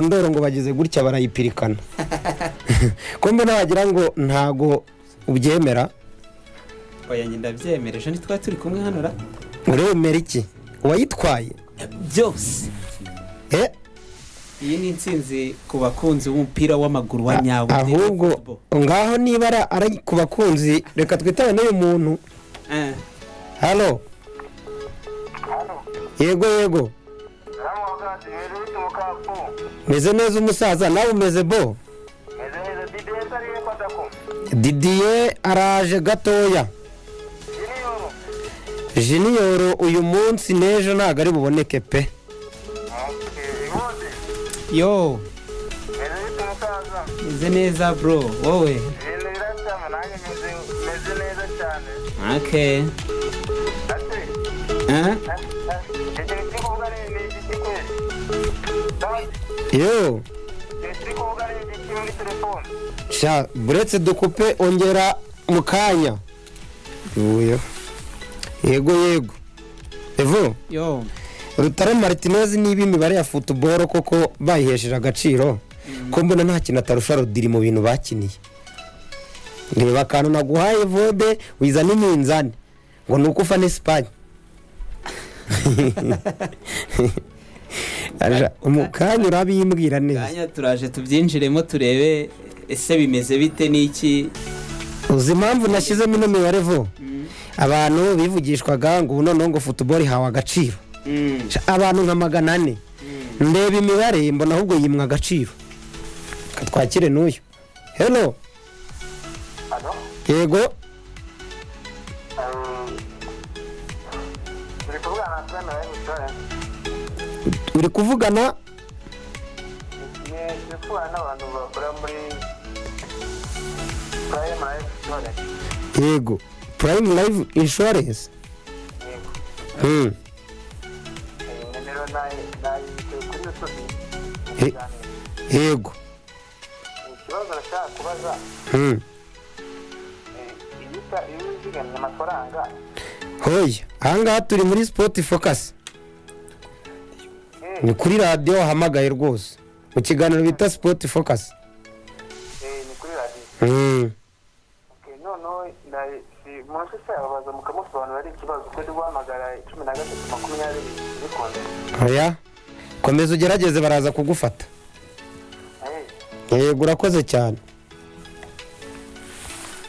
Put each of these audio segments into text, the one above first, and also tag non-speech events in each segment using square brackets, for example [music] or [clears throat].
ndoro ngo bagize gutya barayipirikana. [laughs] Ko mbona wagira ngo ntago ubyemera. Oya njye ndabyemereje ntitwari turi kumwe hano ra? Uremera iki? Uwayitwaye? Byose. Eh? Iyi ni intsinzi ku bakunzi b'umupira w'amaguru wa nyawo ahubwo ngaho niba ari ku bakunzi reka twitabe n'uyu muntu. Eh, halo. Yego yego. Meze neza umusaza nawe umeze bo? Didiye araje gatoya. Jiniyoro uyu munsi n'ejo ntabwo ari buboneke pe. Yo. Meze neza bro. Wowe. Meze neza cyane. Sha buretse dukupe ongera mu kanya. Yego yego. Evo. Yo. Rutare martinez niba imibare ya futuboro koko bayihesheje agaciro ko mbona nta kintu atarusha rodiri mu bintu bakiniye. Reba akantu naguhaye vode wiza n'iminzani ngo ni uko ufana esipanye [laughs] Aja, mu kanya urabimbwira neza. Kanya turaje tubyinjiremo turebe ese bimeze bite n'iki? Uzi impamvu nashyizemo ino mibare vo? Abantu bivugishwaga ngo ubu noneho ngo futuboro ihawe agaciro. Mm, abantu nka magana ane. Mm. ndeba imibare mbona ahubwo yimwa agaciro. Twakire n'uyu. Alo. yego. Turi kuvugana na Emitore. Uri kuvugana n'abantu bakora muri Prime Life Insurance. yego prime life insurance Yego. Eh, nimero nayi nayibitse kuri. Eh. yego ikibazo nashaka kubaza Hmm. eh, iyo uzigamye amafaranga hoya ahangaha turi muri focus eh, ni kuri radiyo wahamagaye rwose. Mu kiganiro bita sport focus. Eh, ni kuri radiyo Hmm. Okay, noneho na- si- umuntu se yababaza mukamusobanurira ari ikibazo. Uko ndi guhamagara cumi na gatatu makumyabiri bikunze oya. Komeza ugerageze baraza kugufata. Eh, yego urakoze cyane.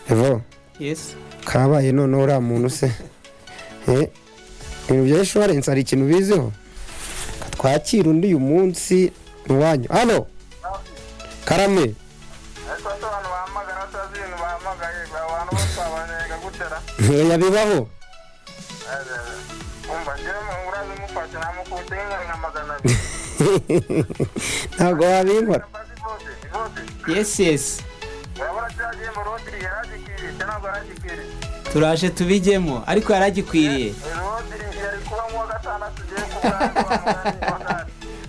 Evo. Yes. Kabaye noneho uriya muntu se. Eh, ibintu bya inshuwarensi hari ikintu biziho twakira undi uyu munsi iwanyu hano? Karame. Nkeya bibaho. [laughs] Ntabwo wabinkora yesi yesi turaje tubijyemo ariko yaragikwiriye.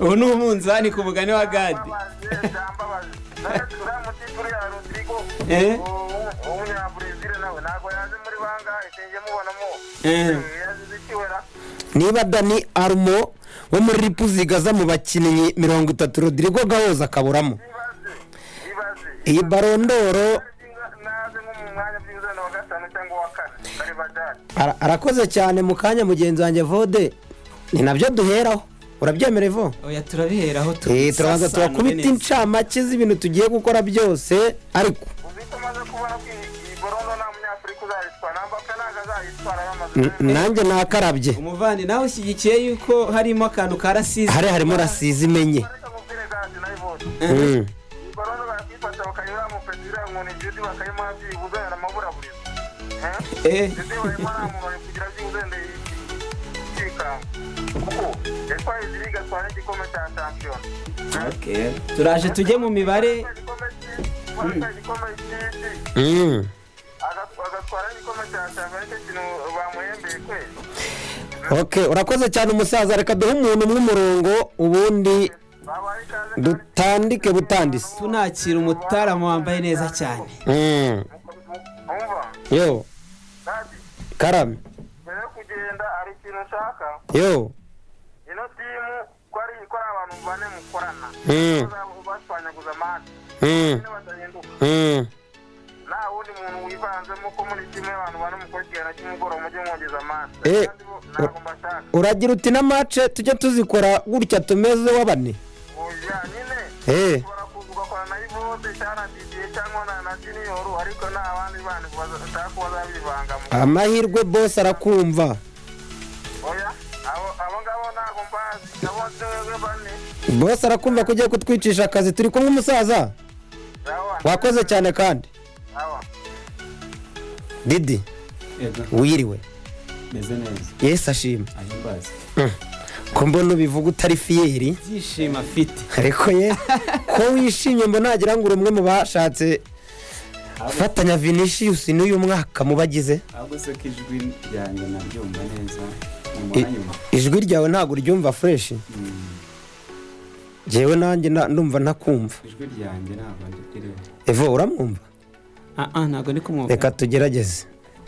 Ubu ni umunzani ku mugani wa gadi. Eh? Eh. niba dani arumo wo muri ripuzigaza mu bakinnyi mirongo itatu rodirigo gahoza akaburamo. Iyi barondoro. Arakoze cyane mu kanya mugenzi wanjye vode ni na byo duheraho. Urabyemera ivo? Oya turabiheraho Eh, turabanza turakubita incamake z'ibintu tugiye gukora byose ariko. Nanjye nakarabye. Umuvandi nawe ushyigikiye yuko harimo akantu ka rasizi hari harimo rasizi imenye kintu bamuhembeye kwezi ok urakoze cyane umusaza. Reka duhe umuntu umwe umurongo ubundi dutandike butandise. Tunakira umutaramu wambaye neza cyane. Mm. umva yo. Karame. Yo kugenda hari ikintu nshaka yo ino timu ko ari ko ari abantu bane mukorana bashwanyaguza amande nta wundi muntu wivanzemo ko muri kimwe abantu bane mukurikirana cy'umugoroba mujye mwongeza amande ntabwo mbashaka uragira uti na mace tujye tuzikora gutya tumeze nyine ushobora kuza ugakora na ivode cyangwa na didiye cyangwa na na juniyoru ariko nta bandi amahirwe bose arakumva. Oya? Bose arakumva ko ugiye kutwicisha akazi. Turi kumwe umusaza. Wakoze cyane kandi. Didi wiriwe. Meze neza. Yesu ashima. Ahimbaza Mm. ko mbona ubivuga utari fiyeri. Ibyishimo afite. Ariko ye [laughs] ko wishimye mbona nagira ngo uri umwe mu bashatse. Fatanya vinicius n'uyu mwaka mu bagize ahubwo se ko ijwi ryanjye nabyumva neza ijwi ryawe ntabwo uryumva fureshi njyewe nanjye na- ndumva ntakumva ijwi ryanjye ntabwo ndiriho evo uramwumva? Ah ntabwo ndi kumwumva. Reka tugerageze.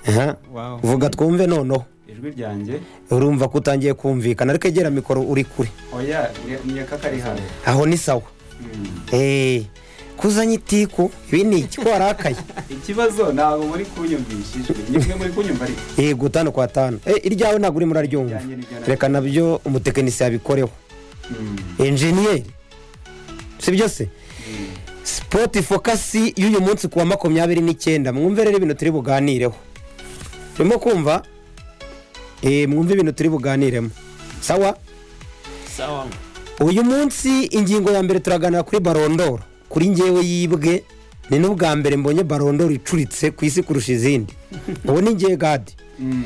Aha. Wow. vuga twumve noneho. Ijwi ryanjye? Urumva ko utangiye kumvikana ariko egera mikoro uri kure. Oya nyaka kari hano. Aho ni sawa. Mm. eee kuzanye itiku ibi ni iki? Ko warakaye? [laughs] Ikibazo ntabwo muri kunyumvisha ijwi nimwe muri kunyumva ariko yego tanu kwa tanu. Eh, iryawe ntabwo urimo uraryumva reka na byo umutekinisiye abikoreho. Mm. enjeniyeri si byo se? Mm. sipoti fokasi y'uyu munsi ku wa makumyabiri n'icyenda. Mwumve rero ibintu turi buganireho. Urimo kumva Eh, mwumve ibintu turi buganiremo. Sawa? Sawa. Uyu munsi ingingo ya mbere turaganira kuri barondoro kuri ngewe yibwe ni n'ubwa mbere mbonye barondoro icuritse ku isi kurusha izindi. [laughs] Ubu ni ngewe gadi Mm.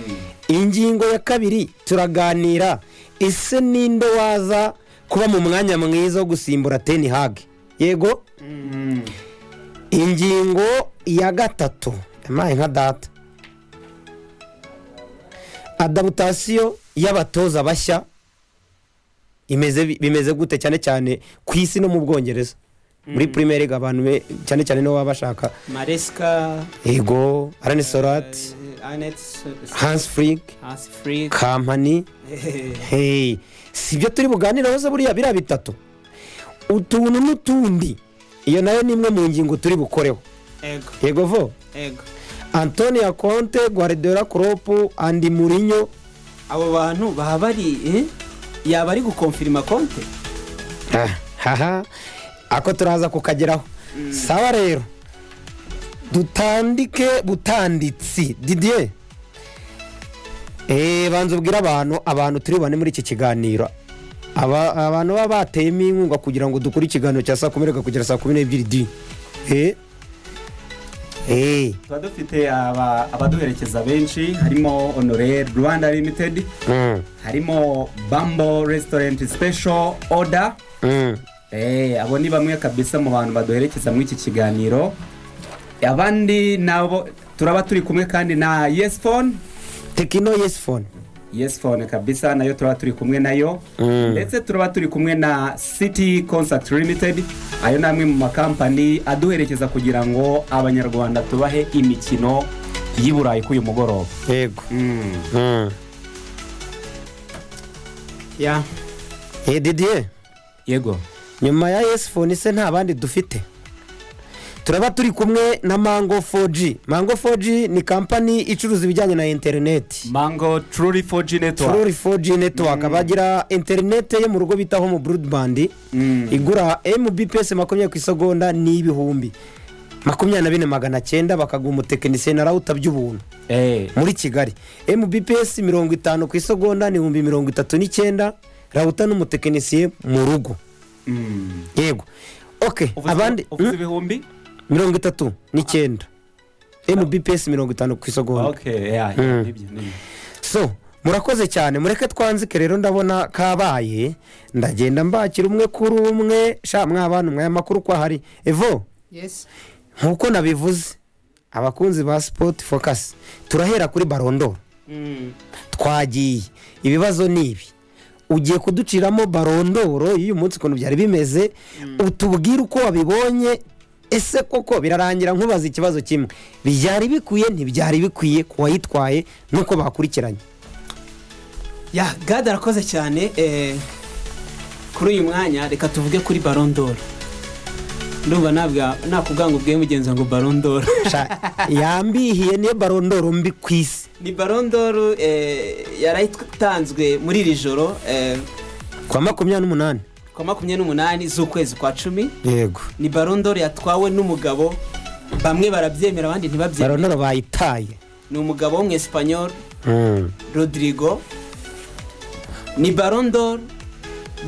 ingingo ya kabiri turaganira. Ese ninde waza kuba mu mwanya mwiza wo gusimbura teni hage yego? Mm. ingingo ya gatatu. Yampaye nka data. Adaputasiyo y'abatoza bashya imeze bimeze gute? Cyane cyane ku isi no mu bwongereza. Muri primaire league abantu cyane cyane nibo baba bashaka. Maresika ego arane sorati anet hans frig hasi furi kampani. [laughs] Hey si ibyo turi buganiraho se buriya biriya bitatu. Utuntu n'utundi. Iyo na yo ni imwe mu ngingo turi bukoreho. Ego. Yego vo? Antonia conte guardiola klopp andi murinyo abo bantu baba bari eh? yaba ari gukomfirima konte Ah, haha. Ako turaza kukageraho. Sawa rero. Dutandike butanditsi didier Eh, banza ubwire abantu abantu turi bane muri iki kiganiro Aba- abantu baba bateyemo inkunga kugira ngo dukore ikiganiro cya saa kumi kugera saa kumi n'ebyiri di Eh. Eh. tuba dufite aba- abaduherekeza benshi harimo honore rwanda limited Mm. harimo bambo restaurant special order Mm. Eh, abo ni bamwe kabisa mu bantu baduherekeza muri iki kiganiro abandi nabo turaba turi kumwe kandi na yes phone. Tekino yesi fone yes phone kabisa na yo turaba turi kumwe na yo. Mm. ndetse turaba turi kumwe na city concert limited. Ayo ni amwe mu makampani aduherekeza kugira ngo abanyarwanda tubahe imikino y'i burayi k'uyu mugoroba. Yego. Mm. Mm. ya. Eh, didier. Yego. Nyuma ya yesi fone se nta bandi dufite? Turaba turi kumwe na mango 4G mango 4G ni kampani icuruza ibijyanye na interineti mango truly 4g network. Truri 4G network. Bagira interineti yo mu rugo bitaho mu broadband Mm. igura mbps makumyabiri ku isegonda ni ibihumbi makumyabiri na bine magana cyenda bakaguha umutekinisiye na rawuta by'ubuntu. Eh. muri kigali. Mbps mirongo itanu ku isegonda ni ibihumbi mirongo itatu n'icyenda rawuta n'umutekinisiye mu rugo. Mm. yego. Ok Uvuze- abandi uvuze Mm? ibihumbi? Mirongo itatu n'icyenda. Mbps mirongo itanu ku isegonda okay yeah, Mm. yeah, ni byo, ni byo. so murakoze cyane mureke twanzike rero ndabona kabaye. Ndagenda mbakira umwe kuri umwe sha mwabana umwe aya makuru ko ahari evo? Yes. Nk'uko nabivuze abakunzi ba sipoti fokasi turahera kuri barondoro Mm. twagiye. Ibibazo ni ibi. Ugiye kuduciramo barondoro y'uyu munsi ukuntu byari bimeze utubwire uko wabibonye ese koko birarangira nkubaza ikibazo kimwe. Byari bikwiye ntibyari bikwiye ku wayitwaye n'uko bakurikiranye. Ya gade arakoze cyane eh, kuri uyu mwanya reka tuvuge kuri barondoro ndumva ntabwo nakubwira ngo ubwiye mugenzi ngo barondoro yambihiye niyo barondoro mbi ku isi. Ni barondoro eh, yaratanzwe muri iri joro eh, kwa makumyabiri n'umunani. Kwa makumyabiri n'umunani z'ukwezi kwa cumi yego. ni barondoro yatwawe n'umugabo. Bamwe barabyemera abandi ntibabyemera barondoro bayitaye. Ni umugabo w'umwesipanyol Mm. rodrigo. Ni barondoro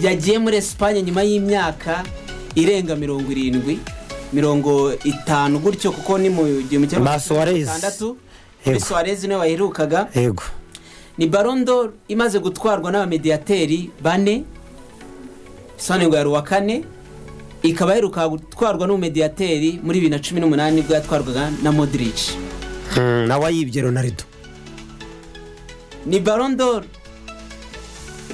yagiye muri esipanye nyuma y'imyaka irenga mirongo irindwi mirongo itanu gutyo kuko ni mu gihumbi kimwe Ma magana muri suarez ni we waherukaga. Yego. Ni barondoro imaze gutwarwa n'abamediyateri bane. Sone ngo yari uwa kane ikaba yaheruka gutwarwa n'umumediyateri muri bibiri na cumi n'umunani ni bwo yatwarwaga na modirici Mm, nawe ayibye ronarido ni barondoro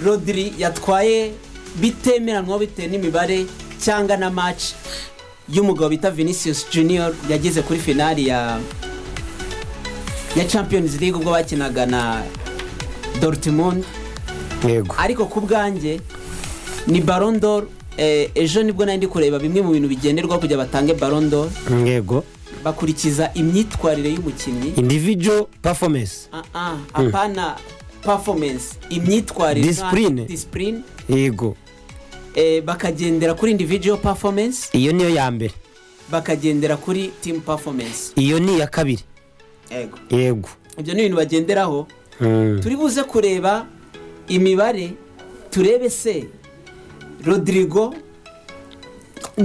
rodiri yatwaye bitemeranwaho bitewe n'imibare cyangwa na maci y'umugabo bita vinicius junior yageze kuri finali ya ya champions league ubwo bakinaga na dortmund. Yego. Ariko ku bwanjye ni barondoro ejo ni bwo nari ndi kureba bimwe mu bintu bigenderwaho kugira batange barondoro yego. Bakurikiza imyitwarire y'umukinnyi. Individual performance. Ah, ah, apana performance. Imyitwarire Discipline. discipline. Yego. Eh, bakagendera kuri individual performance. Iyo niyo ya mbere. Bakagendera kuri team performance. Iyo ni iya kabiri. Yego. Yego. Ibyo ni ibintu bagenderaho. Mm. turi buze kureba imibare turebe se. Rodrigo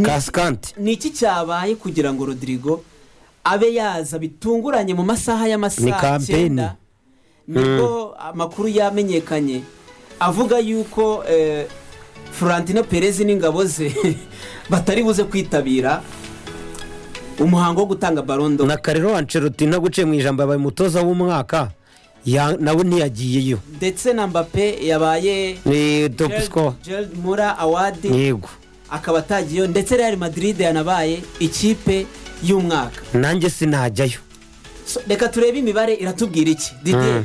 kasikanti ni iki cyabaye kugira ngo rodrigo abe yaza bitunguranye mu masaha Ni y'amasaha kampeni. icyenda ni bwo amakuru yamenyekanye. Avuga yuko eh, florentino perez n'ingabo ze [laughs] batari buze kwitabira umuhango wo gutanga barondo na karero ancelotti ntaguciye mu ijambo yabaye umutoza w'umwaka. Nawe ntiyagiyeyo ndetse na mbappe yabaye gerald mura awadi yego. Akaba atagiyeyo. Ndetse real madrid yanabaye ikipe y'umwaka. Nanjye sinajyayo. Reka turebe imibare iratubwira iki. Didier.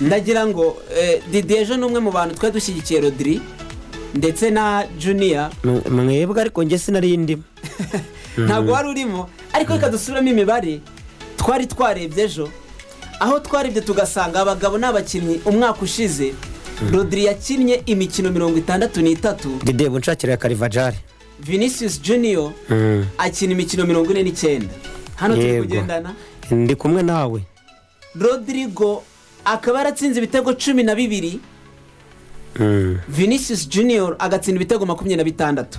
Ndagira ngo eh, didier ejo ni umwe mu bantu twari dushyigikiye rodiri ndetse na junior. M- mwebwe ariko njye sinari ndimo [laughs] ntabwo wari urimo. Ariko reka dusubiremo imibare. Twari twarebye ejo. Aho twarebye tugasanga abagabo n'abakinnyi umwaka ushize. Rodiri yakinnye imikino mirongo itandatu n'itatu. Didebo nshakira ya karivajari vinicius junior Mm. akina imikino mirongo ine n'icyenda. Hano turi kugendana. Ndi kumwe nawe. Rodrigo akaba yaratsinze ibitego cumi na bibiri. Mm. vinicius junior agatsinda ibitego makumyabiri na bitandatu.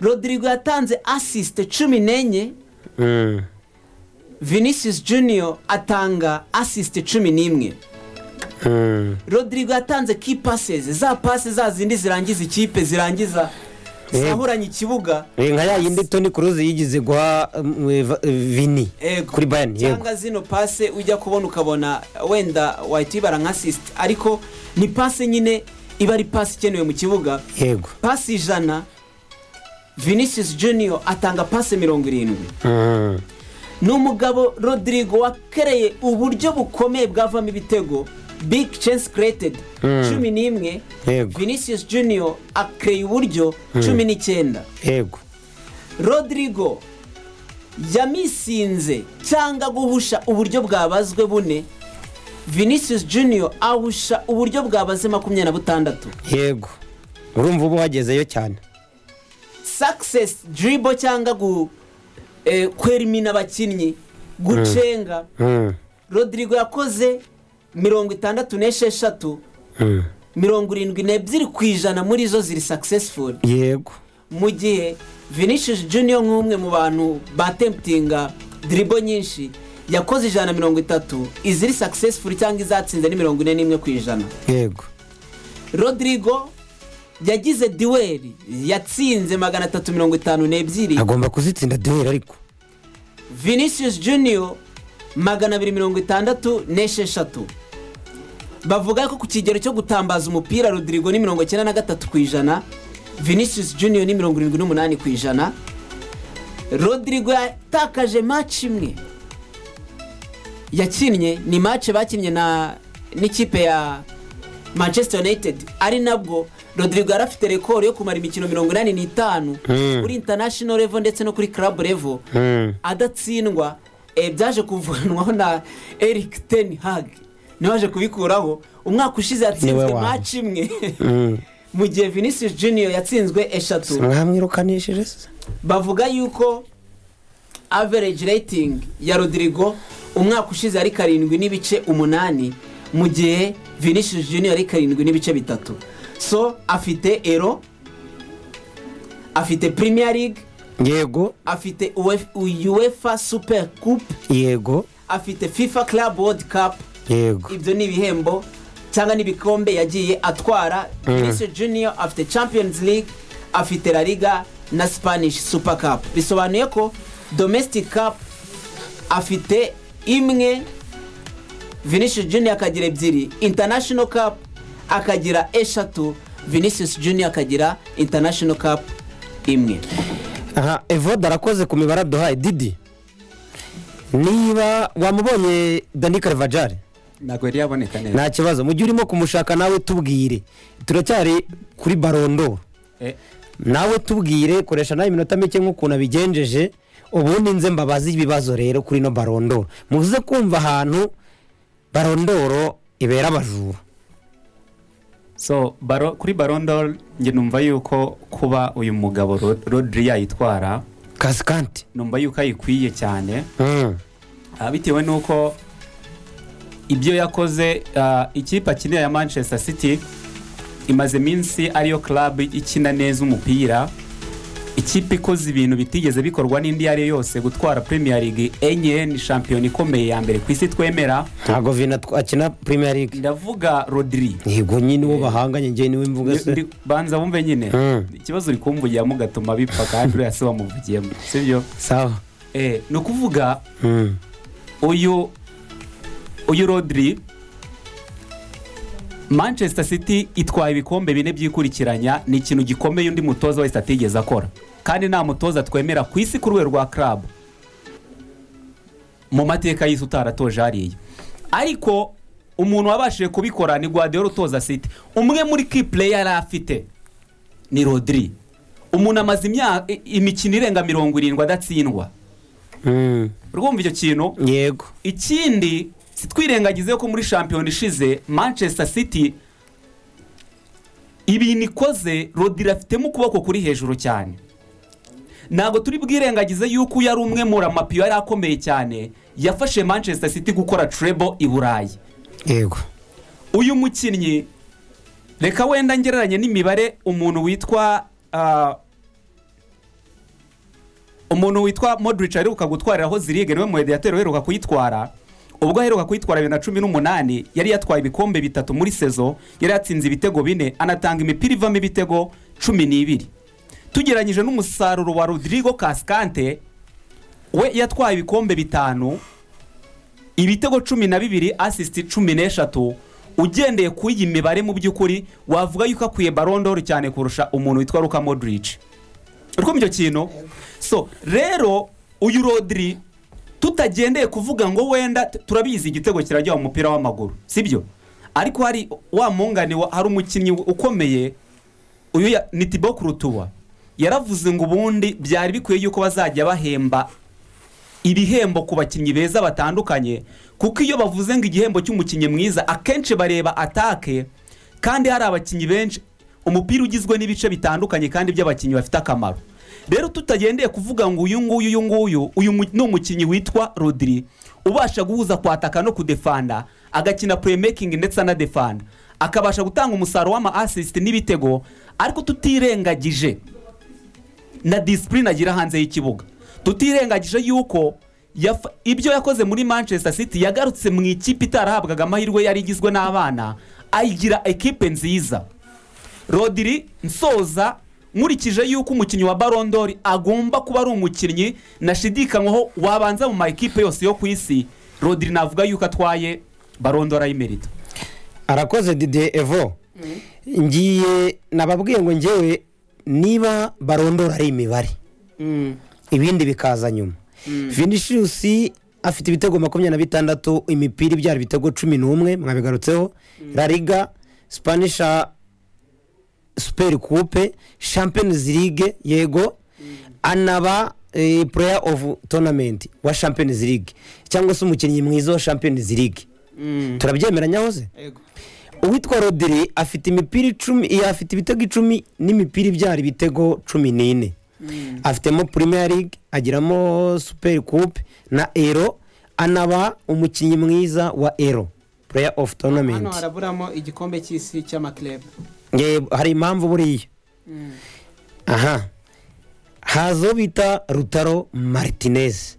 Rodrigo yatanze asisite cumi n'enye. Vinicius junior atanga asisite cumi n'imwe. Mm. rodrigo yatanze ki passes. Za pasi za zindi zirangiza ikipe zirangiza Yego. zahuranye ikibuga. Eh, nka ya yindi toni kuruzi yigize guha um, Eva- vini. Kuri bayani yego. Cyangwa zino pase ujya kubona ukabona wenda wahita uyibara nka asisite ariko ni pase nyine iba ari pasi ikenewe mu kibuga. Yego. Pasi ijana. Vinicius junior atanga pasi mirongo irindwi. Mm. Ni umugabo rodrigo wakereye uburyo bukomeye bwavamo ibitego big chance created. Mm. cumi n'imwe vinicius junior akereye uburyo cumi n'icyenda. Yego. Rodrigo yamisinze cyangwa guhusha uburyo bwabazwe bune vinicius junior ahusha uburyo bwabaze makumyabiri na butandatu. Yego. Urumva uba wagezeyo cyane. Success dribble cyangwa gu kwerimina abakinnyi. Gucenga. Mm. rodrigo yakoze mirongo itandatu n'esheshatu. Mirongo irindwi n'ebyiri ku ijana muri zo ziri successful. Yego. Mu gihe vinicius junior nk'umwe mu bantu batemputinga diribo nyinshi yakoze ijana na mirongo itatu iziri successful cyangwa izatsinze ni mirongo ine n'imwe ku ijana. Yego. Rodrigo yagize diweri yatsinze magana atatu mirongo itanu n'ebyiri. Agomba kuzitsinda duhera ariko. Vinicius junior magana abiri mirongo itandatu n'esheshatu. Bavuga ko ku kigero cyo gutambaza umupira rodrigo ni mirongo icyenda na gatatu ku ijana vinicius junior ni mirongo irindwi n'umunani ku ijana. Rodrigo yatakaje maci imwe. Yakinnye ni maci bakinnye na n'ikipe ya manchester united. Ari nabwo rodrigo yari afite rekoro yo kumara imikino mirongo inani n'itanu Mm. kuri international level ndetse no kuri club level. Mm. adatsindwa eh, byaje kuvanwaho na eric ten hag. Niwe waje kubikuraho. Umwaka ushize yatsinzwe match imwe. Mm. [laughs] mu gihe vinicius junior yatsinzwe eshatu. Mwamwirukanishije se? Bavuga yuko average rating ya rodrigo umwaka ushize ari karindwi n'ibice umunani mu gihe vinicius junior ari karindwi n'ibice bitatu. So afite ero afite premier league yego. afite Uef- uefa super coupe yego. afite fifa club world cup. Yego. Ibyo ni ibihembo cyangwa n'ibikombe yagiye atwara. Vinicius junior afite champions league afite la liga na spanish super cup. Bisobanuye ko domestic cup afite imwe vinicius junior akagira ebyiri. International cup akagira eshatu vinicius junior akagira international cup imwe. Aha evode arakoze ku mibare aduhaye. Didi niba wamubonye dani karivajari ntabwo yari yaboneka neza. Nta kibazo. Mu gihe urimo kumushaka nawe tubwire. Turacyari kuri barondoro Eh, nawe tubwire koresha nawe iminota mike nk'ukuntu abigenjeje. Ubundi nze mbabaze ibibazo rero kuri ino barondoro muze kumva ahantu barondoro ibera abajura. So baro, kuri barondor njye numva yuko kuba uyu mugabo Ro- rodri yayitwara kasikanti numva yuko ayikwiye cyane. Mm. Ah, bitewe n'uko ibyo yakoze ah, ikipe akinira ya manchester city imaze iminsi ariyo club ikina neza umupira. Ikipe ikoze ibintu bitigeze bikorwa n'indi iyo ari yo yose gutwara premier league enye ni shampiyona ikomeye ya mbere ku isi twemera. Ntabwo vina akina premier league? Ndavuga rodri. Yego nyine uwo bahanganye njye ni we mvuga se. banza wumve nyine. Mm. ikibazo uri kumvugiramo gatuma bipfa kandi uriya si wamuvugiyemo. Sibyo? Sawa. Eh, ni ukuvuga Mm. uyu uyu rodri manchester city itwaye ibikombe bine byikurikiranya ni ikintu gikomeye undi mutoza wese atigeze akora. Kandi nta mutoza twemera ku isi ku rwego rwa club. Mu mateka y'isi utaratoje hariya. Ariko umuntu wabashije kubikora ni guardiola utoza city. Umwe muri player yari afite ni rodri. Umuntu amaze imikino irenga mirongo irindwi adatsindwa. Mm. urumva icyo kintu? Yego. Ikindi sitwirengagize ko muri shampiyona ishize manchester city ibintu ikoze rodiri afitemo ukuboko kuri hejuru cyane. Ntabwo turi bwirengagize yuko yari umwe mu ramapiyo yari akomeye cyane yafashe manchester city gukora trebo i burayi. Yego. Uyu mukinnyi reka wenda ngereranye n'imibare umuntu witwa ah, umuntu witwa modric aheruka gutwariraho zirige ni we muhediyateri uheruka kuyitwara. Ubwo aheruka kuyitwara bibiri na cumi n'umunani yari yatwaye ibikombe bitatu muri sezo yari yatsinze ibitego bine anatanga imipira ivamo ibitego cumi n'ibiri. Tugeranyije n'umusaruro wa rodrigo kasikante we yatwaye ibikombe bitanu ibitego cumi na bibiri asisiti cumi n'eshatu ugendeye ku iyi mibare mu by'ukuri wavuga yuko akwiye barondoro cyane kurusha umuntu witwa luka modric. Urumva icyo kintu? So rero uyu rodiri tutagendeye kuvuga ngo wenda turabizi igitego kirajya mu mupira w'amaguru sibyo? Ariko hari wa mungani wa- hari umukinnyi ukomeye uyu ni tibo kurutuwa yaravuze ngo ubundi byari bikwiye yuko bazajya bahemba ibihembo ku bakinnyi beza batandukanye kuko iyo bavuze ngo igihembo cy'umukinnyi mwiza akenshi bareba atake kandi hari abakinnyi benshi umupira ugizwe n'ibice bitandukanye kandi by'abakinnyi bafite akamaro. Rero tutagendeye kuvuga ngo uyu nguyu uyu nguyu uyu ni umukinnyi witwa rodiri ubasha guhuza kwataka no kudefanda agakina playmaking ndetse anadefanda. Akabasha gutanga umusaruro w'ama assist n'ibitego ariko tutirengagije. Na disipurine agira hanze y'ikibuga. Tutirengagije yuko ibyo yakoze muri manchester city yagarutse mu ikipe itarahabwaga amahirwe yari igizwe n'abana ayigira ekipe nziza. Rodiri nsoza nkurikije yuko umukinnyi wa barondori agomba kuba ari umukinnyi nashidikanywaho wabanza mu ma ekipe yose yo ku isi. Rodiri navuga yuko atwaye barondori ayimerita arakoze dide evo. Ngiye nababwiye ngo ngewe niba barondora ari imibare. Ibindi bikaza nyuma. Vinicius afite ibitego makumyabiri na bitandatu imipira ibyara ibitego cumi n'umwe mwabigarutseho. La liga spanisha super coupe champions league yego. Anaba eh, player of tournament wa champions league. Cyangwa se umukinnyi mwiza wa champions league. Mm. turabyemeranyaho se Yego. Uwitwa rodiri afite imipira icumi eh, afite ibitego icumi n'imipira ibyara ibitego cumi n'ine. Mm. afitemo premier league agiramo super coupe na ero anaba umukinnyi mwiza wa ero player of tournament hano haraburamo igikombe cy'isi cy'amakirebe Nge- hari impamvu buriya. Mm. aha. Hazo bita rutaro martinez.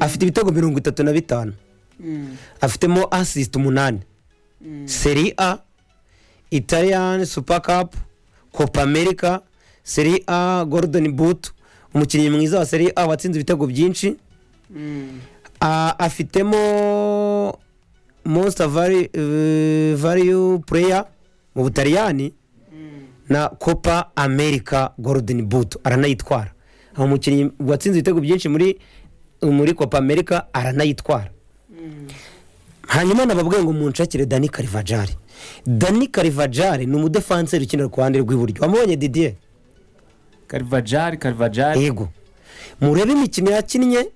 Afite ibitego mirongo itatu na bitanu. Afitemo assist umunani. Seri a italian super cup copa america seri a golden boot umukinnyi mwiza wa seri a watsinze ibitego byinshi Mm. Ah, afitemo value, eh, value player mu butaliyani Mm. na copa america golden boot aranayitwara umukinnyi watsinze ibitego byinshi muri muri copa america aranayitwara Mm. Hanyuma nababwiye ngo munshakire dani karivajari dani karivajari ni umudefanseri ukinira ku ruhande rw'iburyo. Wamubonye didier? Karivajari karivajari yego. Murebe imikino yakinnye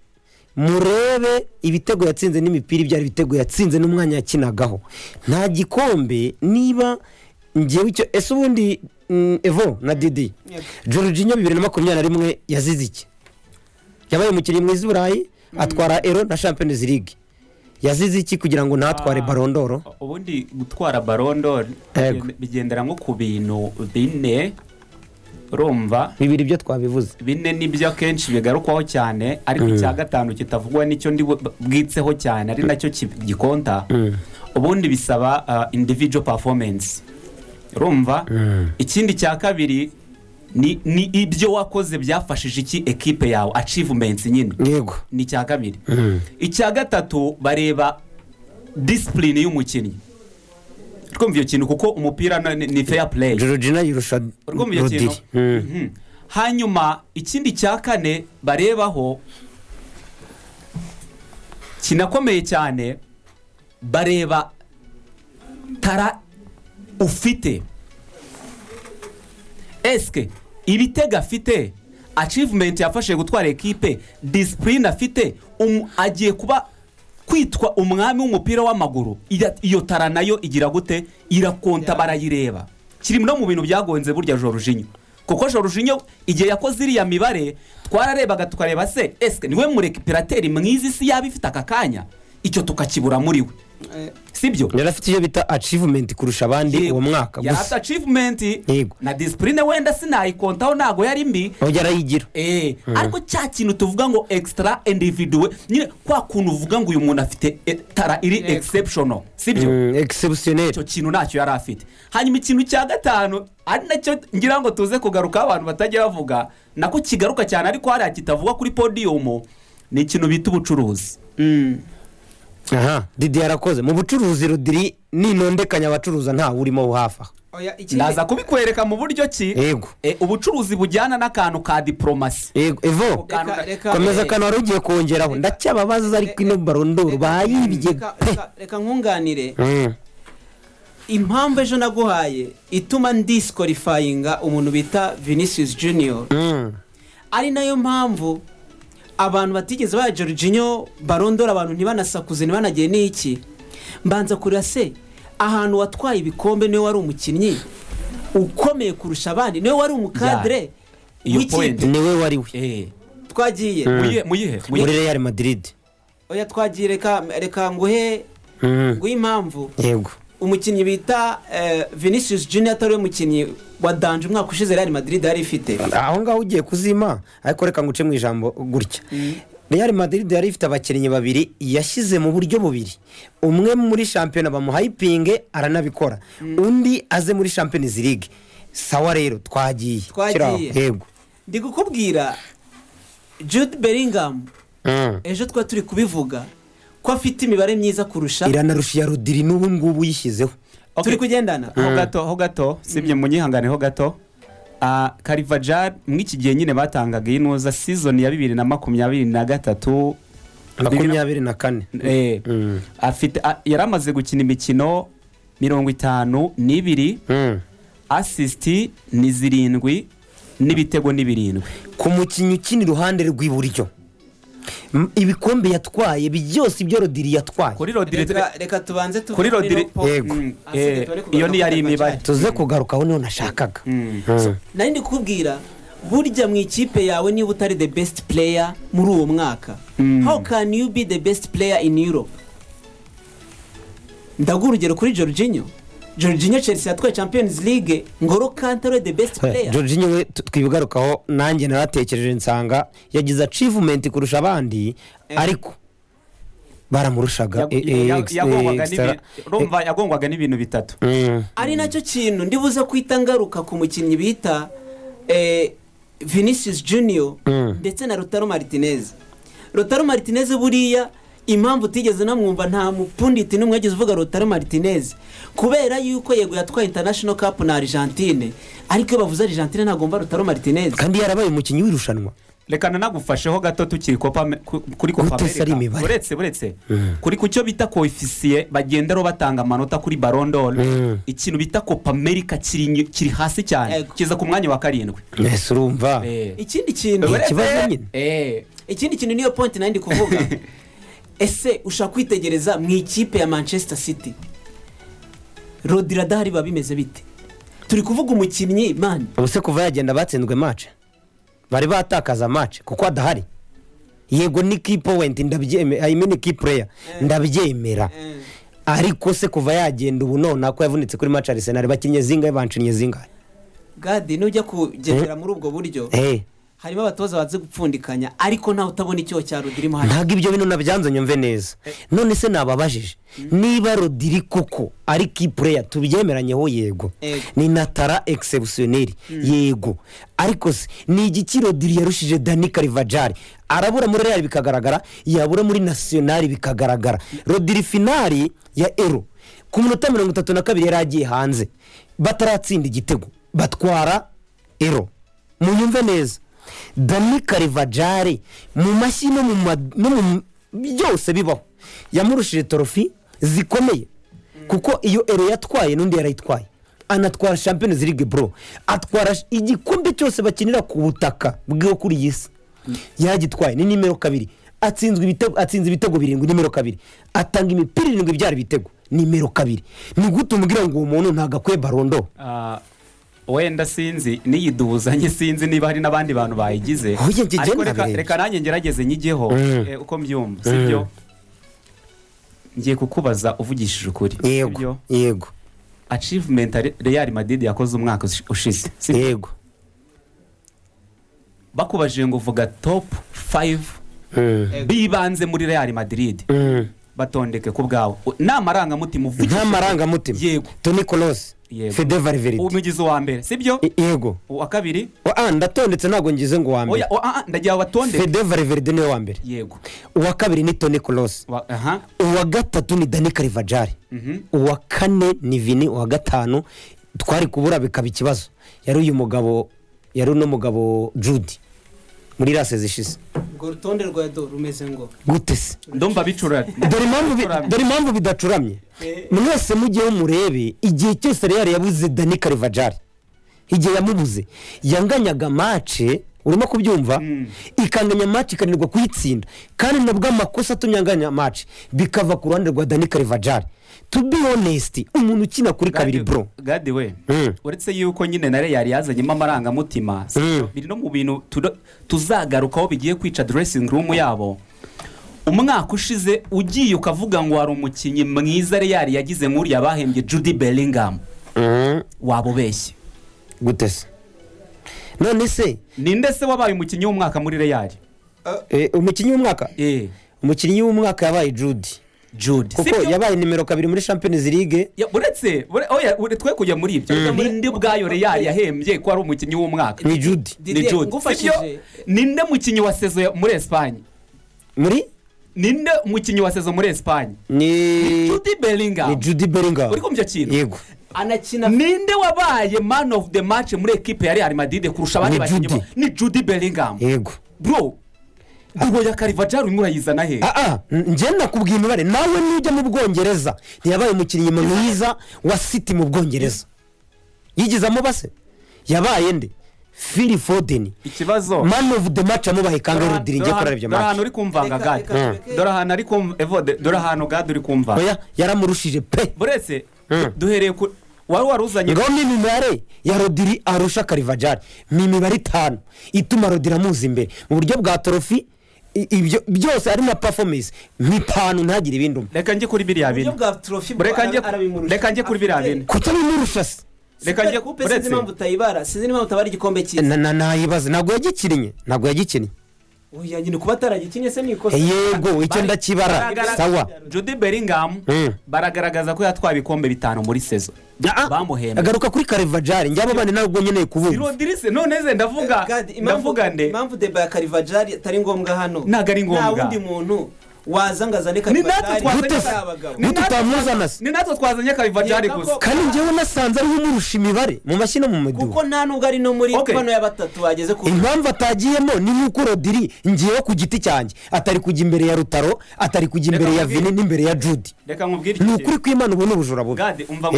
murebe ibitego yatsinze n'imipira ibyara ibitego yatsinze n'umwanya yakinagaho. Nta gikombe niba ngewe icyo ese ubundi mm, evo na didi? Jorginho bibiri na makumyabiri na rimwe yazize iki? Yabaye umukinnyi mwiza i burayi atwara ero na champions league. Yazize iki kugira ngo ntatware Ah. barondoro ubundi gutwara barondo Yego. bigendera nko ku bintu bine urumva bibiri byo twabivuze bine ni byo akenshi bigarukwaho cyane ariko icya gatanu kitavugwa ni cyo ndi bwitseho cyane ari na cyo ki- gikonta Mm. ubundi bisaba uh, individual performance urumva Mm. ikindi cya kabiri ni, ni ibyo wakoze byafashije iki ekipe yawe? Achievements nyine? Yego. Ni icya kabiri. Mm. icya gatatu bareba disipurine y'umukinnyi. Twumva iyo kintu kuko umupira ni fair play. Jorginho yirusha rodiri Mm. Mhm. hanyuma ikindi cya kane barebaho kinakomeye cyane bareba tara ufite esike ibitego afite achievement yafashije gutwara ekipe disipurine afite um- agiye kuba kwitwa umwami w'umupira w'amaguru. Iyo tara na yo igira gute? Irakonta barayireba. Kiri no mu bintu byagonze burya jorujinyo kuko jorujinyo igihe yakoze iriya mibare twararebaga tukareba se esike ni we murekiperateri mwiza isi yaba ifite aka kanya? Icyo tukakibura muri we. Eh, sibyo? Yari afite icyo bita achievement kurusha abandi uwo mwaka yari afite gusa achievement Yego. na disipurine wenda sinayikontaho ntago yari mbi. Aho yarayigira Eh, ariko cya kintu tuvuga ngo extra individuwe nyine kwa kuntu uvuga ngo uyu muntu afite eh, tara iri exceptional sibyo? Mm, exceptionnel icyo kintu ntacyo yari afite. Hanyuma ikintu cya gatanu ari na cyo ngira ngo tuze kugarukaho abantu batajya bavuga nako kigaruka cyane ariko hariya kitavugwa kuri podiyumu ni ikintu bita ubucuruzi. Mm. Aha. Didi yarakoze. Mu bucuruzi rudiri ninondekanya abacuruza ntawe urimo hafi ikindi- ndaza kubikwereka mu buryo ki? Yego. Eh, ubucuruzi bujyana n'akantu ka diporomasi yego. Evo komeza akantu wari ugiye kongeraho. ndacyababaza ariko ino barondoro bayibye reka- pe reka- reka nkunganire. Mm. impamvu ejo naguhaye ituma ndisikorifayinga umuntu bita vinicius junior. Mm. ari na yo mpamvu abantu batigeze baya jorginho barondora abantu ntibanasakuze ntibanagiye n'iki? Mbanza kurira se ahantu watwaye ibikombe ni we wari umukinnyi ukomeye kurusha abandi ni we wari umukadire point. ni we wari we Eh, twagiye. Muyihe muyihe muri real madrid. Oya twagiye reka reka nguhe Mm. nguhe impamvu. Yego. Umukinnyi bita eh, vinicius junior atari we mukinnyi wa danje umwaka ushize real madrid yari ifite. Aho ngaho ugiye kuzima ariko reka nguce mu ijambo gutya. Real madrid yari ifite abakinnyi babiri yashyize mu buryo bubiri. Umwe muri shampiyona bamuhayipinge aranabikora. Undi aze muri champions league. Sawa rero twagiye. Twagiye. Ndi kukubwira jude bellingham Mm. ejo twari turi kubivuga. Ko afite imibare myiza kurusha. Iranarusha iya rodiri n'ubu ngubu uyishyizeho turi kugendana. Ho gato ho gato. Sibye munyihangane ho gato. Ah, karivajari muri iki gihe nyine batangaga iyi nuza sizoni ya bibiri na makumyabiri na gatatu. Makumyabiri na kane. Eh, Mm. afite ah, yari amaze gukina imikino mirongo itanu n'ibiri. Mm. asisiti ni zirindwi n'ibitego ni birindwi ku mukinnyi ukina iruhande rw'iburyo ibikombe yatwaye byose ibyo rodiri yatwaye. Kuri rodire reka tubanze kuri rodire Liverpool. Yego. Mm, eh, iyo ni yari kuri imibare tuze kugarukaho niyo nashakaga. Mm. Mm. nari ndi kukubwira burya mu ikipe yawe niba utari the best player muri uwo mwaka how can you be the best player in europe? Ndaguha urugero kuri Jorginho. Jorginho Chelsea yatwaye Champions League ngoro kante ari we the best player Jorginho we tu- twibigarukaho nanjye naratekereje nsanga yagize achievement kurusha abandi ariko baramurushaga eh, eh, yagongwaga eh, n'ibintu bitatu Mm. ari na cyo kintu ndibuze kwita ngaruka ku mukinnyi bita eh, Vinicius Junior Mm. ndetse na Rotaro Martinez Rotaro Martinez buriya impamvu utigeze unamwumva nta mupunditi n'umwe yagize uvuga Rotaro Martinez. Kubera yuko yego yatwaye International Cup na Argentine. Ariko iyo bavuze Argentine ntagomba Rotaro Martinez. Kandi yarabaye umukinnyi w'irushanwa. Reka nanagufasheho gato tukiri kuri imibare? uretse uretse. Kuri ku cyo bita koefisiye bagenderaho batanga amanota kuri Ballon d'Or. Mm. ikintu bita Copa America kiri hasi cyane. Kiza ku mwanya wa karindwi. Ese urumva. Eh. ikindi kintu Uretse- ikibazo nyine. Eh. ikindi kintu niyo point nari ndi kuvuga. [laughs] ese ushaka kwitegereza mu ikipe ya manchester city? Rodira adahari biba bimeze bite? Turi kuvuga umukinnyi mani ubuse kuva yagenda batsinzwe match? Bari batakaza match kuko adahari. Yego ni key point ndabyemera i mean key player. Ndabyemera. Ariko se kuva yagenda ubu nona ko yavunitse kuri match Arsenal bakinnye zingahe bancinnye zingahe gadi nujya kugendera muri ubwo buryo. Eh. Harimo abatoza bazi gupfundikanya ariko ntawe utabona icyo cya rodiri mo hano ntabwo ibyo bintu nabyanze nyumve neza. None se nababajije? Niba rodiri koko ari player tubyemeranyeho yego. Ni natara exceptionnel yego. Ariko se ni igiki rodiri yarushije dani karivajari arabura muri real bikagaragara yabura muri national bikagaragara. Rodiri finali ya ero ku minota mirongo itatu na kabiri yari agiye hanze. Bataratsinda igitego batwara ero munyumve neza. Dani karivajari mu mashyi no mu byose bibaho. Yamurushije torofi zikomeye. Kuko iyo ero yatwaye n'undi yarayitwaye. Anatwara champions league bro. Atwara igikombe cyose bakinira ku butaka bwo kuri iyi si. Yagitwaye ni nimero kabiri. Atsinze ibitego birindwi nimero kabiri. Atanga imipira irindwi ibyara ibitego nimero kabiri. Ni gute umubwira ngo uwo muntu ntabwo akwiye barondo Ah, wenda sinzi niyiduzanye sinzi niba hari n'abandi bantu bayigize. Ariko reka, nanjye ngerageze nyigeho Mm. eh, uko mbyumva sibyo? Ngiye kukubaza uvugishije ukuri yego yego. Achievement Re- Real Madrid yakoze umwaka ushi- ushize yego. Bakubajije ngo uvuga top 5 Mm. bibanze muri Real Madrid. Mm. batondeke ku bwawe. U- ni amarangamutima uvugishije nta marangamutima Yego. toni korosi Yego. fede variveride umugizi wa mbere sibyo? Yego. Uwa kabiri? Ndatondetse ntabwo ngize ngo uwa mbere. Ndagira watonde fede variveride ni we wa mbere. Yego. Uwa kabiri ni toni korosi uwa gatatu ni dani karivajari Mhm. uwa kane ni vini. Uwa gatanu twari kubura bikaba ikibazo. Yari uyu mugabo yari uno mugabo judy muri rase zishize urwo rutonde rwa do rumeze ngo. Gute se. Ndumva bicura dore impamvu bidacuramye. Mwese mujyeho murebe igihe cyose real yabuze dani karivajari igihe yamubuze. Yanganyaga mace urimo kubyumva ikanganya mace ikananirwa kuyitsinda. Kandi nabwo amakosa atumye anganya mace bikava ku ruhande rwa dani karivajari to be honest umuntu ukina kuri kabiri bro. Gadi we Mm. uretse yuko nyine na real yazanyemo amarangamutima Mm. byo? biri no mu bintu tuzagarukaho bigiye kwica dressing room yabo. Umwaka ushize ugiye ukavuga ngo hari umukinnyi mwiza real yagize nk'uriya bahembye judy bellingham. Mm, waba ubeshye gute se? None se? Ninde se wabaye umukinnyi w'umwaka muri real? Eh, umukinnyi w'umwaka? Eh. Umukinnyi w'umwaka yabaye judy. Judy kuko yabaye nimero kabiri muri champions league. Ya, uretse twe kujya muri ibyo. Ninde ubwayo real yahembye ko ari umukinnyi w'umwaka. Ni judy ni sibyo? Ninde mukinnyi wa sezo muri esipanye muri? Ninde umukinnyi wa sezo muri esipanye ni judy bellingham. Ni judy bellingham. Uri kumva kintu yego. Anakina ninde wabaye man of the match muri ekipe ya real madrid kurusha abandi bakinnyi ni judy bellingham. Yego. Bro ubwo ya karivajari urimo urayizana he? Ah ah njye nakubwiye imibare. Nawe nujya mu bwongereza. Ntiyabaye umukinnyi mwiza wa city mu bwongereza. Yigizamo base yabaye nde? Phil foden. Ikibazo. Man of the match amubaye kangahe ahantu- ngiye kurara ibyo dore ahantu uri kumvanga gade tureke- dore ahantu ari kumva evode dore ahantu gade uri kumva. Oya yaramurushije pe. Buretse Mm. duhereye ku wari waruzanye ngaho ni imibare ya rodiri arusha karivajari ni imibare itanu. Ituma rodiri amuza imbere. Mu buryo bwa torofi ibyo byose ari na performance. Mpitanu ntagire ibindi umwe. Reka njye kuri biriya bwo Reka njye- kuri biriya Afite- bintu. kutabimurusha se Reka njye- Kupe sinzi impamvu utayibara. Sinzi n'impamvu utabara igikombe cyiza. Na- na- nayibaze ntabwo yagikinnye ntabwo yagikinnye nyine kuba ataragikinye se ni ikosa yego icyo ndakibara. Sawa. Judy bellingham Mm. baragaragaza ko yatwaye ibikombe bitanu muri sezo. Ah, bamuhembye. Agaruka kuri karivajari njyabo bandi ntabwo nkeneye si kubumva rodirisi none ndavuga impamvu- ndavuga nde? Impamvu deba ya karivajari atari ngombwa hano. Ntabwo ari ngombwa. nta wundi muntu. Waza ngo azane Ni natwe karivajari Gute se? ni natwe twazanye karivajari gusa. Kandi njyewe nasanze ari we umurusha imibare mu mashyi no mu kuko maduka nta nubwo ari no muri bano ya batatu bageze ku impamvu atagiyemo ni nk'uko rodiri ngiyeho ku giti cyanjye. Atari kujya imbere ya rutaro atari kujya imbere ya vini n'imbere ya judi reka nkubwire ni ukuri kw'imana ubu ni ubujura bubi. Gade umva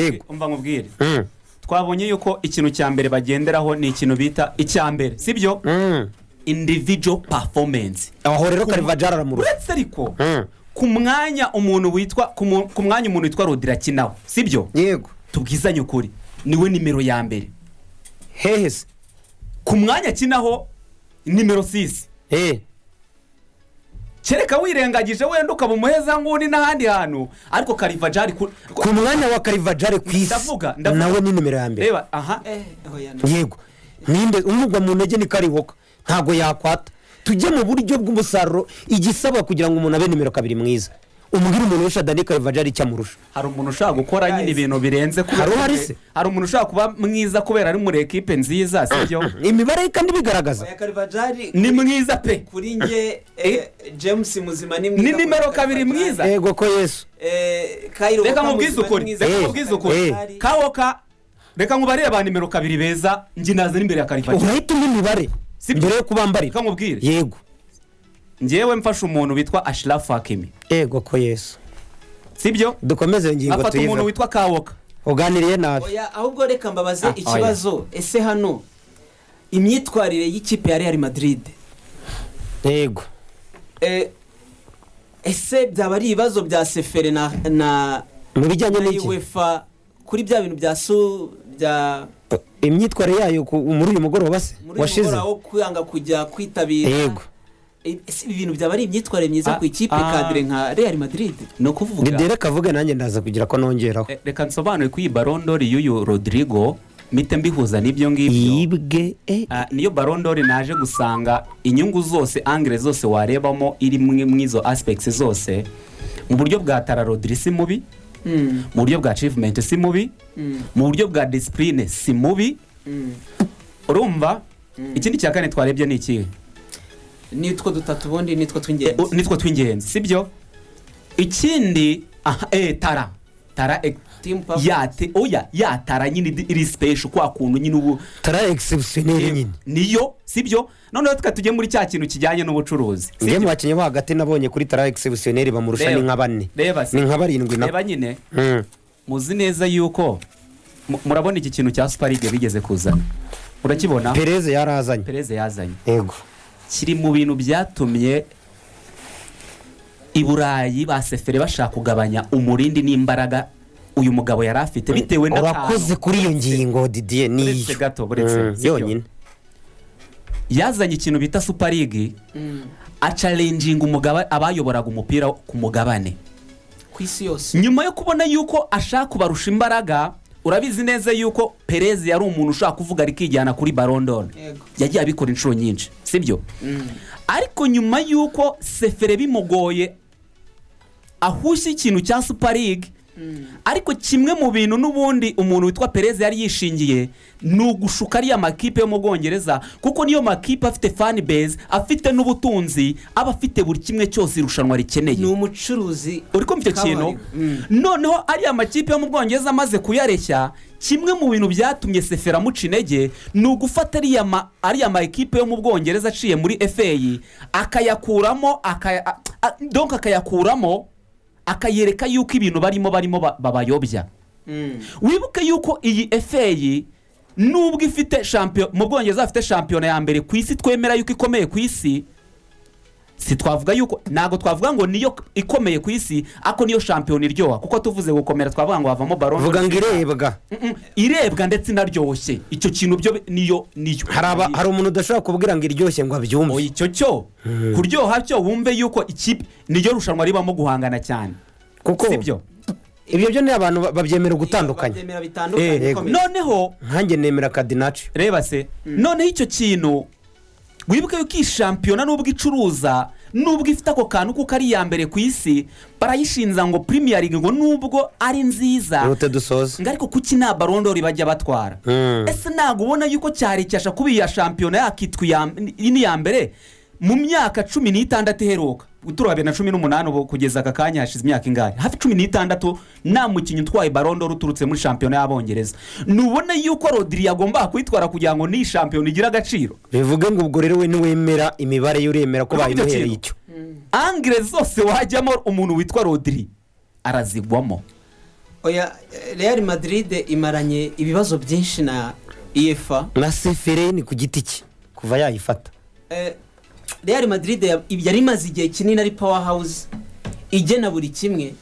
nkubwire- Mm. twabonye yuko ikintu cya mbere bagenderaho ni ikintu bita icya mbere sibyo? Mm. Individual performance. Aho rero karivajari aramurusha uretse ariko Mm. ku mwanya umuntu witwa ku mwanya umuntu witwa rodira akinaho sibyo? Yego. Tubwizanye ukuri. Niwe nimero ya mbere. Hehe. Se ku mwanya akinaho nimero sisi Eh. kereka wirengagije wenda ukaba umuhezanguni n'ahandi hantu. Ariko karivajari ku- ku mwanya wa karivajari ku isi Ndavuga, ndavuga. nawe ni nimero ya mbere. Reba aha. Eh, oya, no. yego. Ninde umugwa mu ntege ni karihoka. Ntabwo yakwata. Tujye mu buryo bw'umusaruro igisabwa kugira ngo umuntu abe nimero kabiri mwiza. Umbwire umuntu wese dani karivajari icyo amurusha. Hari umuntu ushaka gukora nyine ibintu birenze kubera- Hari uhari se? hari umuntu ushaka kuba mwiza kubera ari muri ekipe nziza sibyo [clears throat] imibare ye kandi bigaragaza. Ni mwiza pe. kuri nge eh, james muzima ni mwiza ni nimero kabiri mwiza. Yego ko yesu. Eh, reka ni ukuri reka Eh, nkubwize ukuri. Eh. kawoka reka nkubarire ba nimero kabiri beza njye naza n'imbere ya karivajari urahita umpa imibare. Si byo? Mbere yo kubambarira reka nkubwire. Yego. Ngewe mfashe umuntu witwa ashirafu hakimi. Yego ko yesu. Sibyo dukomeze iyo ngingo afata umuntu witwa kawoka. Uganiriye nabi. Oya ahubwo reka mbabaze Ah, ikibazo. Ese hano imyitwarire y'ikipe ya real madrid? Yego. Eh, ese byaba ari ibibazo bya sefere na na mu bijyanye na n'iki uefa kuri bya bintu bya su bya imyitwarire yayo muri uyu mugoroba se muri uyu washize. mugoroba wo kwanga kujya kwitabira. Yego. Eh, ese ibi bintu byaba ari imyitwarire myiza Ah, ku ikipe ah. kadire nka real madrid? Ni ukuvuga didere kavuge nanjye ndaza kugira ko nongeraho. Eh, reka nsobanure ko iyi barondori y'uyu rodrigo mite mbihuza n'ibyo ngibyo. Yibwe eh, Ah, niyo barondori naje gusanga inyungu zose angire zose warebamo iri mu izo aspects zose mu buryo bwa tara rodiri si mubi. Mu buryo bwa achievement si mubi. Mm, mu buryo bwa discipline si mubi. Mm. urumva? Ikindi cya kane twarebye ni ikihe? Nitwo dutatu ubundi nitwo Eh, tw'ingenzi. Nitwo tw'ingenzi sibyo ikindi aha eh, tara. Tara oya yatara nyine iri- special kwa kuntu nyine ubu. Tara egisibusiyoneri nyine niyo sibyo? Noneho tuka tujye muri cya kintu kijyanye n'ubucuruzi. Njye mu bakinnyi bo hagati nabonye kuri tara egisibusiyoneri bamurusha ni nka bane ni nka barindwi na reba nyine. Mm. muzi neza yuko mu- murabona iki kintu cya league bigeze kuzana. Urakibona? Pereze yarazanye. Pereze yazanye. Yego. Kiri mu bintu byatumye i burayi ba sefere bashaka kugabanya umurindi n'imbaraga uyu mugabo yari afite bitewe urakoze kuri iyo ngingo didiye niyo gato, buretse, Mm, yonyine. Yazanye ikintu bita super league. Mm, acalenjinga umugaba abayoboraga umupira ku mugabane. Ku isi yose. Nyuma yo kubona yuko ashaka kubarusha imbaraga urabizi neza yuko perez yari umuntu ushaka kuvuga rikijyana kuri barondone Yego. yagiye abikora inshuro nyinshi sibyo? Mm. ariko nyuma y'uko sefere bimugoye ahushye ikintu cya super league ariko kimwe mu bintu n'ubundi umuntu witwa perez yari yishingiye ni ugushuka ariya makipe yo mu bwongereza kuko niyo makipe afite fan base afite n'ubutunzi aba afite buri kimwe cyose irushanwa rikeneye ni umucuruzi uri kumva icyo kintu. Mm. noneho ariya makipe yo mu bwongereza amaze kuyareshya kimwe mu bintu byatumye sefera amuca intege ni ugufata ariya ma ekipe yo mu bwongereza aciye muri efeyi akayakuramo akayakuramo akayereka yuko ibintu barimo barimo ba- babayobya Mm. wibuke yuko iyi efeyi nubwo ifite shampiyona mu bwongereza bafite shampiyona ya mbere ku isi twemera yuko ikomeye ku isi si twavuga yuko ntabwo twavuga ngo niyo ikomeye ku isi ariko niyo shampiyona iryoha. Kuko tuvuze gukomera twavuga ngo havamo baro vuga ngo irebwa. Irebwa ndetse inaryoshye. Icyo kintu byo niyo niyo hari umuntu udashobora kubwira ngo iryoshye ngo abyumve. Oya, icyo cyo? Kuryoha cyo? Wumve yuko ikipe niyo rushanwa ribamo guhangana cyane. Kuko sibyo ibyo? byo ni abantu ba- babyemera ugutandukanya babyemera Eh, noneho nkanjye nemera kadinaci reba se. Noneho icyo kintu wibuke yuko iyi shampiyona nubwo icuruza nubwo ifite ako kantu kuko ari iya mbere ku isi barayishinza ngo premier league ngo nubwo ari nziza. Ngo ariko kuki nta barondori bajya batwara? Mm. ese ntabwo ubona yuko cyari cyasha kuba iya shampiyona yakitwa iyi ni iya mbere? Mu myaka cumi n'itandatu iheruka. Turi bibiri na cumi n'umunani ubu kugeza aka kanya hashize imyaka ingahe? Hafi cumi n'itandatu nta mukinnyi utwaye barondoro uturutse muri shampiyona y'abongereza. Ntubona yuko rodiri yagombaga kuyitwara kugira ngo n'iyi shampiyona igire agaciro. Bivuge ngo ubwo rero we niwemera imibare y'uremera ko bayimuhereye icyo. Angire zose wajyamo umuntu witwa rodiri arazigwamo. Oya real madrid imaranye ibibazo byinshi na efa na sefereni ku giti cye kuva yayifata. Eh, real madrid ya- yari imaze igihe kinini ari power house igena buri kimwe.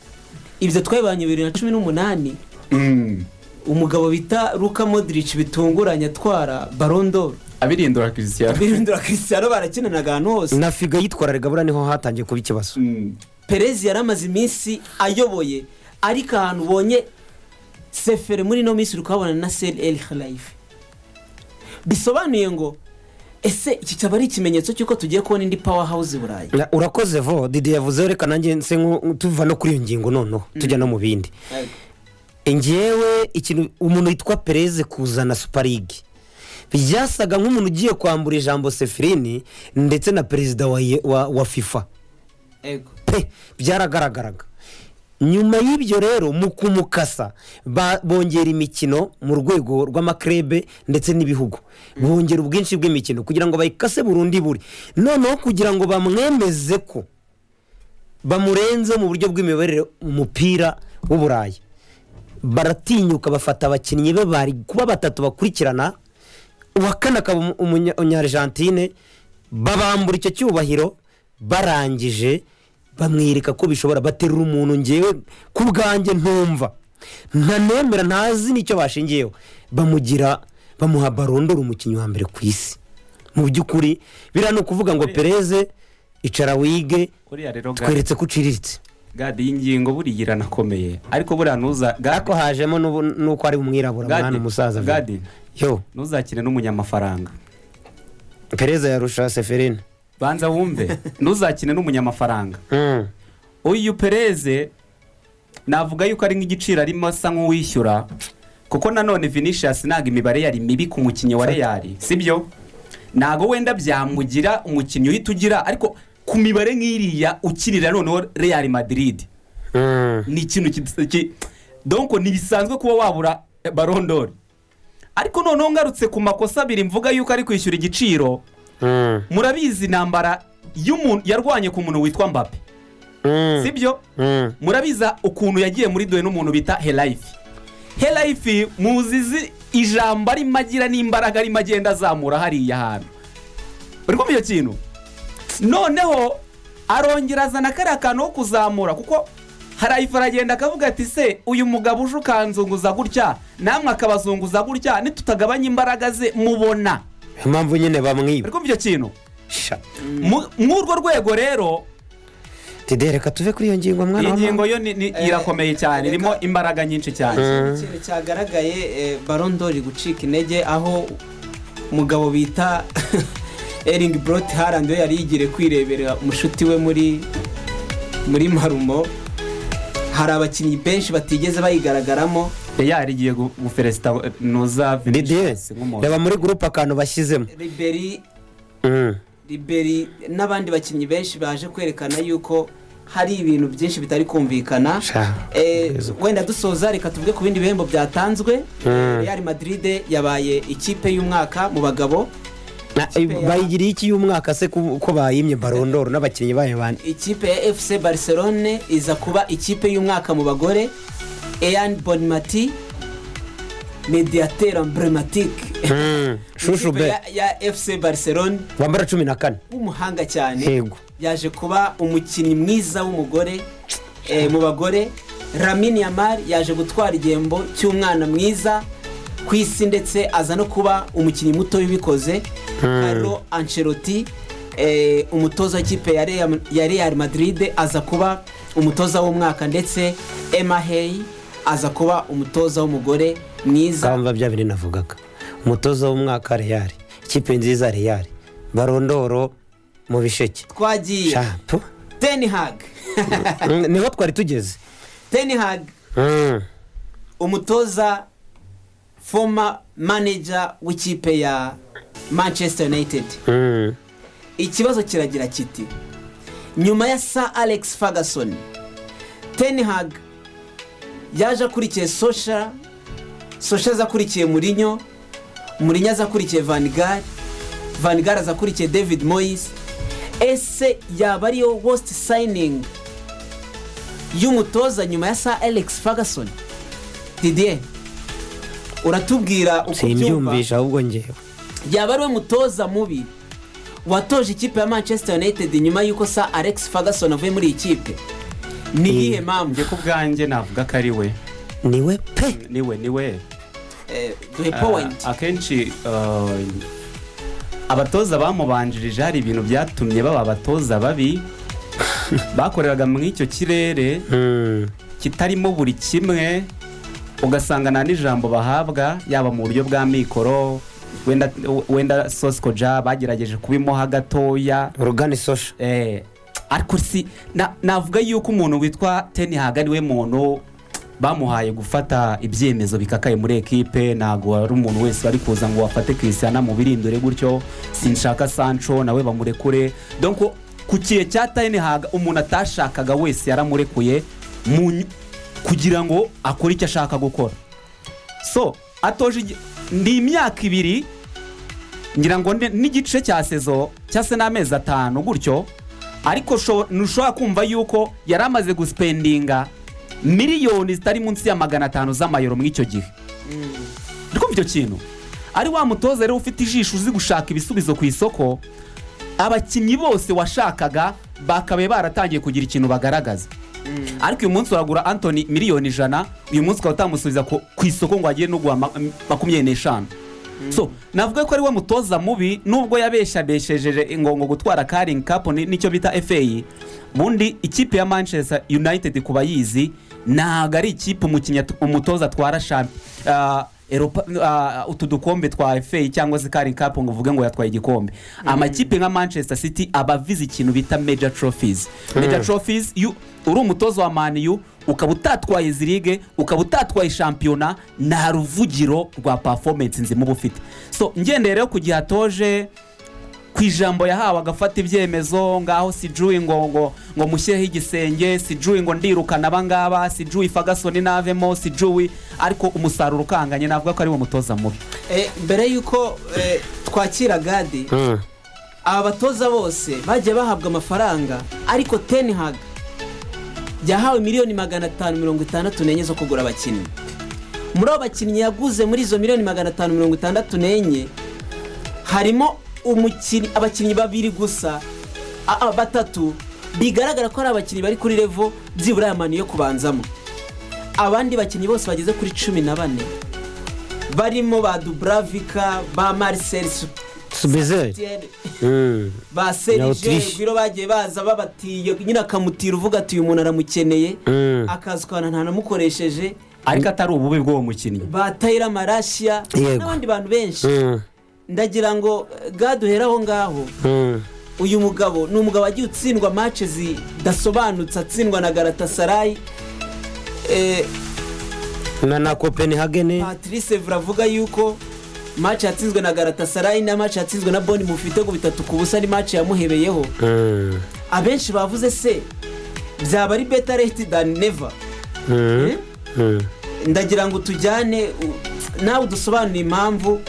Ibyo twabibanye bibiri na cumi n'umunani. Umugabo bita luka modric bitunguranye atwara barondoro abirindura kirisiyano birindura christiano barakinanaga ahantu hose na figa yitwara rigabura ni ho hatangiye kuba ikibazo. Perezi yari amaze iminsi ayoboye ariko ahantu ubonye sefere muri ino minsi uri kuhabona na seri eri harayife bisobanuye ngo ese iki cyaba ari ikimenyetso cy'uko tugiye kubona indi pawa hawuze i burayi? Urakoze vo didi yavuze reka nanjye nse tuva no kuri iyo ngingo noneho tujya no mu bindi. Ngewe ikintu umuntu witwa pereze kuzana league. Byasaga nk'umuntu ugiye kwambura ijambo sefirini ndetse na perezida wa, fifa. Pe byaragaragaraga. Nyuma y'ibyo rero mu kumukasa bongera imikino mu rwego rw'amakrebe ndetse n'ibihugu. Bongera ubwinshi bw'imikino kugira ngo bayikase burundu buri. Noneho kugira ngo bamwemeze ko bamurenze mu buryo bw'imiyoborere mu mupira w'uburayi. Baratinyuka bafata abakinnyi be bari kuba batatu bakurikirana uwa kane akaba umu- umunya- umunyargentine babambura icyo cyubahiro barangije bamwereka ko bishobora baterura umuntu ngewe ku bwanjye ntumva. Ntanemera ntazi n'icyo bashingiyeho. Bamugira bamuha barondora umukinnyi wa mbere ku isi. Mu by'ukuri biriya ni ukuvuga ngo pereze icara wige tweretse ko uciriritse gadi iyi ngingo buriya iranakomeye ariko buriya ntuza ariko hajemo n'uko ari umwirabura mwana umusaza Gadi. yo. ntuzakine n'umunyamafaranga. Pereze yarusha seferine banza wumve. [laughs] Ntuzakine n'umunyamafaranga. Uyu pereze navuga yuko ari nk'igiciro arimo asa nk'uwishyura kuko nanone vinicius ntabwo imibare yari mibi ku mukinnyi wa reyari sibyo? Ntabwo wenda byamugira umukinnyi uhita ugira ariko ku mibare nk'iriya ukinira noneho reyari madiridi Mm. ni ikintu ki- ki- donko ntibisanzwe kuba wabura eh, barondori ariko noneho ngarutse ku makosa abiri mvuga yuko ari kwishyura igiciro. Murabizi intambara y'umuntu yarwanye ku muntu witwa mbappe. Mm. sibyo? Mm. murabiza ukuntu yagiye muri duwe n'umuntu bita herayifi herayifi muzizi ijambo arimo agira n'imbaraga arimo agenda azamura hariya hantu. Uri kumva icyo kintu? Noneho arongera azana kariya kantu ko kuzamura kuko harayifi aragenda akavuga ati se uyu mugabo uje ukanzunguza gutya? Namwe akabazunguza gutya? Nitutagabanya imbaraga ze mubona. Niyo mpamvu nyine bamwiba. Kumva icyo kintu? Sha. Mu- mw'urwo rwego rero Dede, reka tuve kuri iyo ngingo mwana iyi ngingo yo ni- ni- Eh, irakomeye cyane irimo imbaraga nyinshi cyane. Ikintu cyagaragaye eh, barondori gucika intege aho umugabo bita [laughs] eringi boroti harandi we yari yigiriye kwirebera umushuti we muri muri marumo. Hari abakinnyi benshi batigeze bayigaragaramo. Yari igiye gu- guferesita vinicius nk'umuntu reba muri gurupe akantu bashyizemo riberi Mm. riberi n'abandi bakinnyi benshi baje kwerekana yuko hari ibintu byinshi bitari kumvikana. Eh, wenda dusoza reka tuvuge ku bindi bihembo byatanzwe. Mm. real madrid yabaye ikipe y'umwaka mu bagabo. Bayigiriye iki y'umwaka se ko bayimye barondoro n'abakinnyi bayo bane? Ikipe ya fc barcelone iza kuba ikipe y'umwaka mu bagore. Eyan bonimati mediateur emblematike Mm, [laughs] shushu be. Ya, fc barcelone. Wambara cumi na kane. W'umuhanga cyane. Yaje kuba umukinnyi mwiza w'umugore eh, mu bagore. Ramini yamari yaje gutwara igihembo cy'umwana mwiza ku isi ndetse aza no kuba umukinnyi muto w'ibikoze. Carlo Ancelotti eh, umutoza w'ikipe ya Real- Madrid aza kuba umutoza w'umwaka ndetse Emma aza kuba umutoza w'umugore mwiza. Kamba bya biri navugaga. Umutoza w'umwaka reyari ikipe nziza reyari barondoro mu bisheke. Twagiye. Shapu Ten Hag. Mm, ni ho twari tugeze. Ten Hag. Mm, umutoza former manager w'ikipe ya manchester united. Mm, ikibazo kiragira kiti nyuma ya sa alex ferguson ten hag yaje akurikiye sosha sosha aza akurikiye murinyo murinyo aza akurikiye vanigar vanigar aza akurikiye david moyes. Ese yaba ariyo worst signing y'umutoza nyuma ya sa alex ferguson? Didier uratubwira uko byumva ahubwo ngewe yaba ari we mutoza mubi watoje ikipe ya manchester united nyuma y'uko sa alex ferguson avuye muri iyi kipe? Ni iyihe mpamvu njye ku bwanjye navuga ko ari we? Niwe pe. Niwe ni we. Eh, duhe Ah, point? akenshi ah, abatoza bamubanjirije hari ibintu byatumye baba abatoza babi. Bakoreraga muri icyo kirere Mm, kitarimo buri kimwe ugasanga nta n'ijambo bahabwa yaba mu buryo bwa mikoro wenda wenda sosikoja bagerageje kubimuha gatoya. Urugani sosha Eh, ariko si na- navuga yuko umuntu witwa teni haga ari we muntu bamuhaye gufata ibyemezo bikakaye muri ekipe ntabwo ari umuntu wese bari kuza ngo bafate christiana mu birindure gutyo sinshaka sancho nawe bamurekure. Donc ku kihe cya teni haga umuntu atashakaga wese yaramurekuye kugira ngo akore icyo ashaka gukora. So atoje ni imyaka ibiri ngira ngo ni- n'igice cya sezo cyangwa se n'amezi atanu gutyo ariko sho- ntushobora kumva yuko yari amaze gusipendinga miliyoni zitari munsi ya magana atanu z'amayero muri icyo gihe. Uri kumva icyo kintu? Ari wa mutoza rero ufite ijisho uzi gushaka ibisubizo ku isoko abakinnyi bose washakaga bakabaye baratangiye kugira ikintu bagaragaza. Ariko uyu munsi uragura antoni miliyoni ijana uyu munsi ukaba utamusubiza ku isoko ngo agire no guha ma- makumyabiri n'eshanu. So navuga ko ari we mutoza mubi nubwo yabeshabesheje ngo ngo gutwara karingi kapu ni- ni cyo bita efe ubundi ikipe ya manchester united ku bayizi ntabwo ari ikipe umutoza atwara Europa- ah, utu dukombe twa efe cyangwa se karingi kapu ngo uvuge ngo yatwaye igikombe. Amakipe nka manchester city aba avize ikintu bita major trophies. Major trophies you- uri umutoza wa maniyu ukaba utatwaye izi ligue ukaba utatwaye shampiyona nta ruvugiro rwa performance nzima uba ufite. So ngendeye rero ku gihe atoje ku ijambo yahawe agafata ibyemezo ngaho sijuwi ngo ngo ngo mushyireho igisenge sijuwi ngo ndirukana abangaba sijuwi fagasoni navemo sijuwi ariko umusaruro ukanganye navuga ko ari wo mutoza mubi. Eh, mbere y'uko eh, twakira gadi Mm, aba batoza bose bagiye bahabwa amafaranga ariko ten hag yahawe miliyoni magana atanu mirongo itandatu n'enye zo kugura abakinnyi. Muri abo bakinnyi yaguze muri izo miliyoni magana atanu mirongo itandatu n'enye harimo abakinnyi babiri gusa batatu bigaragara ko ari abakinnyi bari kuri revo byibura aya mani yo kubanzamo. Abandi bakinnyi bose bageze kuri cumi na bane barimo ba dubravika ba marcel subizeri Mm, ba serije biro bagiye baza babatiye nyine akamutira uvuga ati uyu muntu aramukeneye. Mm, akazi ukabona ntanamukoresheje ariko atari ububi bw'uwo mukinnyi. Ba tayira marashya n'abandi bantu benshi. Mm, ndagira ngo eh, ga duhere aho ngaho. Uyu mugabo ni umugabo wagiye utsindwa mace zidasobanutse atsindwa na garatasarayi Eh, na na copenhagen. Patrice vura avuga yuko mace yatsinzwe na garatasarayi na mace yatsinzwe na boni mu bitego bitatu ku busa ni mace yamuhebeyeho. Mm, abenshi bavuze se byaba ari beta reti dani neva mm, mm. ndagira ngo tujyane nawe udusobanurire impamvu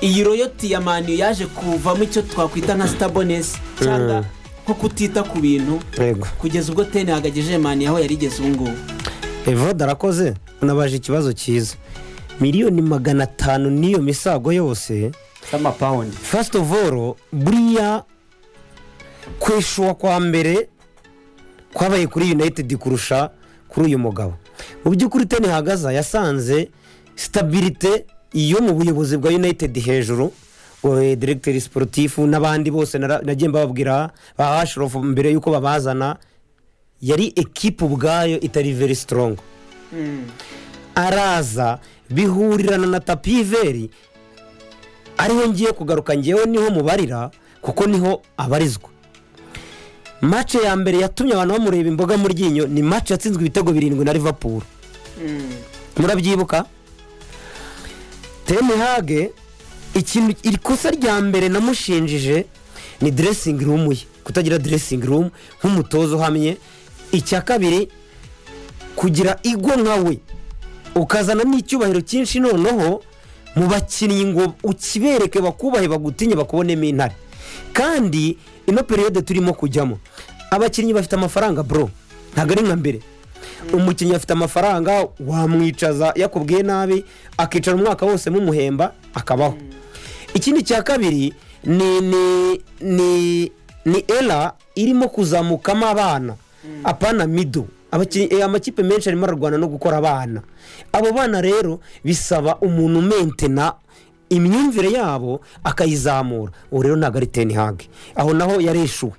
iyi royoti ya mani yaje kuvamo icyo twakwita nka sitabonesi cyangwa nko kutita ku bintu kugeza ubwo teni hagagejeje mani aho yari igeze ubu ngubu. Evode arakoze unabaje ikibazo cyiza. Miliyoni magana atanu n'iyo misago yose. Z'amapawundi first of all buriya kwishuwa kwa mbere kwabaye kuri united kurusha kuri uyu mugabo. Mu by'ukuri teni hagaza yasanze sitabirite yo mu buyobozi bwa united hejuru. We directeur sportif n'abandi bose nagiye mbababwira ba ashrof mbere y'uko babazana yari ekipe ubwayo itari very strong. Araza bihurirana na tapiveri ariho ngiye kugaruka ngewe ni ho mubarira kuko ni ho abarizwa. Mace ya mbere yatumye abantu bamureba imboga mu ryinyo ni mace yatsinzwe ibitego birindwi na liverpool. Murabyibuka? Hage ikintu iri kosa rya mbere namushinjije ni dressing room ye. Kutagira dressing room nk'umutoza uhamye. Icya kabiri kugira igo nka we. Ukazana n'icyubahiro cyinshi noneho mu bakinnyi ngo ukibereke bakubahe bagutinye bakubonemo intare. Kandi ino periyode turimo kujyamo. Abakinnyi bafite amafaranga bro. Ntabwo ari nka mbere. Umukinnyi afite amafaranga wamwicaza yakubwiye nabi akicara umwaka wose mumuhemba akabaho. Ikindi cya kabiri ni ni ni ni era irimo kuzamukamo abana. Apana eh, amakipe menshi arimo ararwana no gukora abana. Abo bana rero bisaba umuntu umentena imyumvire yabo akayizamura. Ubu rero ntabwo ari teni hage aho naho yareshuwe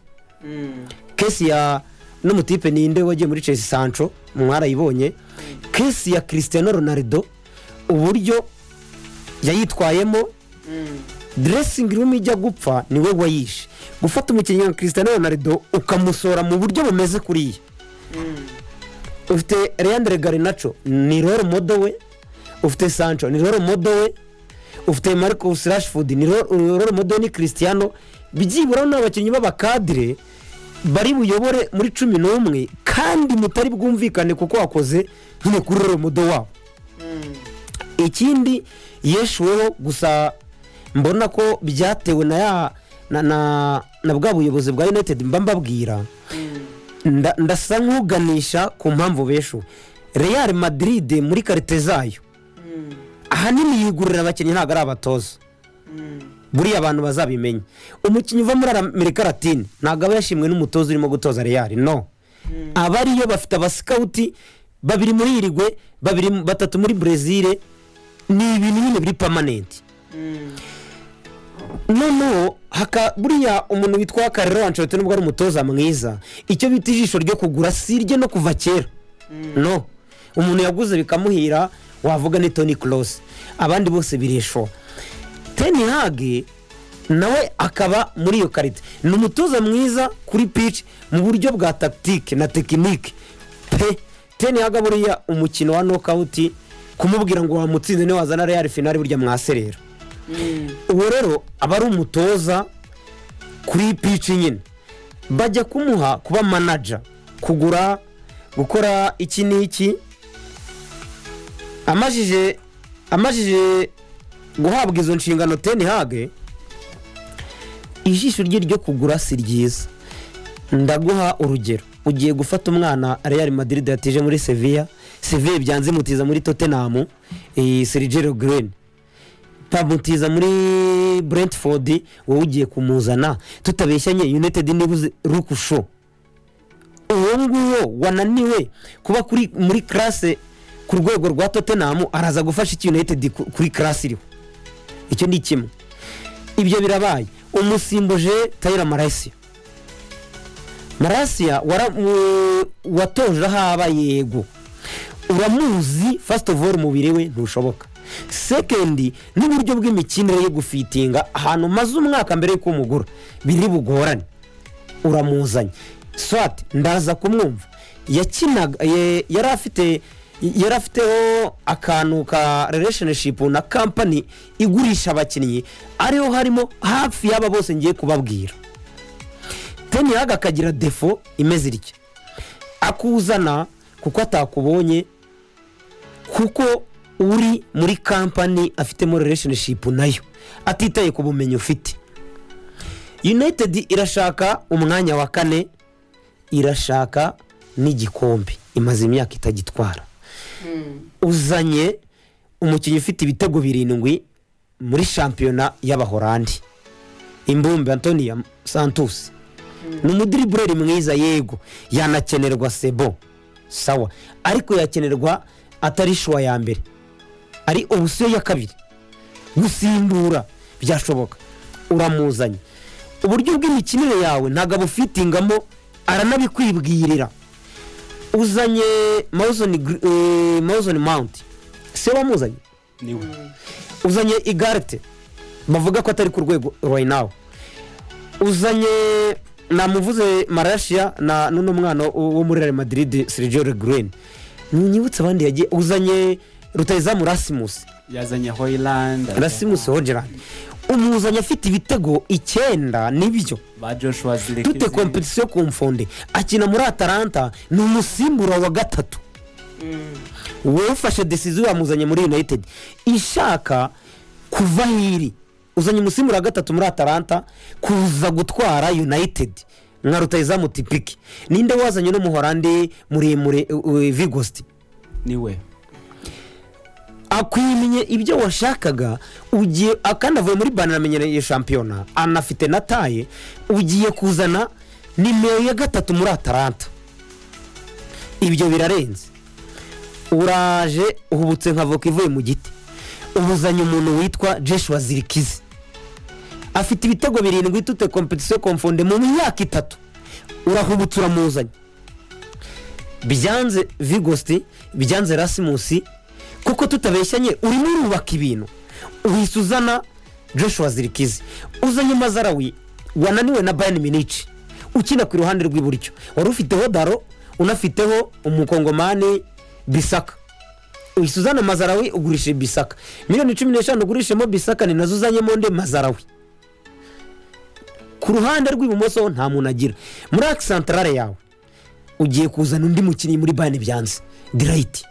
kesi ya n'umutipe ninde wagiye muri chelsea sancho mwarayibonye. Kesi ya cristiano ronaldo uburyo yayitwayemo. Dressing room ijya gupfa ni we wayishe gufata umukinnyi nka cristiano ronaldo ukamusora mu buryo bumeze kuriya. Ufite leandre garinacho ni role modo we ufite sancho ni role modo we ufite marcus rashford ni ro- role modo ni cristiano. Byibura ni abakinnyi b'abakadire bari buyobore muri cumi n'umwe kandi mutari bwumvikane kuko wakoze nyine kuri role modo wabo. Ikindi yeshuweho gusa mbona ko byatewe na ya na, na, na bwa buyobozi bwa united mba mbabwira nda- ndasa nk'uganisha ku mpamvu beshu real madrid muri karite zayo. Ahanini yigurira abakinnyi ntabwo ari abatoza. Buriya abantu bazabimenya. Umukinnyi uva muri amerika latine ntabwo aba yashimwe n'umutoza urimo gutoza real no. Aba ariyo bafite abasikawuti babiri muri irigwe babiri batatu muri brezil ni ibintu nyine biri pamanenti noneho haka buriya umuntu witwa karero anshote nubwo ari umutoza mwiza icyo bita ijisho ryo kugura si irye no kuva kera. No. Umuntu yaguze bikamuhira wavuga ni toni korose abandi bose biresho teni hage nawe akaba muri iyo karita. Ni umutoza mwiza kuri pici mu buryo bwa tagitike na tekinike pe teni hage buriya umukino wa nokawuti kumubwira ngo wamutsinze ni we wazana real finale burya mwaserera. Uwo rero aba ari umutoza kuri pici nyine. Bajya kumuha kuba manaja kugura gukora iki n'iki. Amajije amajije guhabwa izo nshingano teni hage ijisho rye ryo kugura si ryiza. Ndaguha urugero. Ugiye gufata umwana real madrid yatije muri seviya seviya byanze imutiza muri tottenham. Serigero green. Pamutiza muri brentford wowe ugiye kumuzana tutabeshyanye united nibuze rukusho uwo nguwo wananiwe kuba kuri muri classe ku rwego rwa tottenham araza gufasha iki united ku- kuri classe iriho. Icyo ni kimwe. Ibyo birabaye. Umusimbuje tayira wara- mu- watoje aho aba yego. Uramuzi fasiti ofu oru umubiri we ntushoboka. Sekendi n'uburyo bw'imikinire yo gufitinga. Ahantu maze umwaka mbere y'uko umugura biri bugorane. Uramuzanye. Swati ndaza kumwumva. Yakinaga yari afite yari afiteho akantu ka relationship na kampani igurisha abakinnyi ariho harimo hafi y'aba bose ngiye kubabwira. Teni yaga akagira defo imeze itya? Akuzana kuko atakubonye kuko uri muri kampani afitemo relationship na yo. Atitaye ku bumenyi ufite. United irashaka umwanya wa kane irashaka n'igikombe. Imaze imyaka itagitwara. Uzanye umukinnyi ufite ibitego birindwi muri shampiyona y'abahorandi. Imbumbe antonia santos. Ni umudiribureri mwiza yego. Yanakenerwa sebo. Sawa. Ariko yakenerwa atari shuwa ya mbere. Ari ubusiyo ya kabiri. Gusimbura. Byashoboka. Uramuzanye. Uburyo bw'imikinire yawe ntabwo abufitingamo aranabikwibwirira uzanye mawuzoni eh, mawunti se wamuzanye? Niwe. Uzanye igarite bavuga ko atari ku rwego right now uzanye namuvuze marashiya na n'uno mwana wo muri real madrid sergio regreen ntunyibutse abandi yagiye. Uzanye rutayizamu rasimusi yazanye hoyland rasimusi hogerand umuzanye afite ibitego icyenda ni byo? Ba joshua zirikisi tute kompetisiyo ku mfonde. Akina muri atalanta ni umusimbura wa gatatu. Wowe ufashe desiziyo wamuzanye muri united. Ishaka kuva hiri. Uzanye umusimbura wa gatatu muri atalanta kuza gutwara united. Nka rutayizamu tipiki ninde wazanye n'umuhorandi muremure uh, uh, vigosti ni we. Akwimiye ibyo washakaga ugiye kandi avuye muri bane amenyereye shampiyona anafite na taye ugiye kuzana nimero ya gatatu muri atalanta. Ibyo birarenze. Uraje uhubutse nka voka ivuye mu giti. Ubuzanye umuntu witwa joshua zirikizi. Afite ibitego birindwi tute kompetisiyo komfonde mu myaka itatu. Urahubutse uramuzanye. Byanze vigosti byanze rasimusi kuko tutabeshyanye urimo urubaka ibintu. Uhise uzana joshua zirikizi. Uzanye mazarawi wananiwe na bayani minici ukina ku ruhande rw'iburyo. Wari ufiteho daro unafiteho umukongomani bisaka uhise uzana mazarawi ugurisha bisaka miliyoni cumi n'eshanu ugurishemo bisaka ni na zo uzanyemo nde? Mazarawi. Ku ruhande rw'ibumoso nta muntu agira. Muri akisantarare yawe ugiye kuzana undi mukinnyi muri bane byanze. Dirayiti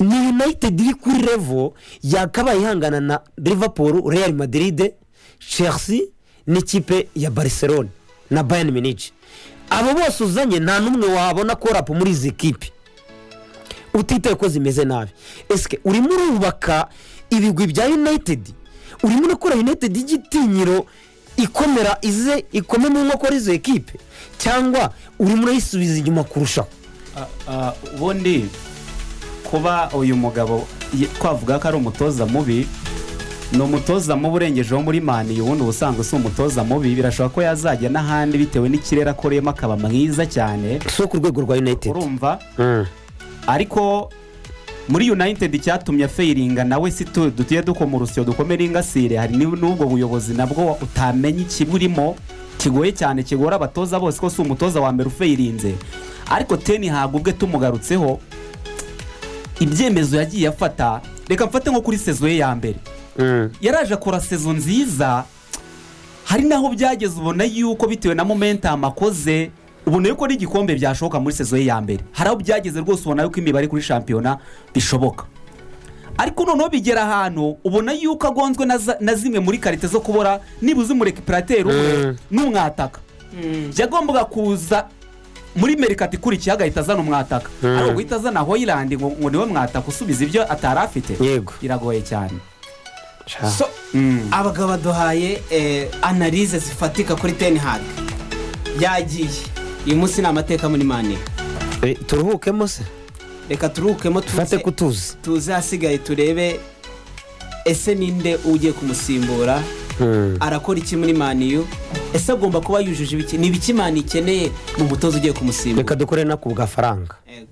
ni united iri kuri revo yakabaye ihangana na liverpool real madrid chelsea n'ikipe ya barcelone na bayern munich. Abo bose uzanye nta n'umwe wabona korapu muri izi kipe utitaye ko zimeze nabi. Esike urimo urubaka ibigwi bya united? Urimo urakora united y'igitinyiro ikomera ize ikome mu nkokora izo ekipe cyangwa urimo urayisubiza inyuma kurushaho? Ah, ah, ubundi kuba uyu mugabo twavuga ko ari umutoza mubi ni umutoza mubi urengejeho muri mani ubundi ubusanzwe si umutoza mubi. Birashoboka ko yazajya n'ahandi bitewe n'ikirere akoreyemo akaba mwiza cyane. So ku rwego rwa united. Urumva? Mm. ariko muri united icyatumye afayiringa nawe si tu- dutuye dukoma urusyo dukomere ingasire. Hari n'ub- n'ubwo buyobozi nabwo utamenya ikiburimo kigoye cyane kigora abatoza bose ko si umutoza wa mbere ufayirinze ariko teni ntabwo ubwe tumugarutseho ibyemezo yagiye afata reka mfate nko kuri sezo ye ya mbere. Mm. yaraje akora sezo nziza hari naho byageze ubona yuko bitewe na momentum akoze ubona yuko n'igikombe byashoboka muri sezo ye ya mbere. Hari aho byageze rwose ubona yuko imibare kuri shampiyona bishoboka. Ariko noneho bigera ahantu ubona yuko agonzwe na zimwe muri karite zo kubora nibuze umurekipirateri umwe n'umwataka. Yagombaga kuza muri merikati ikurikiye agahita azana umwataka. Ariko guhita azana hoyirandi ngo ngo ni we mwataka usubiza ibyo atari afite. Yego. biragoye cyane. So, abagabo baduhaye eh, analize zifatika kuri teni hadi yagiye. Uyu munsi ni amateka muri mani Eh, turuhukemo se reka turuhukemo tuze tuze. ahasigaye turebe ese ninde ugiye kumusimbura. Arakora iki muri maniyu? Ese agomba kuba yujuje ibiki? Ni ibiki mani ikeneye mu mutoza ugiye kumusimbura reka dukore no ku bwa faranga Yego.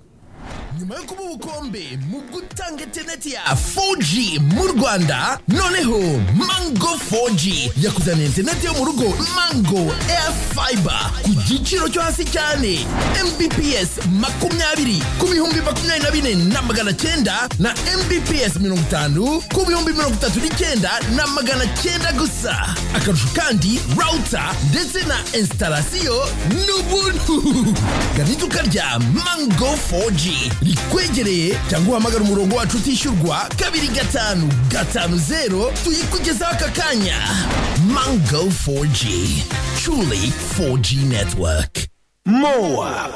Nyuma yo kuba ubukombe mu gutanga interineti ya 4G mu rwanda noneho mango 4G yakuzaniye interineti yo mu rugo mango air fiber. Ku giciro cyo hasi cyane mbps makumyabiri ku bihumbi makumyabiri na bine na magana cyenda na mbps mirongo itanu ku bihumbi mirongo itatu n'icyenda na magana cyenda gusa. Akarusho kandi router ndetse na instalasiyo n'ubuntu. Gana iduka rya mango 4G rikwegereye cyangwa uhamagara umurongo wacu utishyurwa kabiri gatanu gatanu zero tuyikugezaho aka kanya. Mango 4G truly 4G network. Mowa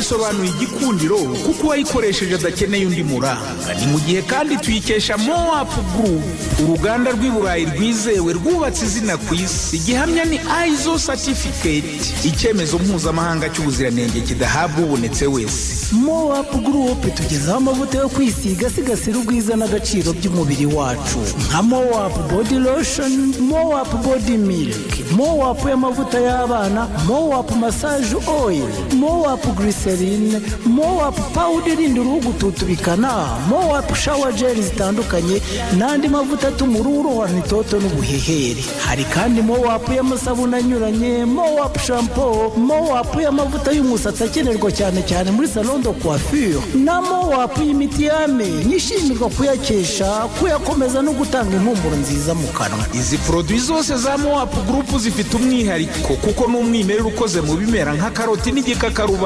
isobanuye igikundiro kuko uwayikoresheje adakeneye undi muranga ni mu gihe kandi tuyikesha mowapu gurupu uruganda rw'i burayi rwizewe rwubatse izina ku isi. Igihamya ni izo satifiketi icyemezo mpuzamahanga cy'ubuziranenge kidahabwa ubonetse wese. Mowapu gurupe tugezaho amavuta yo kwisiga asigasira ubwiza n'agaciro by'umubiri wacu. Nka mowapu bodi loshoni mowapu bodi miliki mowapu y'amavuta y'abana mowapu masaje oyili mowapu giriserine mowapu pawuda irinda uruhu gututubikana mowapu shawa jeri zitandukanye n'andi mavuta atuma uruhu ruhorana itoto n'ubuhehere hari kandi mowapu y'amasabune anyuranye mowapu shampo mowapu y'amavuta y'umusatsi akenerwa cyane cyane muri salon de coiffure. Na mowapu y'imiti y'amenyo ishimirwa kuyakesha kuyakomeza no gutanga impumuro nziza mu kanwa izi poroduwi zose za mowapu gurupu zifite umwihariko kuko ni umwimerere ukoze mu bimera nka karoti n'igikakarubamba.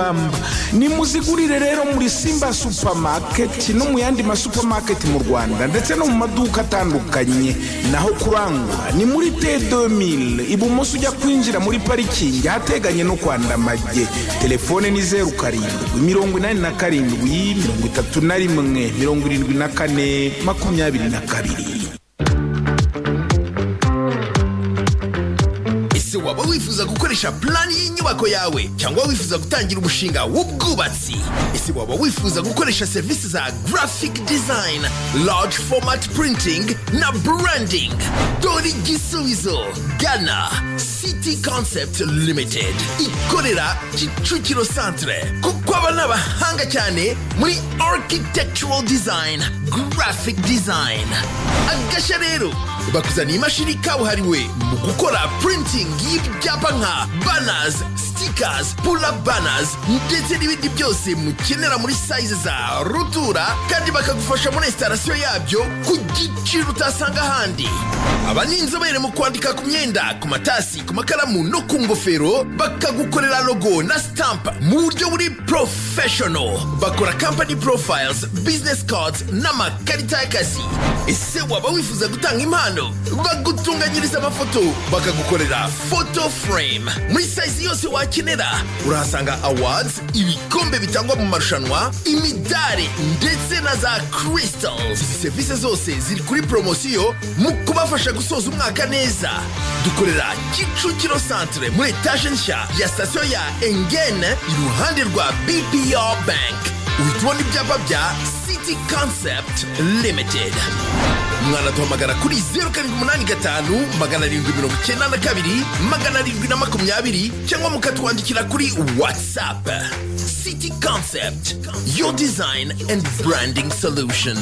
Nimuzigurire rero muri simba supamaketi no mu yandi masupamaketi mu rwanda ndetse no mu maduka atandukanye. Naho kurangura ni muri te 2000 ibumoso ujya kwinjira muri parikingi ahateganye no kwa ndamage telefone ni zeru karindwi mirongo inani na karindwi mirongo itatu na rimwe mirongo irindwi na kane makumyabiri na kabiri. Waba wifuza gukoresha plani y'inyubako yawe cyangwa wifuza gutangira umushinga w'ubwubatsi? Ese waba wifuza gukoresha serivisi za graphic design large format printing na branding? Dore igisubizo gana city concept limited. Ikorera kicukiro centre. Kuko aba ni abahanga cyane muri architectural design graphic design. Agashya rero bakuzaniye imashini kabuhariwe mu gukora printing y'ibyapa nka banners stickers pull up banners ndetse n'ibindi byose mukenera muri size za rutura kandi bakagufasha muri installation yabyo ku giciro utasanga ahandi. Aba ni inzobere mu kwandika ku myenda ku matasi ku makaramu no ku ngofero bakagukorera logo na stamp mu buryo buri professional. Bakora company profiles business cards n'amakarita y'akazi. Ese waba wifuza gutanga impano? Bagutunganyiriza amafoto bakagukorera photo frame. Muri size yose wakenera urahasanga awards ibikombe bitangwa mu marushanwa imidari ndetse na za crystals. Izi serivisi zose ziri kuri poromosiyo mu kubafasha gusoza umwaka neza. Dukorera kicukiro centre muri etaje nshya ya sitasiyo ya engene iruhande rwa bpr bank. Uhita ubona ibyapa bya city concept limited. Mwanaduhamagara kuri zeru karindwi umunani gatanu magana arindwi mirongo icyenda na kabiri magana arindwi na makumyabiri cyangwa mukatwandikira kuri whatsapp. City concept your design and branding solution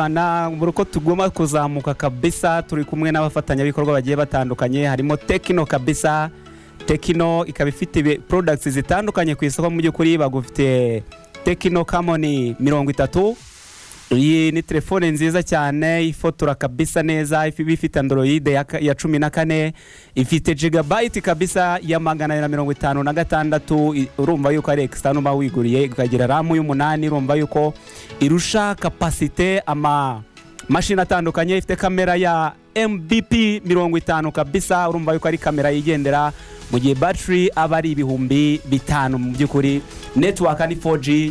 ebana buri uko tugomba kuzamuka kabisa turi kumwe n'abafatanyabikorwa bagiye batandukanye harimo tekino kabisa. Tekino ikaba ifite products zitandukanye ku isoko mu by'ukuri bagufite tekino kamoni mirongo itatu. Iyi ni telefone nziza cyane ifotora kabisa neza iba ifite android ya, cumi na kane ifite gigabyte kabisa ya magana na mirongo itanu na gatandatu urumva yuko ari externe uba wiguriye ikagira ramu y'umunani urumva yuko irusha kapasite ama mashini atandukanye ifite kamera ya mbp mirongo itanu kabisa urumva yuko ari kamera yigendera mu gihe battery aba ari ibihumbi bitanu mu by'ukuri network ni 4G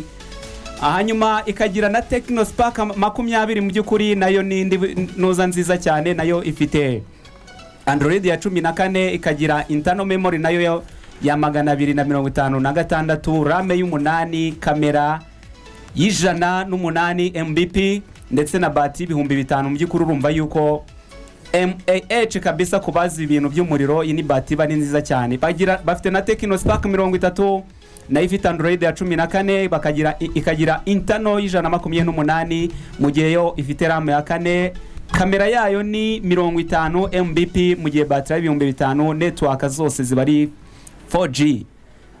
hanyuma ikagira na tekino sipaka makumyabiri mu by'ukuri na yo ni ntuza nziza cyane na yo ifite android ya cumi na kane ikagira intano memory na yo yo- ya magana abiri na mirongo itanu na gatandatu rame y'umunani kamera y'ijana n'umunani mbp ndetse na bati y'ibihumbi bitanu. Mu by'ukuri urumva yuko mah kabisa ku bazi ibintu by'umuriro iyi ni bati iba ari nziza cyane. Bafite na tekino spark mirongo itatu na yo ifite android ya cumi na kane bakagira ikagira intano y'ijana na makumyabiri n'umunani mu gihe yo ifite ramu ya kane. Kamera yayo ni mirongo itanu mbp mu gihe batiri ari ibihumbi bitanu network zose ziba ari 4G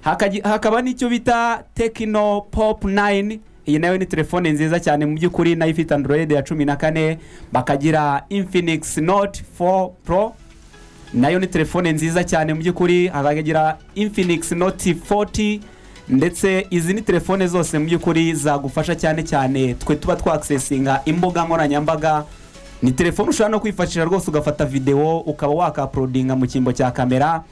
Hakagi- hakaba n'icyo bita tekino pop 9 iyi na yo ni telefone nziza cyane mu by'ukuri na yo ifite android ya cumi na kane. Bakagira infinix note 4 pro. Nayo ni telefone nziza cyane mu by'ukuri hakagira infinix note 40 ndetse izi ni telefone zose mu by'ukuri zagufasha cyane cyane. Twe tuba twakisesinga imbuga nkoranyambaga. Ni telefone ushobora no kwifashisha rwose ugafata videwo ukaba wakaporodinga mu cyimbo cya kamera.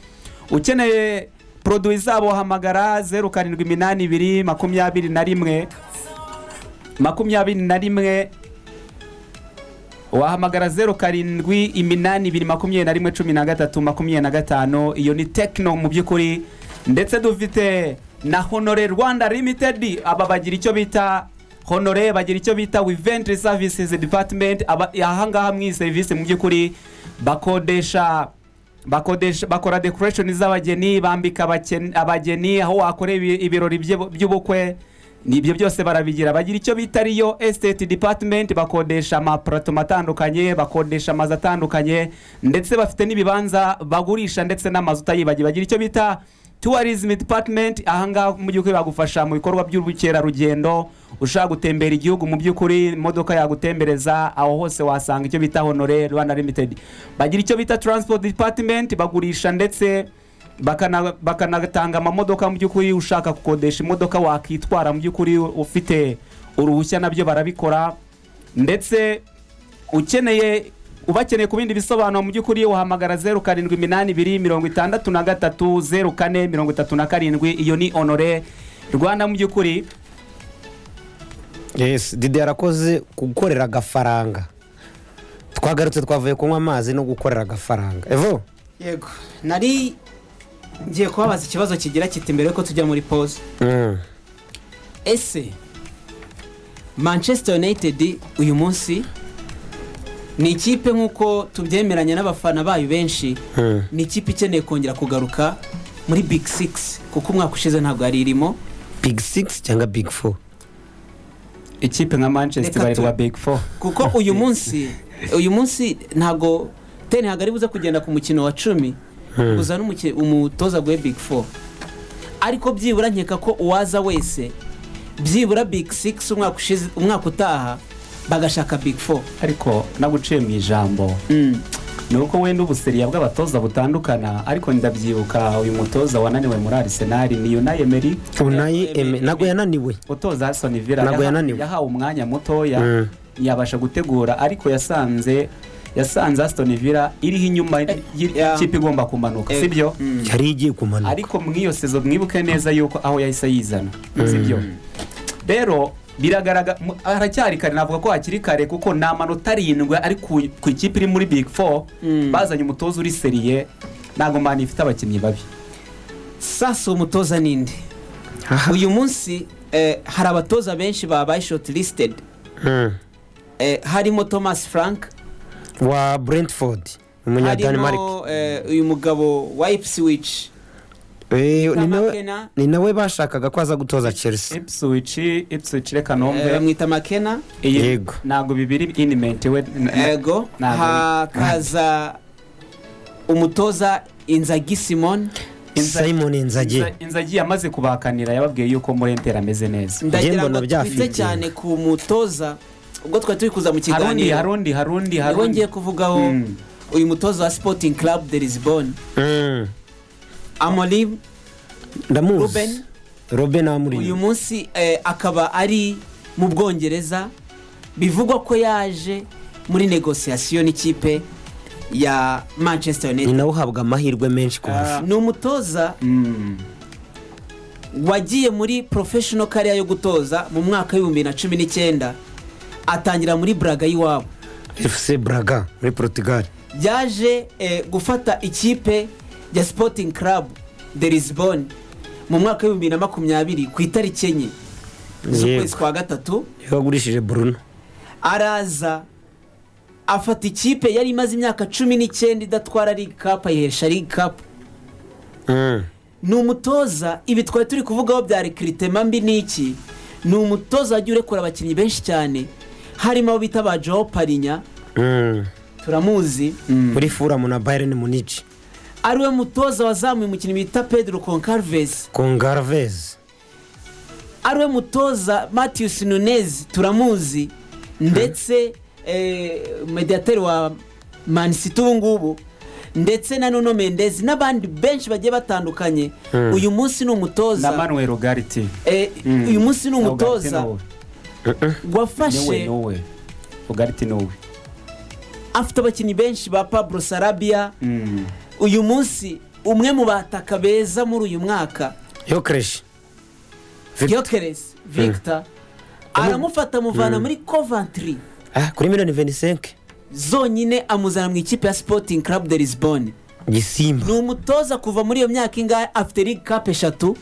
Ukeneye poroduwi zabo hamagara zeru karindwi iminani ibiri makumyabiri na rimwe. Makumyabiri na rimwe. Wahamagara zeru karindwi iminani ibiri makumyabiri na rimwe cumi na gatatu makumyabiri na gatanu. Iyo ni tekino mu by'ukuri. Ndetse dufite na honore rwanda limitedi aba bagira icyo bita honore bagira icyo bita wiventi services department. Ahangaha mu iyi serivisi mu by'ukuri bakodesha bakora decoration z'abageni bambika abageni aho wakorera ibi- ibirori by'u- by'ubukwe. Nibyo byose barabigira. Bagira icyo bita riyo estate department bakodesha amapurato atandukanye bakodesha amazu atandukanye ndetse bafite n'ibibanza bagurisha ndetse n'amazu utayibagiwe bagira icyo bita tourism department? Ahangaha mu by'ukuri bagufasha mu bikorwa by'ubukerarugendo. Ushaka gutembera igihugu mu by'ukuri imodoka yagutembereza aho hose wasanga icyo bita honore rwanda limited. Bagira icyo bita transport department bagurisha ndetse bakana- bakanatanga amamodoka mu by'ukuri ushaka gukodesha imodoka wakitwara mu by'ukuri ufite uruhushya na byo barabikora. Ndetse ukeneye ubakeneye ku bindi bisobanuro mu by'ukuri wahamagara zeru karindwi iminani ibiri mirongo itandatu na gatatu zeru kane mirongo itatu na karindwi. Iyo ni honore rwanda mu by'ukuri. Yes didi yarakoze gukorera agafaranga. Twagarutse twavuye kunywa amazi no gukorera agafaranga. Evo? Yego. Nari ngiye kubabaza ikibazo kigira kiti mbere yuko tujya muri pause Mm. ese manchester united uyu munsi ni ikipe nk'uko tubyemeranya n'abafana bayo benshi ni ikipe ikeneye kongera kugaruka muri big six kuko umwaka ushize ntabwo yari irimo. Big six cyangwa big four? Ikipe nka manchester barirwa big four. Kuko uyu munsi uyu munsi ntabwo teni ntabwo ari buze kugenda ku mukino wa cumi. Uza n'umuki- umutoza guhe big four. Ariko byibura nkeka ko uwaza wese byibura big six umwaka ushize umwaka utaha bagashaka big four. Ariko naguciye mu ijambo Mm. ni uko wenda ubuseriya bw'abatoza butandukana ariko ndabyibuka uyu mutoza wananiwe muri arisenali ni yunayi emeri ntabwo yananiwe. Utoza yaha- yananiwe. yahawe umwanya mutoya. Mm. yabasha gutegura ariko yasanze yasanze Aston Villa iriho inyuma yeah. y'ikipe igomba kumanuka Eh, sibyo? mm. yari igiye kumanuka. Ariko mu iyo sezo mwibuke neza yuko aho yahise yizana sibyo? Rero biragaragara haracyari kare navuga ko hakiri kare kuko ni amanota arindwi ari ku ikipe iri muri big four Mm. bazanye umutoza uri seriye ntabwo mani ifite abakinnyi babi. Sasa umutoza ninde uyu munsi eh, hari abatoza benshi babaye short listed Mm. eh, harimo thomas frank. Wa brentford umunyadanimarike harimo eh, uyu mugabo wa ipswich. Eh, ni nawe- Makena. ni nawe bashakaga ko aza gutoza chelsea. Ipswich ipswich reka Eh, nombe bamwita makena. Iyi Yego. ntabwo bibiri inimenti we n- ego ntabwo hakaza umutoza inzagi simon. Simon inzage Inza- inzagi yamaze kubahakanira yababwiye yuko muri enteri ameze neza. Ndagira ngo twite cyane ku mutoza. Ubwo twari turi kuza mu harundi kiganiro. harundi harundi harundi. ngiye kuvugaho Mm. uyu mutoza wa sporting club de lisbon. Amorim ndamuzi Ruben. roben amuri uyu munsi eh, akaba ari mu bwongereza bivugwa ko yaje muri negosiyasiyo n'ikipe ya manchester ni united nawe uhabwa amahirwe menshi kurusha ni umutoza Mm. wagiye muri professional career yo gutoza mu mwaka w'ibihumbi bibiri na cumi n'icyenda atangira muri braga y'iwabo fc braga muri portugal. Yaje eh, gufata ikipe ya sporting club de lisbon mu mwaka w'ibihumbi bibiri na makumyabiri ku itariki enye z'ukwezi kwa gatatu wagurishije bruno. araza afata ikipe yari imaze imyaka cumi n'icyenda idatwara cup ayihesha cup. Mm, ni umutoza ibi twari turi kuvugaho bya rekiritema mbi n'iki? Ni umutoza wagiye urekura abakinnyi benshi cyane harimo abo bita ba joe parinya mm. turamuzi. Muri furamu na bayern munich ari we mutoza wazamuye umukinnyi bita pedro concarves. Congarvez ari we mutoza matthews nunez turamuzi. Ndetse eh, mediateri wa manisiti ubu ngubu. Ndetse na nuno mendezi n'abandi benshi bagiye batandukanye. Uyu munsi ni na umutoza manuel ugariti eh, Mm. uyu munsi ni Na umutoza. wowe. wafashe ugariti ni wowe afite abakinnyi benshi ba pablo sarabia. Mm. Uyu munsi umwe mu bataka beza muri uyu mwaka. Yokereshi Victor. yokeres victor. Aramufata amuvana muri coventry. Ah, kuri miliyoni 25 zonyine amuzana mu ikipe ya sporting club de lisbon gisimba. Ni umutoza kuva muri iyo myaka ingahe? Afite league cup eshatu.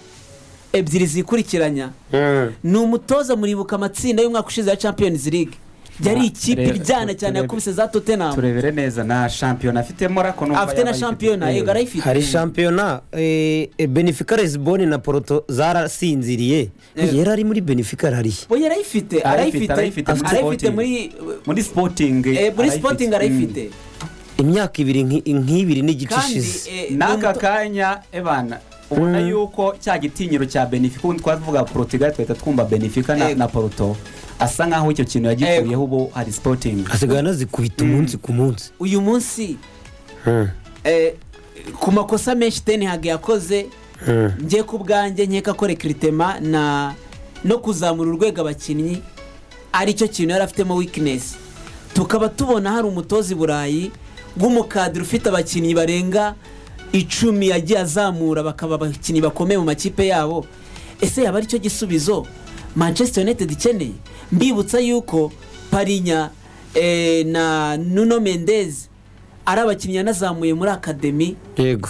Ebyiri zikurikiranya. Mm. ni umutoza muribuka amatsinda y'umwaka ushize ya champions league. Yari ikipe iryana cyane yakubise za tottenham. turebere neza na shampiyona afitemo ariko numva afite na shampiyona yego arayifite hari shampiyona eh, eh, benefica lisbon na porto zarasinziriye. Yari ari muri benefica arariye we yarayifite Arayifite, arayifite arayifite muri arayifite Sporting. muri sporting. Eh, sporting Mm. arayifite imyaka ibiri nki- nk'ibiri n'igice ishize. n'aka kanya ebana ubona yuko cya gitinyiro cya benefica ubundi twavuga portugal twahita twumva benefica na, Ego. Asa nkaho icyo kintu yagikuyeho ubu hari sporting. Asigaye anazikubita umunsi ku munsi. Uyu munsi Mm. eh, ku makosa menshi tenihag yakoze Mm. njye ku bwanjye nkeka ko rekiritema na no kuzamura urwego abakinnyi ari cyo kintu yari afitemo wikinesi tukaba tubona hari umutoza i burayi w'umukadiri ufite abakinnyi barenga icumi yagiye azamura bakaba abakinnyi bakomeye mu makipe yabo. Ese yaba ari cyo gisubizo? Manchester united ikeneye? Mbibutsa yuko parinya eh, na nuno mendez ari abakinnyi yanazamuye muri akademi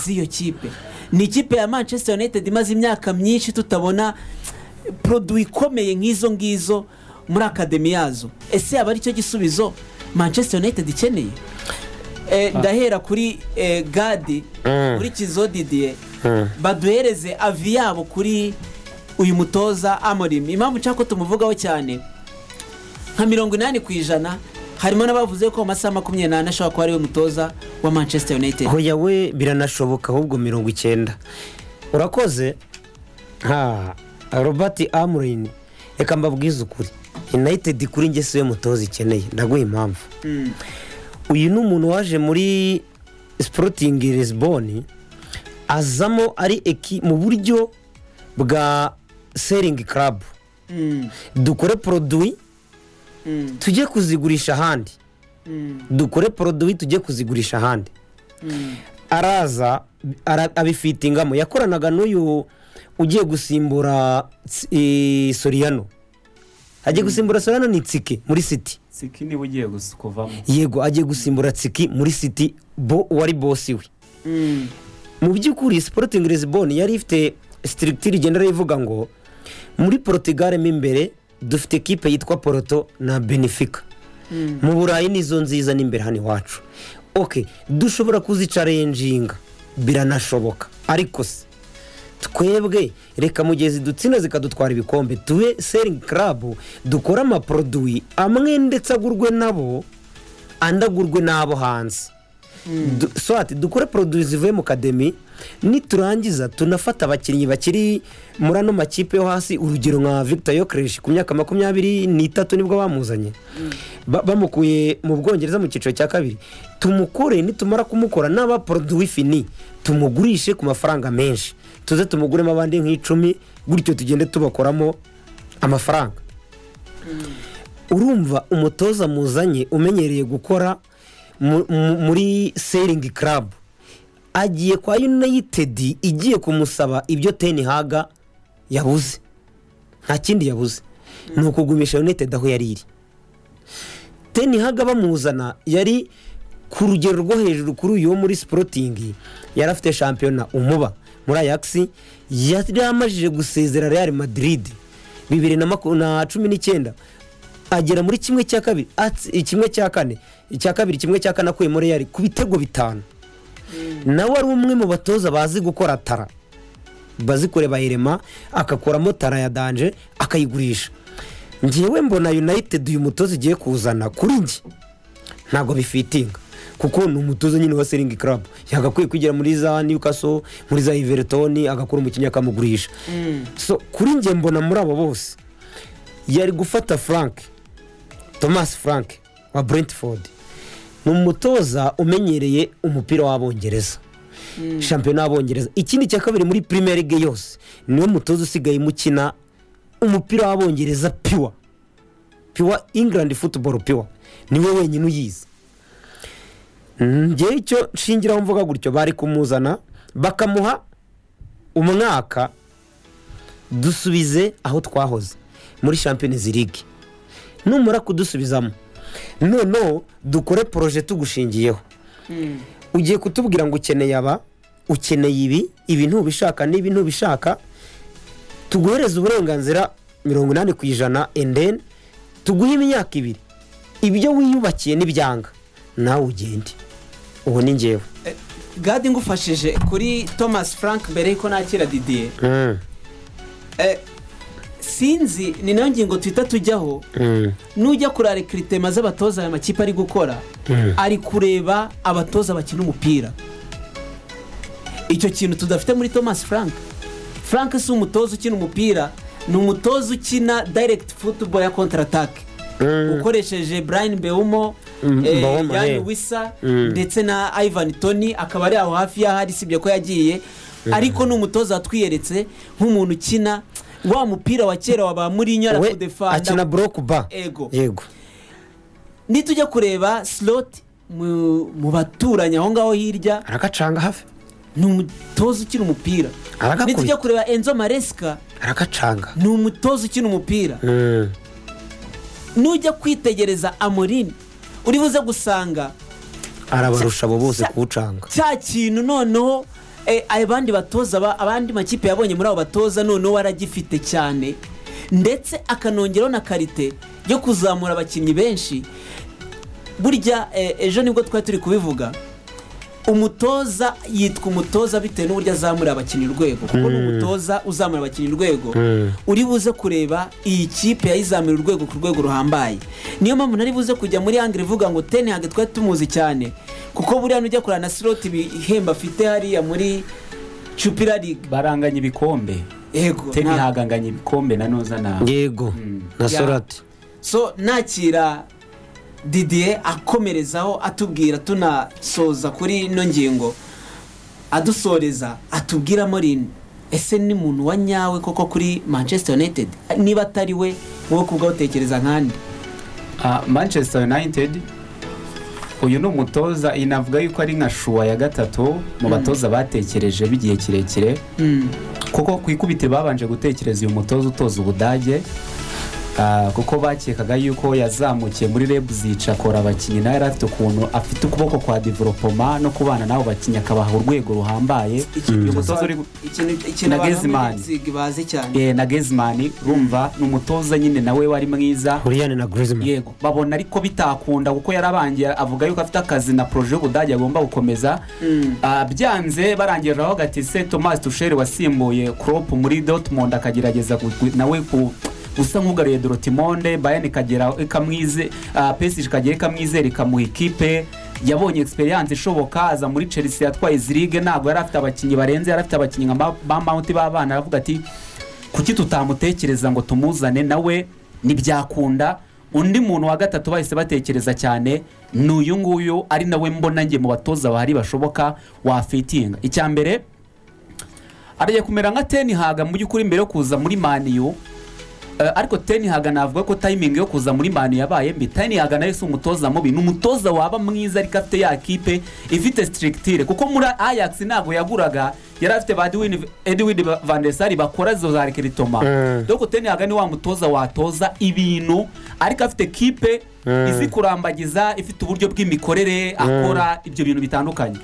z'iyo kipe. Ni ikipe ya manchester united imaze imyaka myinshi tutabona poroduwi ikomeye nk'izo ngizo muri akademi yazo. Ese yaba ari cyo gisubizo manchester united ikeneye? Eh, ndahera kuri eh, gadi Mm. kuri kizo didiye Mm. baduhereze avi yabo kuri uyu mutoza amorim. Impamvu nshaka ko tumuvugaho cyane nka mirongo inani ku ijana harimo n'abavuze ko mu masaha makumyabiri n'ane ashobora kuba ari we mutoza wa manchester united. Hoya we biranashoboka ahubwo mirongo icyenda. Urakoze? Nka robert amurin reka mbabwize ukuri. United kuri njye siwe mutoza ikeneye. Ndaguha impamvu. Mm. uyu ni umuntu waje muri sporting lisbon azamo ari eki mu buryo bwa seringi club. Mm. dukore poroduwi. Tujye kuzigurisha ahandi. Mm. dukore poroduwi tujye kuzigurisha ahandi. Mm. araza ara- abifitingamo yakoranaga n'uyu ugiye gusimbura eh, soriyano agiye gusimbura soriyano ni tsike muri city. Siki niba ugiye kuvamo. Yego agiye gusimbura tsiki muri city bo wari bosi we. Mm. mu by'ukuri sporting lisbon yari ifite sitirigitire igenda ivuga ngo muri portugal mo imbere dufite ekipe yitwa poroto na benefica Mm. mu burayi nizo nziza n'imbere hano iwacu. Ok dushobora kuzicarenjinga biranashoboka. Ariko se twebwe reka mugezi dutsinda zikadutwara ibikombe tube seringi karabu dukore amaproduwi amwe ndetse agurwe nabo andi agurwe n'abo hanze. Dukore poroduwi zivuye mu kademi niturangiza tunafata abakinnyi bakiri muri ano makipe yo hasi. Urugero nka victor yokereshi ku myaka makumyabiri n'itatu ni bwo bamuzanye. Ba- bamukuye mu bwongereza mu cyiciro cya kabiri. Tumukore nitumara kumukora n'aba poroduwi fini tumugurishe ku mafaranga menshi. Tuze tumuguremo abandi nk'icumi gutyo tugende tubakoramo amafaranga. Urumva umutoza muzanye umenyereye gukora muri seringi karabu agiye kwa yunayitedi igiye kumusaba ibyo teni haga yabuze. Nta kindi yabuze. Ni ukugumisha yunayitedi aho yari iri. Teni haga bamuzana yari ku rugero rwo hejuru kuri uyu wo muri siporutingi yari afite shampiyona umuba. Muri ayakisi yari amajije gusezera real madrid. Bibiri na cumi n'icyenda agera muri kimwe cya kabiri kimwe cya kane icya kabiri kimwe cya kane akuye muri real ku bitego bitanu. Nawe ari umwe mu batoza bazi gukora tara. Bazi kureba irema agakoramo tara ya danje akayigurisha. Ngewe mbona united uyu mutoza igiye kuzana kuri njye. Ntabwo bifitinga kuko ni umutoza nyine wa seringi karabu yagakwiye kwigira muri za newcastle muri za iveritoni agakora umukinnyi akamugurisha. So kuri njye mbona muri abo bose yari gufata frank. Thomas frank wa brentford. Ni umutoza umenyereye umupira w'abongereza. Shampiyona y'abongereza ikindi cya kabiri muri premier league yose ni we mutoza usigaye mukina umupira w'abongereza piwa piwa england football piwa ni we wenyine uyizi. Ngewe icyo nshingiraho mvuga gutyo bari kumuzana bakamuha umwaka dusubize aho twahoze muri champions league. Numara kudusubizamo. Noneho dukore poroje tugushingiyeho. Ugiye kutubwira ngo ukeneye aba ukeneye ibi ibi ntubishaka n'ibi ntubishaka tuguhereze uburenganzira mirongo inani ku ijana endeni tuguhe imyaka ibiri. Ibyo wiyubakiye n'ibyanga nawe ugende. Ubu ni ngewe gadi ngufashije kuri thomas frank mbere yuko nakira didiye Mm, Eh, sinzi ni na yo ngingo tuhita tujyaho. Mm, nujya kureba rekiritema z'abatoza aya makipe ari gukora ari kureba abatoza bakina umupira. Icyo kintu tudafite muri thomas frank. Frank si umutoza ukina umupira ni umutoza ukina direct football ya counter attack mm. ukoresheje brian beumo Mm, Mbawoma, yani wisa Mm. ndetse na ivan tony akaba ari aho hafi y'aho ari sibye ko yagiye. Ariko ni umutoza watwiyeretse nk'umuntu ukina wa mupira wa kera wa ba murinyo we arakudefanda akina buroku ba ego. Yego nitujya kureba slot mu baturanyi aho ngaho hirya. Aragacanga hafi. Ni umutoza ukina umupira. Nitujya kureba enzo maresika aragacanga ni umutoza ukina umupira. Mm, nujya kwitegereza amorini uri buze gusanga arabarusha abo bose kuwucanga. cya kintu noneho eh, abandi batoza ba- abandi makipe yabonye muri abo batoza noneho waragifite cyane. Ndetse akanongeraho na karite yo kuzamura abakinnyi benshi. Burya eh, ejo ni bwo twari turi kubivuga umutoza yitwa umutoza bitewe n'uburyo azamura abakinnyi urwego. Kuko ni umutoza uzamura abakinnyi urwego. Uri buze kureba iyi kipe yayizamura urwego ku rwego ruhambaye. Niyo mpamvu nari buze kujya muri angire ivuga ngo teni twari tumuzi cyane. Kuko buriya nujya kureba na siroti ibihembo afite hariya muri cupira ligue baranganya ibikombe. Yego haganganya ibikombe na noza na yego na Ya. sorati so nakira didiye akomerezaho atubwira tunasoza kuri ino ngingo. Adusoreza atubwiramo rini ese ni muntu wa nyawe koko kuri manchester united? Niba atari we wowe kubwaho utekereza nkandi. Ah, manchester united? Uyu ni umutoza inavuga yuko ari nka shuwa ya gatatu mu batoza batekereje b'igihe kirekire. Kuko ku ikubitiro babanje gutekereza uyu mutoza utoza ubudage kuko bakekaga yuko yazamukiye muri rebu zica akora abakinnyi nawe yari afite ukuntu afite ukuboko kwa developoma no kubana n'abo bakinnyi akabaha urwego ruhambaye. Uri Na eh, gezimani urumva ni umutoza nyine nawe wari mwiza. Huriyane na Griezmann. Yego babona ariko bitakunda kuko yarabangiye avuga yuko afite akazi na poroje y'ubudage agomba gukomeza. Ah, byanze barangije aho se thomas tusheri wasimbuye crop muri dortmund akagerageza nawe ku usa nk'ugaruye dorotimonde bayani ikagera ikamwize ah, pesije ikagera ikamwizera ikamuha ikipe. Yabonye experience ishoboka aza muri chelsea yatwaye zirige ntabwo yari afite abakinnyi barenze yari afite abakinnyi ba- mount b'abana aravuga ati kuki tutamutekereza ngo tumuzane nawe? Ntibyakunda. Undi muntu wa gatatu bahise batekereza cyane ni uyu nguyu ari nawe mbona njye mu batoza bahari bashoboka wafitinga icya mbere aragiye kumera nka tenihaga mu by'ukuri mbere yo kuza muri maniyu Eh, ariko tenihaga navuga ko tayimingi yo kuza muri mani yabaye mbi. Tenihaga na yo si umutoza mubi. Ni umutoza waba mwiza ariko afite ya kipe ifite sitirigitire kuko muri ajax ntabwo yaguraga yari afite ba edwin vandesari bakora izo za rekeritoma doko tenihaga ni wa mutoza watoza ibintu ariko afite kipe izi kurambagiza ifite uburyo bw'imikorere akora ibyo bintu bitandukanye.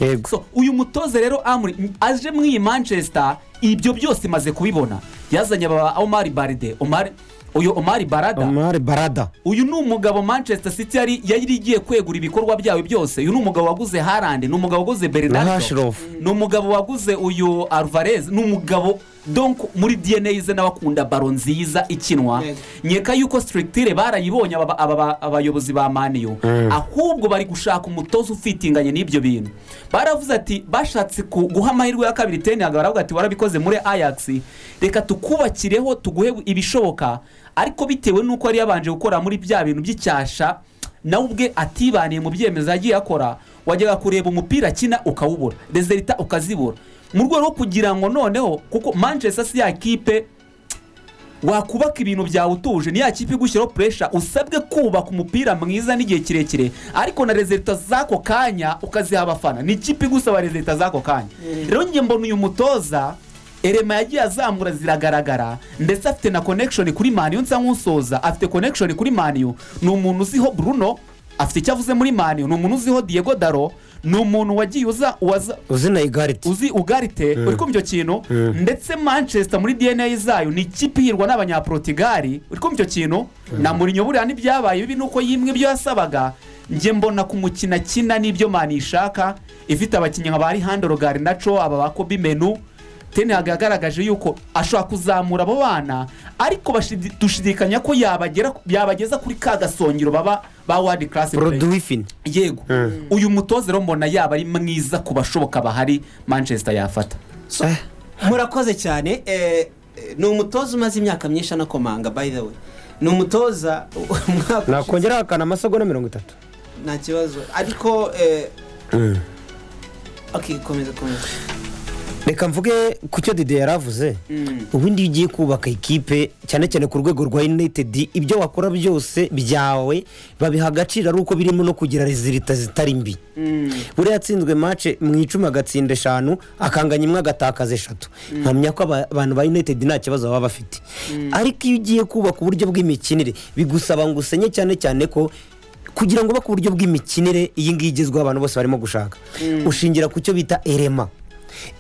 Uyu mutoza rero amuri aje muri iyi manchester ibyo byose imaze kubibona. Yazanye aba omari baride. Omari uyu omari barada. Omar barada. Uyu ni umugabo manchester city yari yari igiye kwegura ibikorwa byawe byose. Uyu ni umugabo waguze harande ni umugabo waguze na bernardo ni umugabo waguze uyu alvarez ni umugabo donc muri dna ze nawe akunda baro nziza ikinwa nkeka yuko sitirigitire barayibonye aba- aba- aba- abayobozi ba maniyu ahubwo bari gushaka umutoza ufitinganye n'ibyo bintu. Baravuze ati bashatse guha amahirwe ya kabiri teni baravuga ati warabikoze muri ajax. Reka tukubakireho tuguhe ibishoboka. Ariko bitewe n'uko yari yabanje gukora muri bya bintu by'icyasha nawe ubwe atibaniye mu byemezo yagiye akora wajyaga kureba umupira akina ukawubura. Rezerita ukazibura. Mu rwego rwo kugira ngo noneho kuko manchester si ya kipe wakubaka ibintu byawe utuje. Ni ya kipe igushyiraho puresha usabwe kubaka umupira mwiza n'igihe kirekire. Ariko na rezerita z'ako kanya ukaziha abafana. Ni ikipe igusaba rezerita z'ako kanya. Rero njye mbona uyu mutoza erema yagiye azamura ziragaragara ndetse afite na connection kuri maniyu nsa nk'usoza afite connection kuri maniyu ni umuntu uziho bruno afite icyo avuze muri maniyu ni umuntu uziho diego daro ni umuntu wagiye uza waza uzi na igariti uzi ugarite? Uri kumva icyo kintu? Ndetse manchester muri dna zayo ni ikipe ihirwa n'abanyaportugali uri kumva icyo kintu? Na murinyo buriya n'ibyabaye bibi nuko yimwe ibyo yasabaga njye mbona ku mukino akina n'ibyo mani ishaka. Ifite abakinnyi nka ba Alejandro Garnacho aba ba Kobe Menu teni yagaragaje yuko ashobora kuzamura abo bana ariko dushidikanya ko yabagera yabageza kuri ka gasongero baba ba wadi karasi produwifini yego. Uyu mutoza rero mbona yaba ari mwiza ku bashoboka bahari manchester yafata. Murakoze cyane. Eh, eh, ni umutoza umaze imyaka myinshi anakomanga by the way. Ni umutoza [laughs] nakongeraho akana amasegonda mirongo itatu. Nta kibazo. Ariko eh, ok komeza komeza. Reka mvuge ku cyo dede yari avuze ubundi iyo ugiye kubaka ikipe cyane cyane ku rwego rwa united ibyo wakora byose byawe babiha agaciro ari uko birimo no kugira rezilita zitari mbi. Buriya yatsinzwe mace mu icumi agatsinda eshanu akanganya imwe agatakaza eshatu. Mpamya ko aba- abantu ba united nta kibazo baba bafite. Ariko iyo ugiye kubaka uburyo bw'imikinire bigusaba ngo usenye cyane cyane ko kugira ngo ubake uburyo bw'imikinire iyi ngiyi igezweho abantu bose barimo gushaka. Ushingira ku cyo bita erema.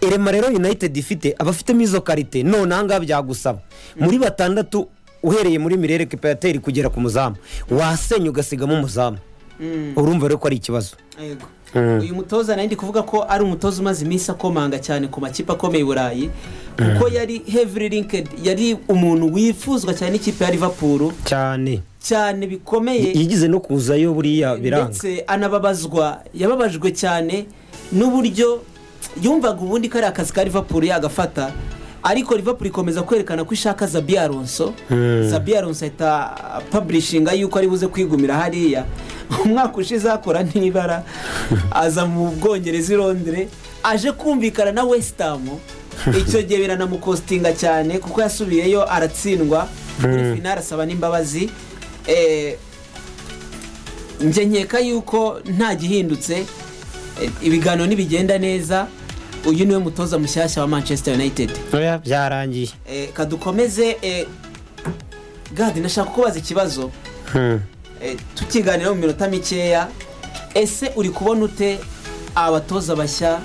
Erema rero united ifite abafitemo izo karite. None ahangaha byagusaba. Muri batandatu uhereye muri mirere kipeyateri kugera ku muzamu wasenya ugasigamo umuzamu. Urumva rero ko ari ikibazo. Yego. Mm. uyu mutoza nari ndi kuvuga ko ari umutoza umaze iminsi akomanga cyane ku makipe akomeye i burayi kuko yari heavily linked yari umuntu wifuzwa cyane n'ikipe ya liverpool. Cyane. Cyane bikomeye. Yigize no kuzayo buriya biranga. Ndetse anababazwa. Yababajwe cyane n'uburyo yumvaga ubundi ko ari akazi ka liverpool yagafata ariko liverpool ikomeza kwerekana ko ishaka zabi alonso. Zabi alonso ahita paburishinga yuko ari buze kwigumira hariya. [laughs] Umwaka ushize akora n'ibara aza mu bwongereza i londres aje kumvikana na west ham. [laughs] Icyo gihe biranamukositinga cyane kuko yasubiyeyo aratsindwa muri finale asaba n'imbabazi. Eh, njye nkeka yuko nta gihindutse eh, ibiganiro nibigenda neza. Uyu ni we mutoza mushyashya wa manchester united. Byarangiye. Eh, kadukomeze eh, gadi nashaka kubaza ikibazo. Hmm. Eh, tukiganiraho mu minota mikeya. Ese uri kubona ute abatoza bashya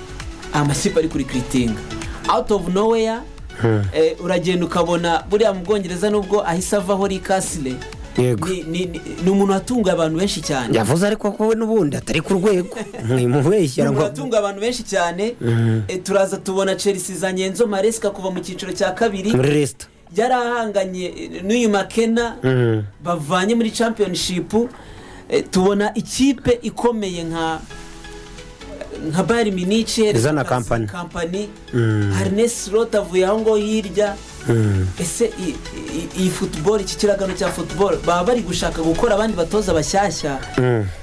amakipe ari kuri kiritinga out of nowhere eh, uragenda ukabona buriya mu bwongereza nubwo ahise avaho rikasire. Ni, ni, ni, ni umuntu watunguye abantu benshi cyane. Yavuze ariko ko we n'ubundi atari ku rwego. [laughs] Mwimubeshyira ngo turatunga abantu benshi cyane. Eh, turaza tubona chelsea za nyenzo maresika kuva mu cyiciro cya kabiri. Muri resita yari ahanganye eh, n'uyu makena bavanye muri championship. Eh, tubona ikipe ikomeye nka nka bayern munich Izana Company. kampani harines rot avuye aho ngaho hirya ese i- i- iyi football iki kiragano cya football? Baba bari gushaka gukora abandi batoza bashyashya.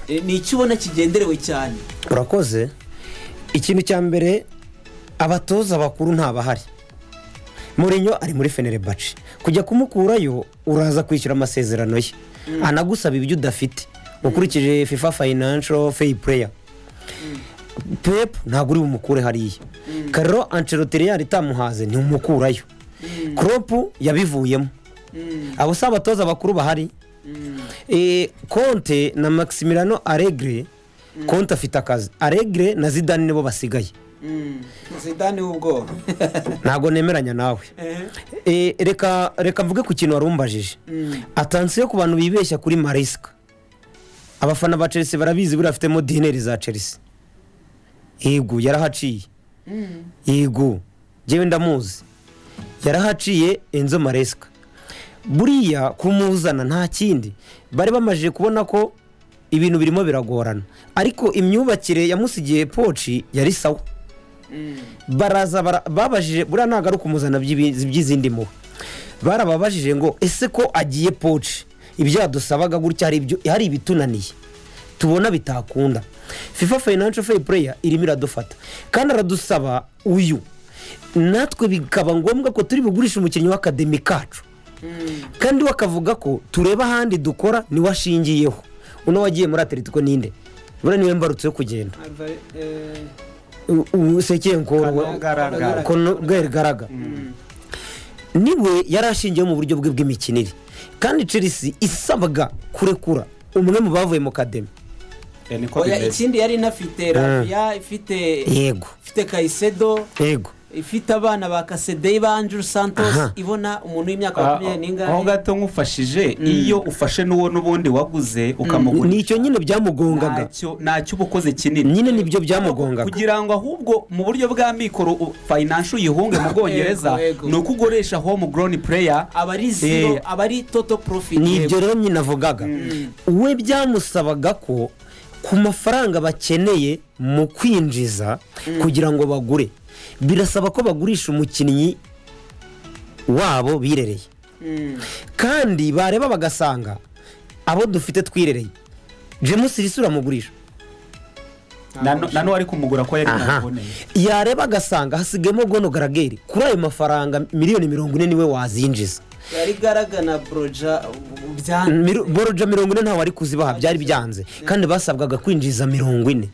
Eh, ni icyo ubona kigenderewe cyane? Urakoze. Ikintu cya mbere abatoza bakuru ntabahari. Murinyo ari muri fenerebaci kujya kumukurayo uraza kwishyura amasezerano ye. Anagusaba ibyo udafite. Ukurikije fifa financial fair player. Pep ntabwo uri bumukure hariya. Karero anceloteri yari itamuhaze ntimumukurayo. Kropu yabivuyemo. Abo si abatoza bakuru bahari. Eh, konte na maximiliano aregre konte afite akazi. Aregre na zidane nibo basigaye. Zidane w'ubwoba [laughs] ntabwo nemeranya nawe. Eh, reka reka mvuge ku kintu wari umbajije atansiyo ku bantu bibeshya kuri marisika abafana ba chelsea barabizi buriya afitemo dineri za chelsea. Yego yarahaciye. Yego njyewe ndamuzi. Yarahaciye enzo maresika buriya kumuzana nta kindi bari bamajije kubona ko ibintu birimo biragorana. Ariko imyubakire yamusigiye poci yari sawa. Baraza bara- babajije buriya ntabwo ari ukumuzana by'izindi mpuhwe. Barababajije ngo ese ko agiye poci ibyo yadusabaga gutya hari ibitunaniye. Tubona bitakunda. Fifa financial fair player irimo iradufata. Kandi aradusaba uyu. Natwe bikaba ngombwa ko turi bugurishe umukinnyi w'akademi kacu. Kandi we akavuga ko tureba ahandi dukora ni we ashingiyeho uno wagiye muri atletico ninde buriya ni we mbarutse yo kugenda. Sekenko Garaga. garaga. Niwe yari ashingiyeho mu buryo bwe bw'imikinire. Kandi chelsea isabwa kurekura umwe mu bavuye mu kademi ikindi yari inafite rafiya ifite yego. ifite kayisedo yego. ifite abana ba kasedeyi ba anjuru santos ibona umuntu w'imyaka Ah, makumyabiri aho n'ingahe gato nkufashije iyo ufashe n'uwo n'ubundi waguze ukamugurisha. Nicyo nyine byamugongaga. Ntacyo uba ukoze kinini. Nyine ni byo byamugongaga. Kugira ngo ahubwo mu buryo bwa mikoro financial uyihunge mu [laughs] bwongereza ni uko ugoresha home grown player. Aba ari zero Eh. aba ari toto profit ni ibyo rero nyine avugaga we byamusabaga ko ku mafaranga bakeneye mu kwinjiza kugira ngo bagure. Birasaba ko bagurisha umukinnyi wabo birereye. Kandi bareba bagasanga abo dufite twirereye. James risi uramugurisha nano ari kumugura ko yari yaboneye yareba agasanga hasigayemo gono garageri. Kuri ayo mafaranga miliyoni mirongo ine ni we wazinjiza. Yari garaga na boroja boroja mirongo ine ntawe ari kuzibaha byari byanze. Kandi basabwaga kwinjiza mirongo ine.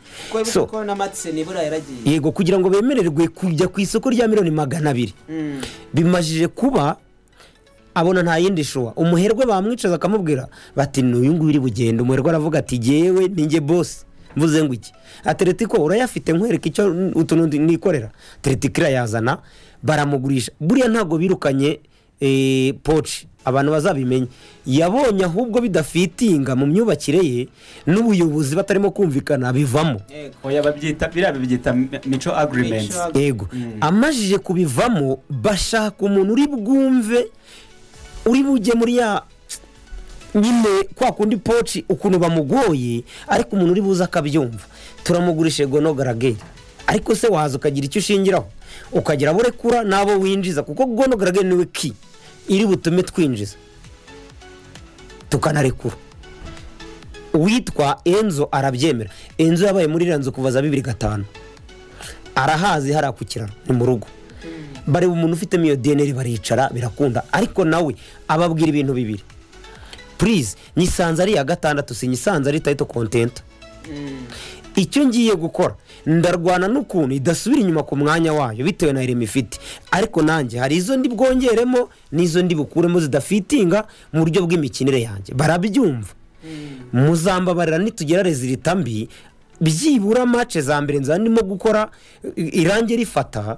Yego kugira ngo bemererwe kujya ku isoko rya miliyoni magana abiri. Bimajije kuba abona nta yindi shuwa umuherwe bamwicaza akamubwira bati n'uyu nguyu uri bugenda umuherwe aravuga ati jyewe ninjye bosi mvuze ngo iki? Atletico urayafite nkwereka icyo utuntu nikorera. Atletico irayazana baramugurisha. Buriya ntabwo birukanye poci abantu bazabimenye. Yabonye ahubwo bidafitinga mu myubakire ye n'ubuyobozi batarimo kumvikana bivamo. Mico agreements. Mico- yego. Amajije kubivamo bashaka umuntu uri bwumve uri bujye muri ya nyine kwa kundi poci ukuntu bamugoye ariko umuntu uri buze akabyumva. Turamugurisha gono garageri ariko se waza ukagira icyo ushingiraho? Ukagira abo urekura n'abo winjiza kuko gono garageri ni we ki iri butume twinjiza. Tukanarekura uwitwa enzo arabyemera. Enzo yabaye muri iriya nzu kuva za bibiri gatanu. Arahazi hariya ku kiraro ni mu rugo bareba umuntu ufitemo iyo deneri baricara birakunda. Ariko nawe ababwira ibintu bibiri. Purize nyisanze ari iya gatandatu si nyisanze ari tayito kontenta icyo ngiye gukora. Ndarwana n'ukuntu idasubira inyuma ku mwanya wayo bitewe na ireme ifite. Ariko nanjye hari izo ndi bwongeremo n'izo ndi bukuremo zidafitinga mu buryo bw'imikinire yanjye. Barabyumva. Muzambabarira nitugera rezilita mbi. Byibura mace za mbere nzaba ndimo gukora i- irangi rifata.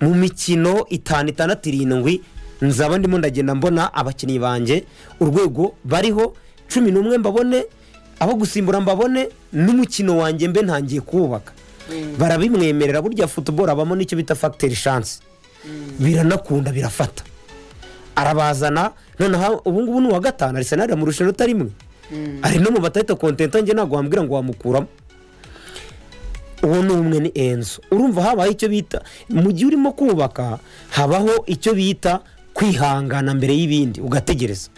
Mu mikino itanu itandatu irindwi nzaba ndimo ndagenda mbona abakinnyi banjye urwego bariho cumi n'umwe mbabone abo gusimbura mbabone n'umukino wanjye mbe ntangiye kuwubaka. Barabimwemerera burya futuboro habamo n'icyo bita fagiteri shansi biranakunda birafata. Arabazana noneho ubu ngubu ni uwa gatanu arisenali amurusha inota rimwe ari no mu batahita kontenta njye ntabwo wambwira ngo wamukuramo. Uwo ni umwe ni enzo. Urumva habaho icyo bita mu gihe urimo kubaka habaho icyo bita kwihangana mbere y'ibindi ugategereza.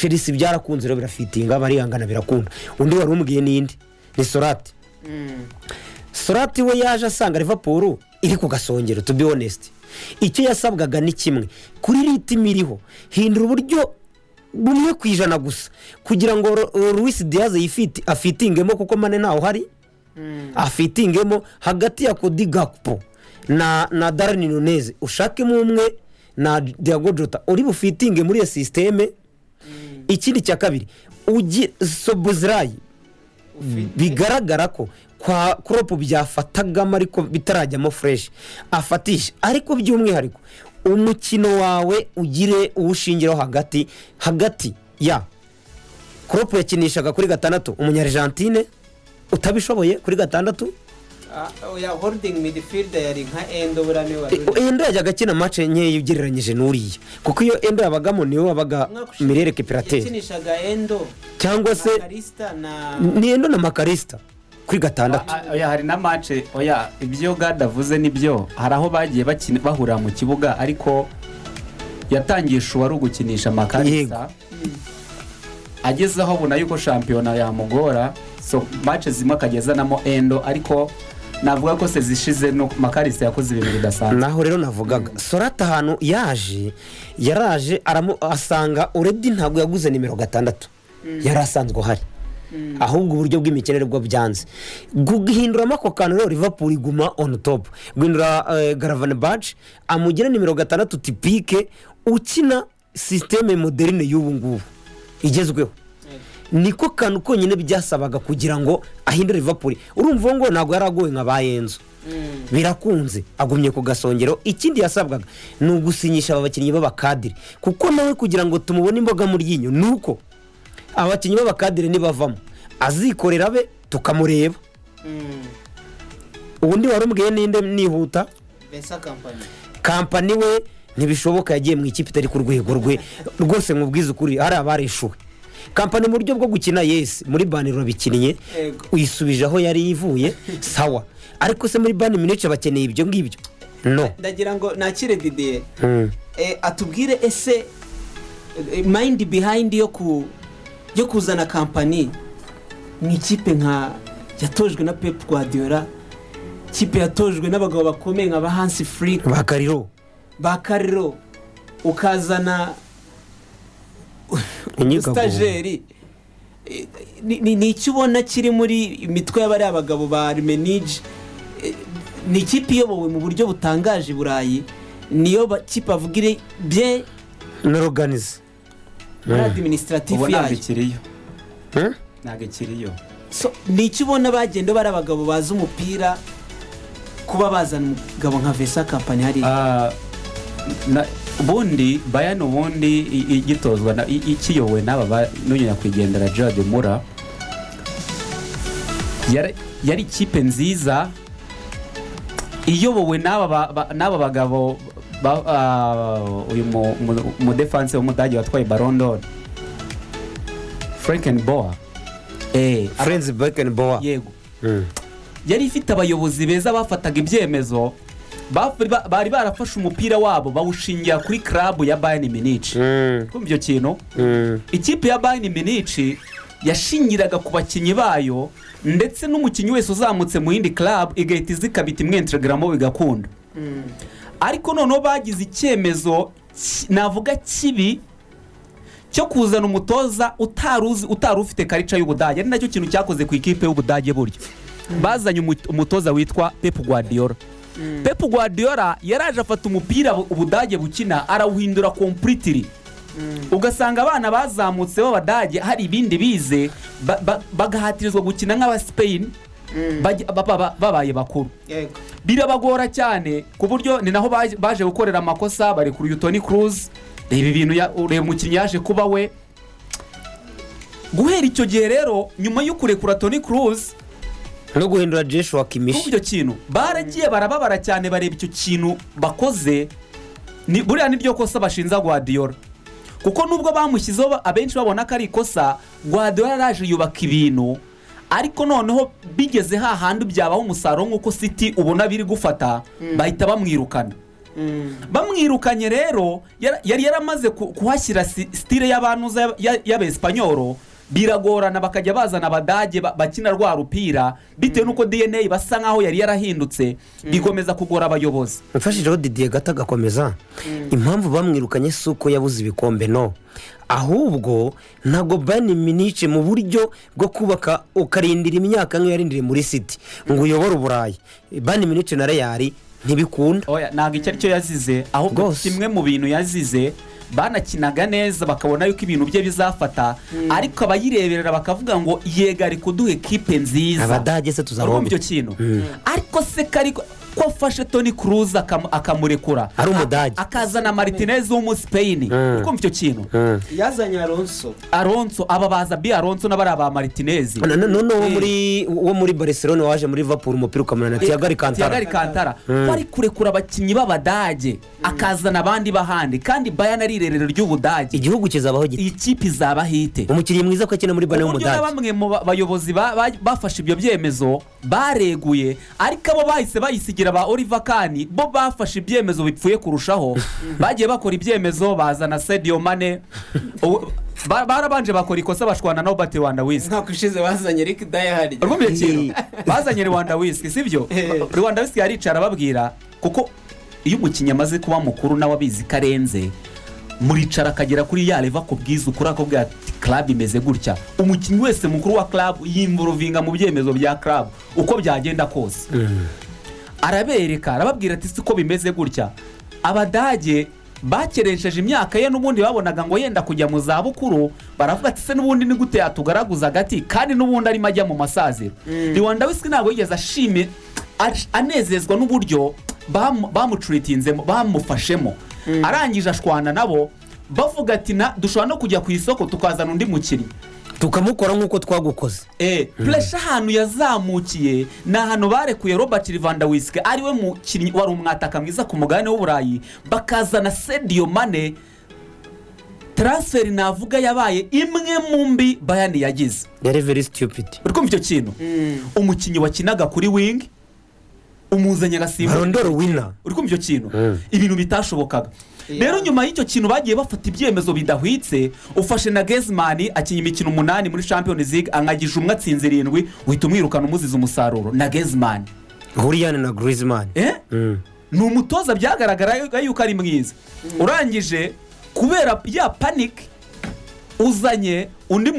Chelsea byarakunze rero birafitinga barihangana birakunda. Undi wari umubwiye n'indi? Ni sorati sorati we yaje asanga liverpool iri ku gasongero to be honest. Icyo yasabwaga ni kimwe kuri ritimi iriho hindura uburyo bumwe ku ijana gusa kugira ngo Ru- Luis Diaz yifiti afitingemo kuko mane ntawe uhari. Afitingemo hagati ya Cody Gakpo na na Darwin Nunez. Ushakemo umwe na Diago Jota. Uri bufitinge muri iyo sisiteme ikindi cya kabiri ugi Sobozrayi bigaragara ko kwa kuropu byafatagamo ariko bitarajyamo fureshi afatisha ariko by'umwihariko umukino wawe ugire uwushingiraho hagati hagati ya kuropu yakinishaga kuri gatandatu umunyarjantine utabishoboye kuri gatandatu? Ya holding midfield yari nka endo buriya ni we wari uri endo yajyaga akina mace nkeya ugereranyije n'uriya kuko iyo endo yabagamo ni we wabaga mirere keperateri yakinishaga endo cyangwa se ni endo na makarisita kuri gatandatu Ah, oya hari na mace oya ibyo gada avuze ni byo. Hari aho bagiye bakina- bahurira mu kibuga ariko yatangiye shuwa ari ugukinisha Yego. amakarita ageze aho abona yuko shampiyona yamugora so mace zimwe akagezanamo endo ariko navuga ko se zishize no makarita yakoze ibintu bidasanzwe. Naho rero navugaga sorata ahantu yaje yaraje asanga uredi ntabwo yaguze nimero gatandatu. Yari asanzwe ahari. Ahubwo uburyo bw'imikinire bwo byanze. Guhinduramo ako kantu rero liverpool iguma on top. Guhindura eh, garavani baji amugira nimero gatandatu tipike ukina sisiteme moderne y'ubu ngubu. Igezweho. Niko kantu konyine byasabaga kugira ngo ahindure liverpool. Urumva ngo ntabwo yari agoye nka ba yenzo birakunze agumye ku gasongero. Ikindi yasabwaga ni ugusinyisha aba bakinnyi b'abakadire. Kuko nawe kugira ngo tumubone imboga mu ryinyo ni uko abakinnyi b'abakadire nibavamo. Azikorera abe tukamureba. Ubundi wari umbwiye ninde nihuta? Kampani kampani we ntibishoboka yagiye mu ikipe itari ku rwego rwe. Rwose nkubwize ukuri hari abareshuwe kampani mu buryo bwo gukina yesi muri bani rurabikinnye Yego. uyisubije aho yari ivuye sawa. Ariko se muri bani minice bakeneye ibyo ngibyo? No. Ndagira ngo nakire didiye Mm. Eh, atubwire ese mind behind yo ku yo kuzana kampani mu ikipe nka yatojwe na pep guardiola ikipe yatojwe n'abagabo bakomeye nka ba hansi furike bakariro ba kariro. Ukazana Eh, ni- icyo ubona kiri muri imitwe y'abariya bagabo ba rimenije ni ikipe iyobowe mu buryo butangaje i burayi? Niyo ba- kipe avuga iri bye n'oroganize muri ubu adiminisitiratifu ntabwo yayo. Hmm? ntabwo ikiriyo. So, ni icyo ubona bagenda bari abagabo bazi umupira kuba bazana umugabo nka vesa kampani hariya? Ah, na- ubundi bayani ubundi igitozwa ikiyobowe n'aba ba- n'uyu nyakwigendera jade mura. Yari yari ikipe nziza iyobowe n'aba ba- ba- n'aba bagabo ba- uyu mu- mu- umudefanse w'umudage watwaye barondoni frankenboa eh furenzi bekeni bowa yego. Yari ifite abayobozi beza bafataga ibyemezo bari barafashe umupira wabo bawushingira kuri club ya bayani minici kumva icyo kintu? Ikipe ya bayani minici yashingiraga ku bakinnyi bayo ndetse n'umukinnyi wese uzamutse mu yindi club igahita izikabita imwenteregaramo bigakunda ariko noneho bagize icyemezo navuga kibi cyo kuzana umutoza utari uzi- utari ufite karica y'ubudage. Ari na cyo kintu cyakoze ku ikipe y'ubudage buryo bazanye umu- umutoza witwa pep guardiola. Pep guardiola yaraje afata umupira bu- ubudage bukina arawuhindura completely. Ugasanga abana bazamutse b'abadage hari ibindi bize ba- ba- bagahatirizwa gukina nk'abasipeyini ba- babaye bakuru. Birabagora cyane ku buryo ni naho baje- gukorera amakosa bari kuri Toni Kroos. Reba ibintu ureba umukinnyi yaje kuba we. Guhera icyo gihe rero nyuma yo kurekura Toni Kroos no guhindura joshua kimishi. Icyo kintu baragiye barababara cyane bareba icyo kintu bakoze ni buriya niryo kosa bashinza Guardiola. Kuko nubwo bamushyizeho ba- abenshi babona ko ari ikosa Guardiola yaraje yubaka ibintu ariko noneho bigeze hahandi byabaho umusaruro nk'uko City ubona biri gufata bahita bamwirukana. Bamwirukanye rero yari yaramaze ku- kuhashyira si- sitire y'abantuza ya- ya- y'abesipanyoro biragorana bakajya bazana abadage ba- bakina rwa rupira bitewe n'uko dna basa nkaho yari yarahindutse bikomeza kugora abayobozi. Mfashijeho didiye gato agakomeza impamvu bamwirukanye si uko yabuze ibikombe no. Ahubwo ntabwo bani minice mu buryo bwo kubaka ukarindira imyaka nk'iyo yarindiriye muri siti ngo uyobore uburayi bani minice na reyari ntibikunda. Ntabwo icyo ari cyo yazize ahubwo kimwe mu bintu yazize banakinaga neza bakabona yuko ibintu bye bizafata ariko abayireberera bakavuga ngo yega ari kuduha ekipe nziza. Abadage se urumva tuzabombe icyo kintu? Ariko se kari ko afashe toni kuruza akamurekura? Ari Umudage. Akazana maritinez w'umusipeyini urumva icyo kintu yazanye alonso. Alonso aba baza bi alonso n'abari aba maritinez Na- na- noneho wo Eh. muri wo muri barcelona waje muri liverpool umupira ukamunana tiyagari kantara kantara bari kurekura abakinnyi b'abadage akazana abandi bahandi. Kandi bayana ari irerero ry'ubudage. Igihugu kizabaho giti iyi kipe izaba hite? Umukinnyi mwiza ko akina muri bane uburyo na w'umudage bamwe mu ba- bayobozi ba- ba- bafashe ibyo byemezo bareguye ariko abo bahise bayisigira ba oliver kani bo bafashe ibyemezo bipfuye kurushaho. Bagiye bakora ibyemezo bazana sediyo mane. Barabanje bakora ikosa bashwana na robert wandawisi umwaka ushize bazanye rick dayahari urwumva iyo kintu bazanye rwanda wisiki sibyo rwanda wisiki yaricara ababwira kuko iyo umukinnyi amaze kuba mukuru nawe abizi ko arenze muricara akagera kuri ya leva akubwiza ukuri akubwira ati club imeze gutya. Umukinnyi wese mukuru wa club yimvuruvinga mu byemezo bya club uko byagenda kose. Arabereka arababwira ati siko bimeze gutya? Abadage bakeresheje imyaka ye n'ubundi babonaga ngo yenda kujya mu zabukuru baravuga ati se n'ubundi ni gute yatugaraguza agati? Kandi n'ubundi arimo ajya mu masaziro. Rwanda wisiki ntabwo yigeze ashime ash- anezezwa n'uburyo bamu- bamucuritinzemo bamufashemo. Arangije ashwana nabo bavuga ati "Na- dushobora no kujya ku isoko tukazana undi mukinnyi tukamukora nk'uko twagukoze. Eh, puresha ahantu yazamukiye ni ahantu barekuye robert rivandawisike ari we mukinnyi wari umwataka mwiza ku mugabane w'uburayi bakazana sediyo mane. Taransiferi navuga yabaye imwe mu mbi bayani yagize. Yari very stupid. Uri kumva icyo kintu? Umukinnyi wakinaga kuri wingi umuzanye agasimbuka barondoro wina uri kumva icyo kintu? Ibintu bitashobokaga. Rero nyuma y'icyo kintu bagiye bafata ibyemezo bidahwitse ufashe na gezimani akinya imikino umunani muri champions league angagije umwe atsinze irindwi uhita umwirukana umuziza umusaruro. Na gezimani huriyane na griezmann. Eh? ni umutoza byagaragara yuko ari mwiza. Urangije kubera ya panike uzanye undi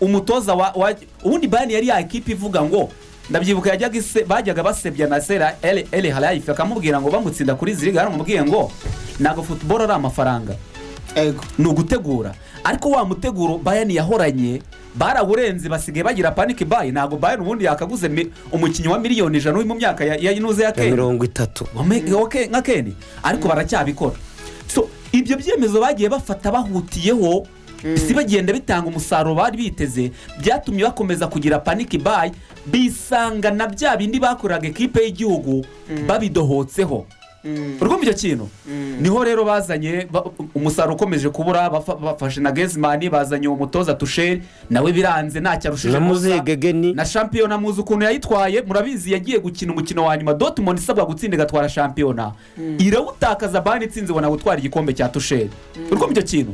umutoza wa wa- ubundi bayani yari ya ekipa ivuga ngo ndabyibuka yajyaga ise- bajyaga basebya na sera ele harayife akamubwira ngo bamutsinda kuri ziriga yaramubwiye ngo ntabwo futuboro ari amafaranga. Ego. Ni ugutegura. Ariko wa muteguro bayani yahoranye barawurenze basigaye bagira panike bayi ntabwo bayani ubundi yakaguze umukinnyi wa miliyoni ijana uri mu myaka ya inuze ya ya kenya mirongo itatu. Nka keni ariko baracyabikora. So ibyo byemezo bagiye bafata bahutiyeho si bagenda bitanga umusaruro bari biteze byatumye bakomeza kugira paniki bayi bisanga na bya bindi bakoraga ekipe y'igihugu babidohotseho. Urwumva icyo kintu? Niho rero bazanye ba- umusaruro ukomeje kubura bafa- bafashe na gezimani bazanye uwo mutoza tusheri nawe biranze ntacyo arushije na shampiyona muzi ukuntu yayitwaye murabizi yagiye gukina umukino wa nyuma. Dotumoni isabwa gutsinda igatwara shampiyona. Irawutakaza bani itsinze ibona gutwara igikombe cya tusheri urumva icyo kintu?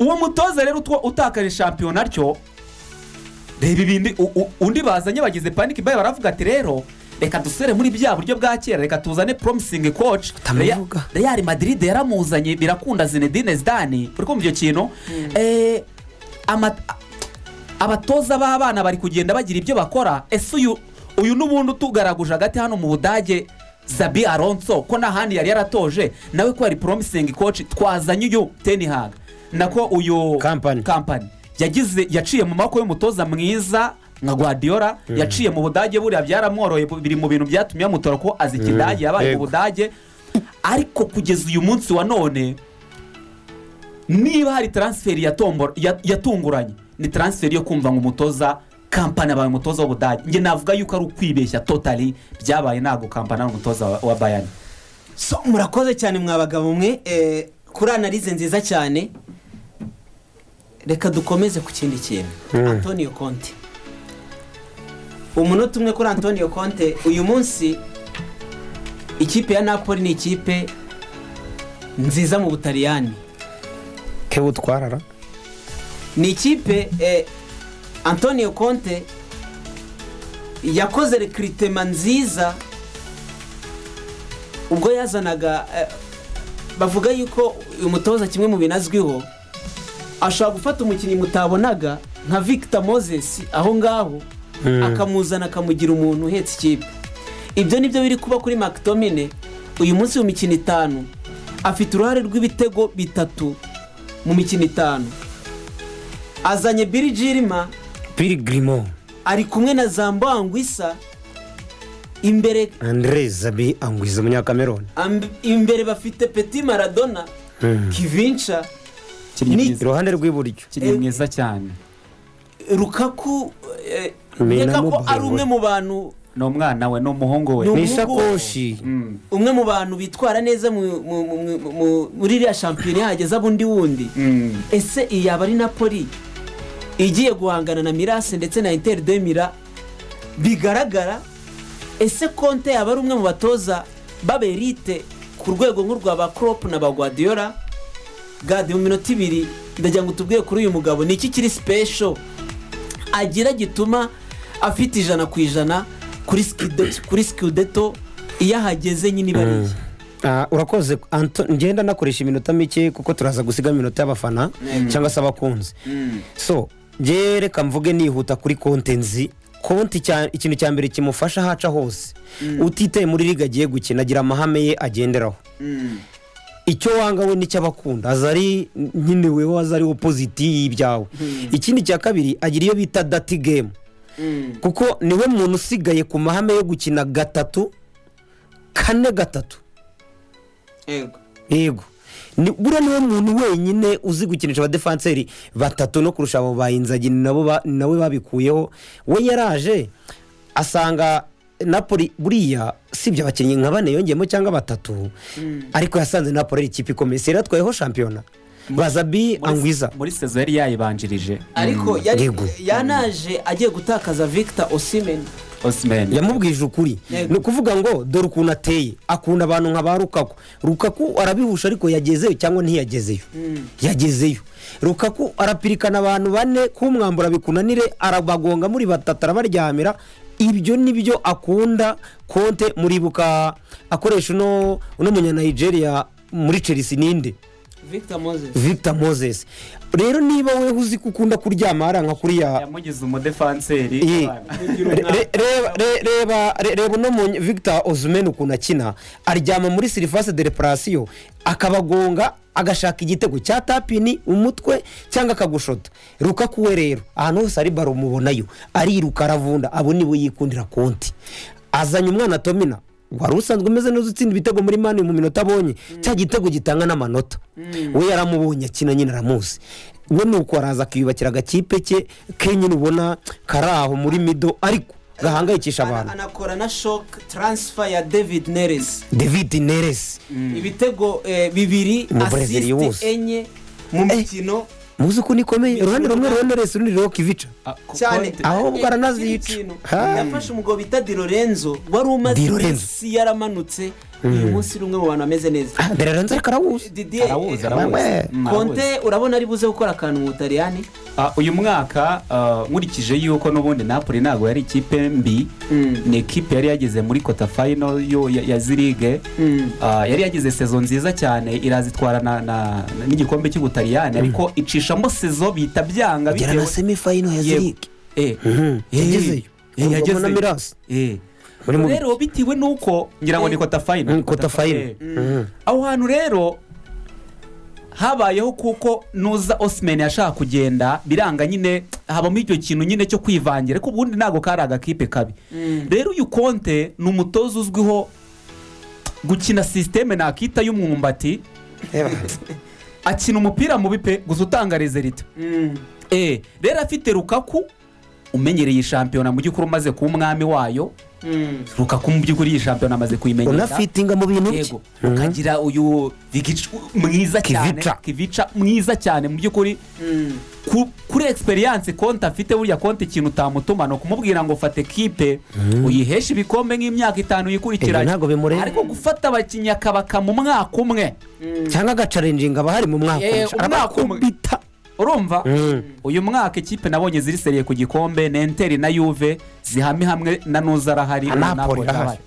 Uwo mutoza rero utakaje shampiyona atyo reba ibindi undi bazanye bagize paniki bayi baravuga ati rero reka dusubire muri bya buryo bwa kera reka tuzane promising coach. Utamuvuga. Real- real madrid yaramuzanye birakunda zinedine zidane. Uri kumva icyo kintu? Eh, ama- abatoza b'abana bari kugenda bagira ibyo bakora. Ese uyu uyu n'ubundi utugaraguje hagati hano mu budage zabi alonso ko n'ahandi yari yaratoje nawe ko yari promising coach twazanye uyu tenihag nako uyu Company. kampani. Yagize yaciye mu maboko y'umutoza mwiza nka guardiola yaciye mu budage buriya byaramworoye biri mu bintu byatumye yamutora ko azi ikidage yabaye mu budage. Ariko kugeza uyu munsi wa none niba hari taransiferi yatunguranye ni taransiferi yo kumva ngo umutoza kampani abaye umutoza w'ubudage njye navuga yuko ari ukwibeshya totali byabaye ntabwo kampani ari umutoza wa- wa bayani So, murakoze cyane mwa bagabo mwe eh, kuri analize nziza cyane reka dukomeze ku kindi kintu. Antonio conte. Umunota umwe kuri antonio conte uyu munsi ikipe ya napoli ni ikipe nziza mu butaliyani. Ke butwarara? Ni ikipe eh, antonio conte yakoze rekiritema nziza ubwo yazanaga eh, bavuga yuko uyu mutoza kimwe mu binazwiho ashobora gufata umukinnyi mutabonaga nka victor moses aho ngaho akamuzana akamugira umuntu uhetse ikipe. Ibyo ni byo biri kuba kuri makitomine uyu munsi mu mikino itanu afite uruhare rw'ibitego bitatu mu mikino itanu. Azanye biri jirima pirigirimo ari kumwe na zambo angwisa imbere andre zabi angwiza umunyakameroni imbere bafite peti maradona kivinca Ni- iruhande rw'iburyo. Kiri mwiza cyane. Rukaku eh, nkeka ko ari umwe mu bantu ni umwana we ni umuhungu we. Ni isakoshi. Mm. umwe mu bantu bitwara neza mu- mu- mu- mu- mu- muri iriya shampiyona yahageze abundi wundi. Mm. ese iyi yaba ari napoli? Igiye guhangana na mirase ndetse na interi de mira bigaragara ese konte yaba ari umwe mu batoza b'aberite ku rwego nk'urwa ba crop na ba guardiola? Gade mu minota ibiri ndagira ngo tubwire kuri uyu mugabo ni iki kiri special? Agira gituma afite ijana ku ijana kuri skideto iyo ahageze nyine iba ari iye. Ah, urakoze. Ngenda nakoresha iminota mike kuko turaza gusiga iminota y'abafana cyangwa se abakunzi. So njye reka mvuge nihuta kuri konti nzi. Konti ikintu cya mbere kimufasha aho aca hose. Utitaye muri liga agiye gukina agira amahame ye agenderaho. Icyo wanga we ni cyo aba akunda aza ari nyine we waza ari opoziti y'ibyawe ikindi cya kabiri agira iyo bita dati gemu kuko ni we muntu usigaye ku mahame yo gukina gatatu kane gatatu. Yego. buriya ni we muntu wenyine uzi gukinisha abadefanseri batatu no kurusha abo bayinzagi nabo nawe babikuyeho. We yaraje asanga napoli buriya sibye abakinnyi nka bane yongeyemo cyangwa batatu. Ariko yasanze napoli ari ikipe ikomeye. Si yaratwayeho shampiyona. Bazabi angwiza muri sezo yari yayibanjirije. Ariko Yego. yanaje agiye gutakaza victor osimeni osimeni yamubwije ukuri. Ni ukuvuga ngo dore ukuntu ateye. Akunda abantu nka ba rukaku rukaku arabihusha ariko yagezeyo cyangwa ntiyagezeyo? Yagezeyo. Rukaku arapirikana abantu bane kumwambura bikunanire arabagonga muri batatu arabaryamira. Ibyo ni byo akunda konte muribuka akoresha uno munyanigeria muri chelsea ninde victor moses. Victor moses. Rero niba we uzi ko ukunda kuryama hariya nka kuriya yamugize umudefanseri. Reba re- reba re- reba uno mu victor ozumen ukuntu akina. Aryama muri sirifase de reparasiyo akabagonga agashaka igitego cya tapini umutwe cyangwa akagushota. Rukaku we rero. Ahantu hose ari baro umubonayo ariruka aravunda abo ni we yikundira konti. Azanye umwana tomina. Wari usanzwe umeze neza utsinda ibitego muri mani mu minota abonye cya gitego gitanga n'amanota. We yaramubonye akina nyine aramuzi. We ni uko araza akiyubakira agakipe ke ke nyine ubona kari aho muri mido ariko gahangayikisha abantu. anakora na shock transfer ya david neres. David neres. Ibitego eh, bibiri wose. enye mu mikino muzi ko nikomeye uruhande rumwe ruriho neres urundi ruriho kivica ku- cyane Conte- ahubwo aranazica. ikindi kintu, Ha. yafashe umugabo bita di lorenzo wari umaze Di Lorenzo. iminsi yaramanutse uyu munsi ni umwe mu bantu bameze neza. Ah, mbere rero nzareka arawuzi Arawuzi, eh, arawuzi. Wewe. Mm, konte arawuzi. urabona ari buze gukora akantu mu butaliyani? Ah, uyu mwaka ah, nkurikije yuko n'ubundi napoli ntabwo yari ikipe mbi Mm. ni ekipe yari yageze muri kota fayino yo ya, zirige Mm. Ah, yari yagize sezo nziza cyane iraza itwara na- na- na- n'igikombe cy'ubutaliyani. Ariko icishamo sezo bihita byanga gera na semifayino ya Eh, eh, yagezeyo eh, yagezeyo. Eh. Rero bitewe n'uko ngira ngo ni kota fayino Mm, kota fayino. Eh. Mhm. aho hantu rero habayeho kuko nuza osimeni yashaka kugenda biranga nyine habamo icyo kintu nyine cyo kwivangira ariko ubundi ntabwo kari agakipe kabi. Rero uyu konte ni umutoza uzwiho gukina sisiteme nakita y'umwumbati. [laughs] Akina umupira mubi pe gusa utanga rezerita Eh, rero afite rukaku umenyereye shampiyona mu by'ukuri umaze kuba umwami wayo. Rukaku mu by'ukuri iyi shampiyona amaze kuyimenyera unafitinga mu bintu bye ukagira uyu mwiza cyane. Kivica. mwiza cyane mu by'ukuri ku- kuri egisperiyanse konti afite burya konti ikintu utamutuma. Ni ukumubwira ngo fate kipe uyiheshe ibikombe nk'imyaka itanu yikurikiranye Ibyo ntabwo bimureba. ariko gufata abakinnyi akabaka mu mwaka umwe. Cyangwa agacarenjinga aba hari mu mwaka umwe. umwaka umwe. Arabakubita. Urumva? Mm. uyu mwaka ikipe nabonye ziri seriye ku gikombe ni enteri na yuve zihame hamwe na nuza arahari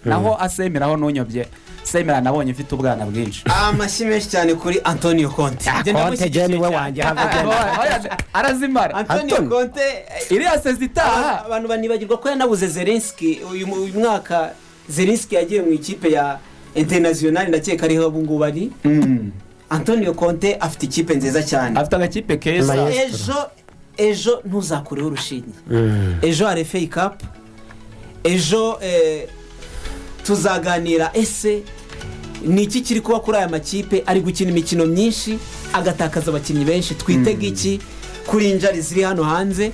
naho asemeraho n'unyobye semera nabonye ifite ubwana bwinshi. Amashyi menshi cyane kuri antonio konte Ah, Njye Conte ndamushyigikiye Jenny we cyane. wanjye again. arazimara. Antonio konte eh, iriya sezi itaha abantu banibagirwa ko yanabuze zelenski. Uyu mwaka zelenski yagiye mu ikipe ya international ndakeka ariho ubu ngubu ari Mm. Antonio konte afite ikipe nziza cyane. Afite agakipe keza. Ejo ejo ntuzakureho urushinge. Mm. ejo hari feyi kapu ejo eh, tuzaganira ese ni iki kiri kuba kuri aya makipe ari gukina imikino myinshi agatakaza abakinnyi benshi. Twitega iki? Kuri injari ziri hano hanze.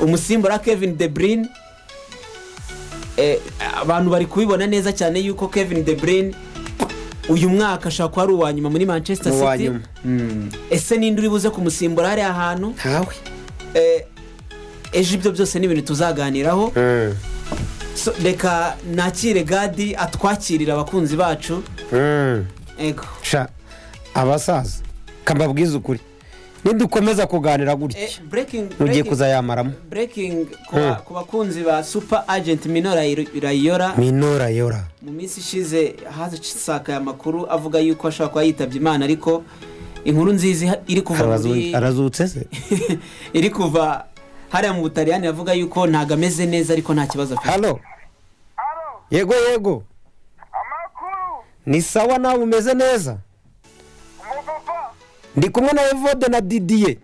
Umusimbura kevin de bruyne. Eh, abantu bari kubibona neza cyane yuko kevin de bruyne uyu mwaka ashobora kuba ari uwa nyuma muri manchester city. nyuma. Mm. ese ninde uri buze kumusimbura hariya hantu? Ntawe. Eh, ejo ibyo byose ni ibintu tuzaganiraho. So, reka nakire gadi atwakirira abakunzi bacu. Ego. Sha abasaza kambabwiza ukuri. Nidukomeza kuganira gutya. Eh, breaking mugiye breaking- kuzayamaramo breaking ku ba- ku bakunzi ba super agent mino Rayi- rayora minora yora mu minsi ishize hasakaye amakuru avuga yuko ashobora kuba yitabye imana ariko inkuru nziza iri kuva Arazu- muri arazutse se? [laughs] Iri kuva hariya mu butaliyani avuga yuko ntabwo ameze neza ariko nta kibazo afite. Halo? Yego yego. Amakuru? Ni sawa nawe umeze neza? Ndi kumwe na evode na didiye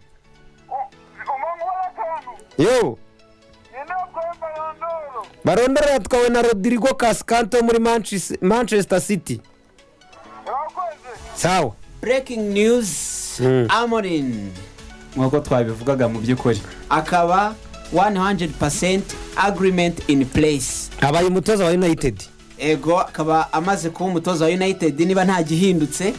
yondoro barondora yatwawe na rodrigo kasikante wo muri manchester city. Sawa. Breaking news. Mm. amorin. Nk'uko twabivugaga mu by'ukuri. Akaba 100% agreement in place. Abaye umutoza wa united. Ego akaba amaze kuba umutoza wa united. Niba nta gihindutse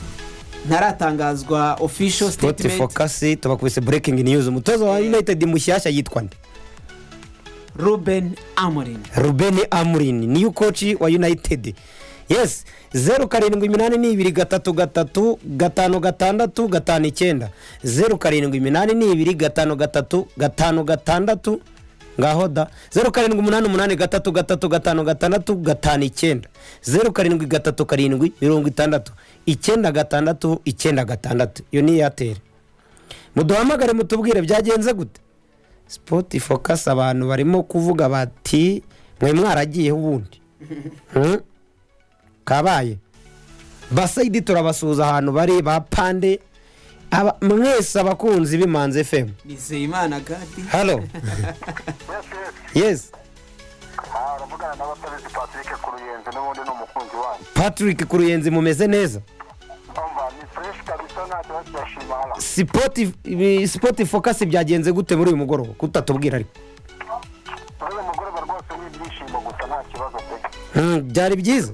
ntaratangazwa official statement. focus tubakubise breaking news. Umutoza wa united mushyashya yitwa nde? Ruben amorin ruben amurin niyo koci wa united. Yes zeru karindwi iminani n'ibiri gatatu gatatu gatanu gatandatu gatanu icyenda. Zeru karindwi iminani n'ibiri gatanu gatatu gatanu gatandatu ngaho da. Zeru karindwi umunani umunani gatatu gatatu gatanu gatandatu gatanu icyenda. Zeru karindwi gatatu karindwi mirongo itandatu. Icyenda gatandatu icyenda gatandatu. Iyo ni eyateri muduhamagare mutubwire byagenze gute? Sipoti fokasi abantu barimo kuvuga bati mwe mwaragiyeho ubundi. [laughs] Hmm? kabaye. Basayidi turabasuhuza ahantu bari ba pande mwese abakunzi b'imanzi fm nizeyimana gadi. Halo yesi uravugana n'abatabizi patrick ku ruyenzi n'ubundi ni umukunzi wanyu. Patrick ku ruyenzi mumeze neza? Sipoti fokasi byagenze gute muri uyu mugoroba? Kutatubwira ariko. Muri uyu mugoroba rwose ni ibyishimo gusa nta kibazo pe Hmm, byari byiza?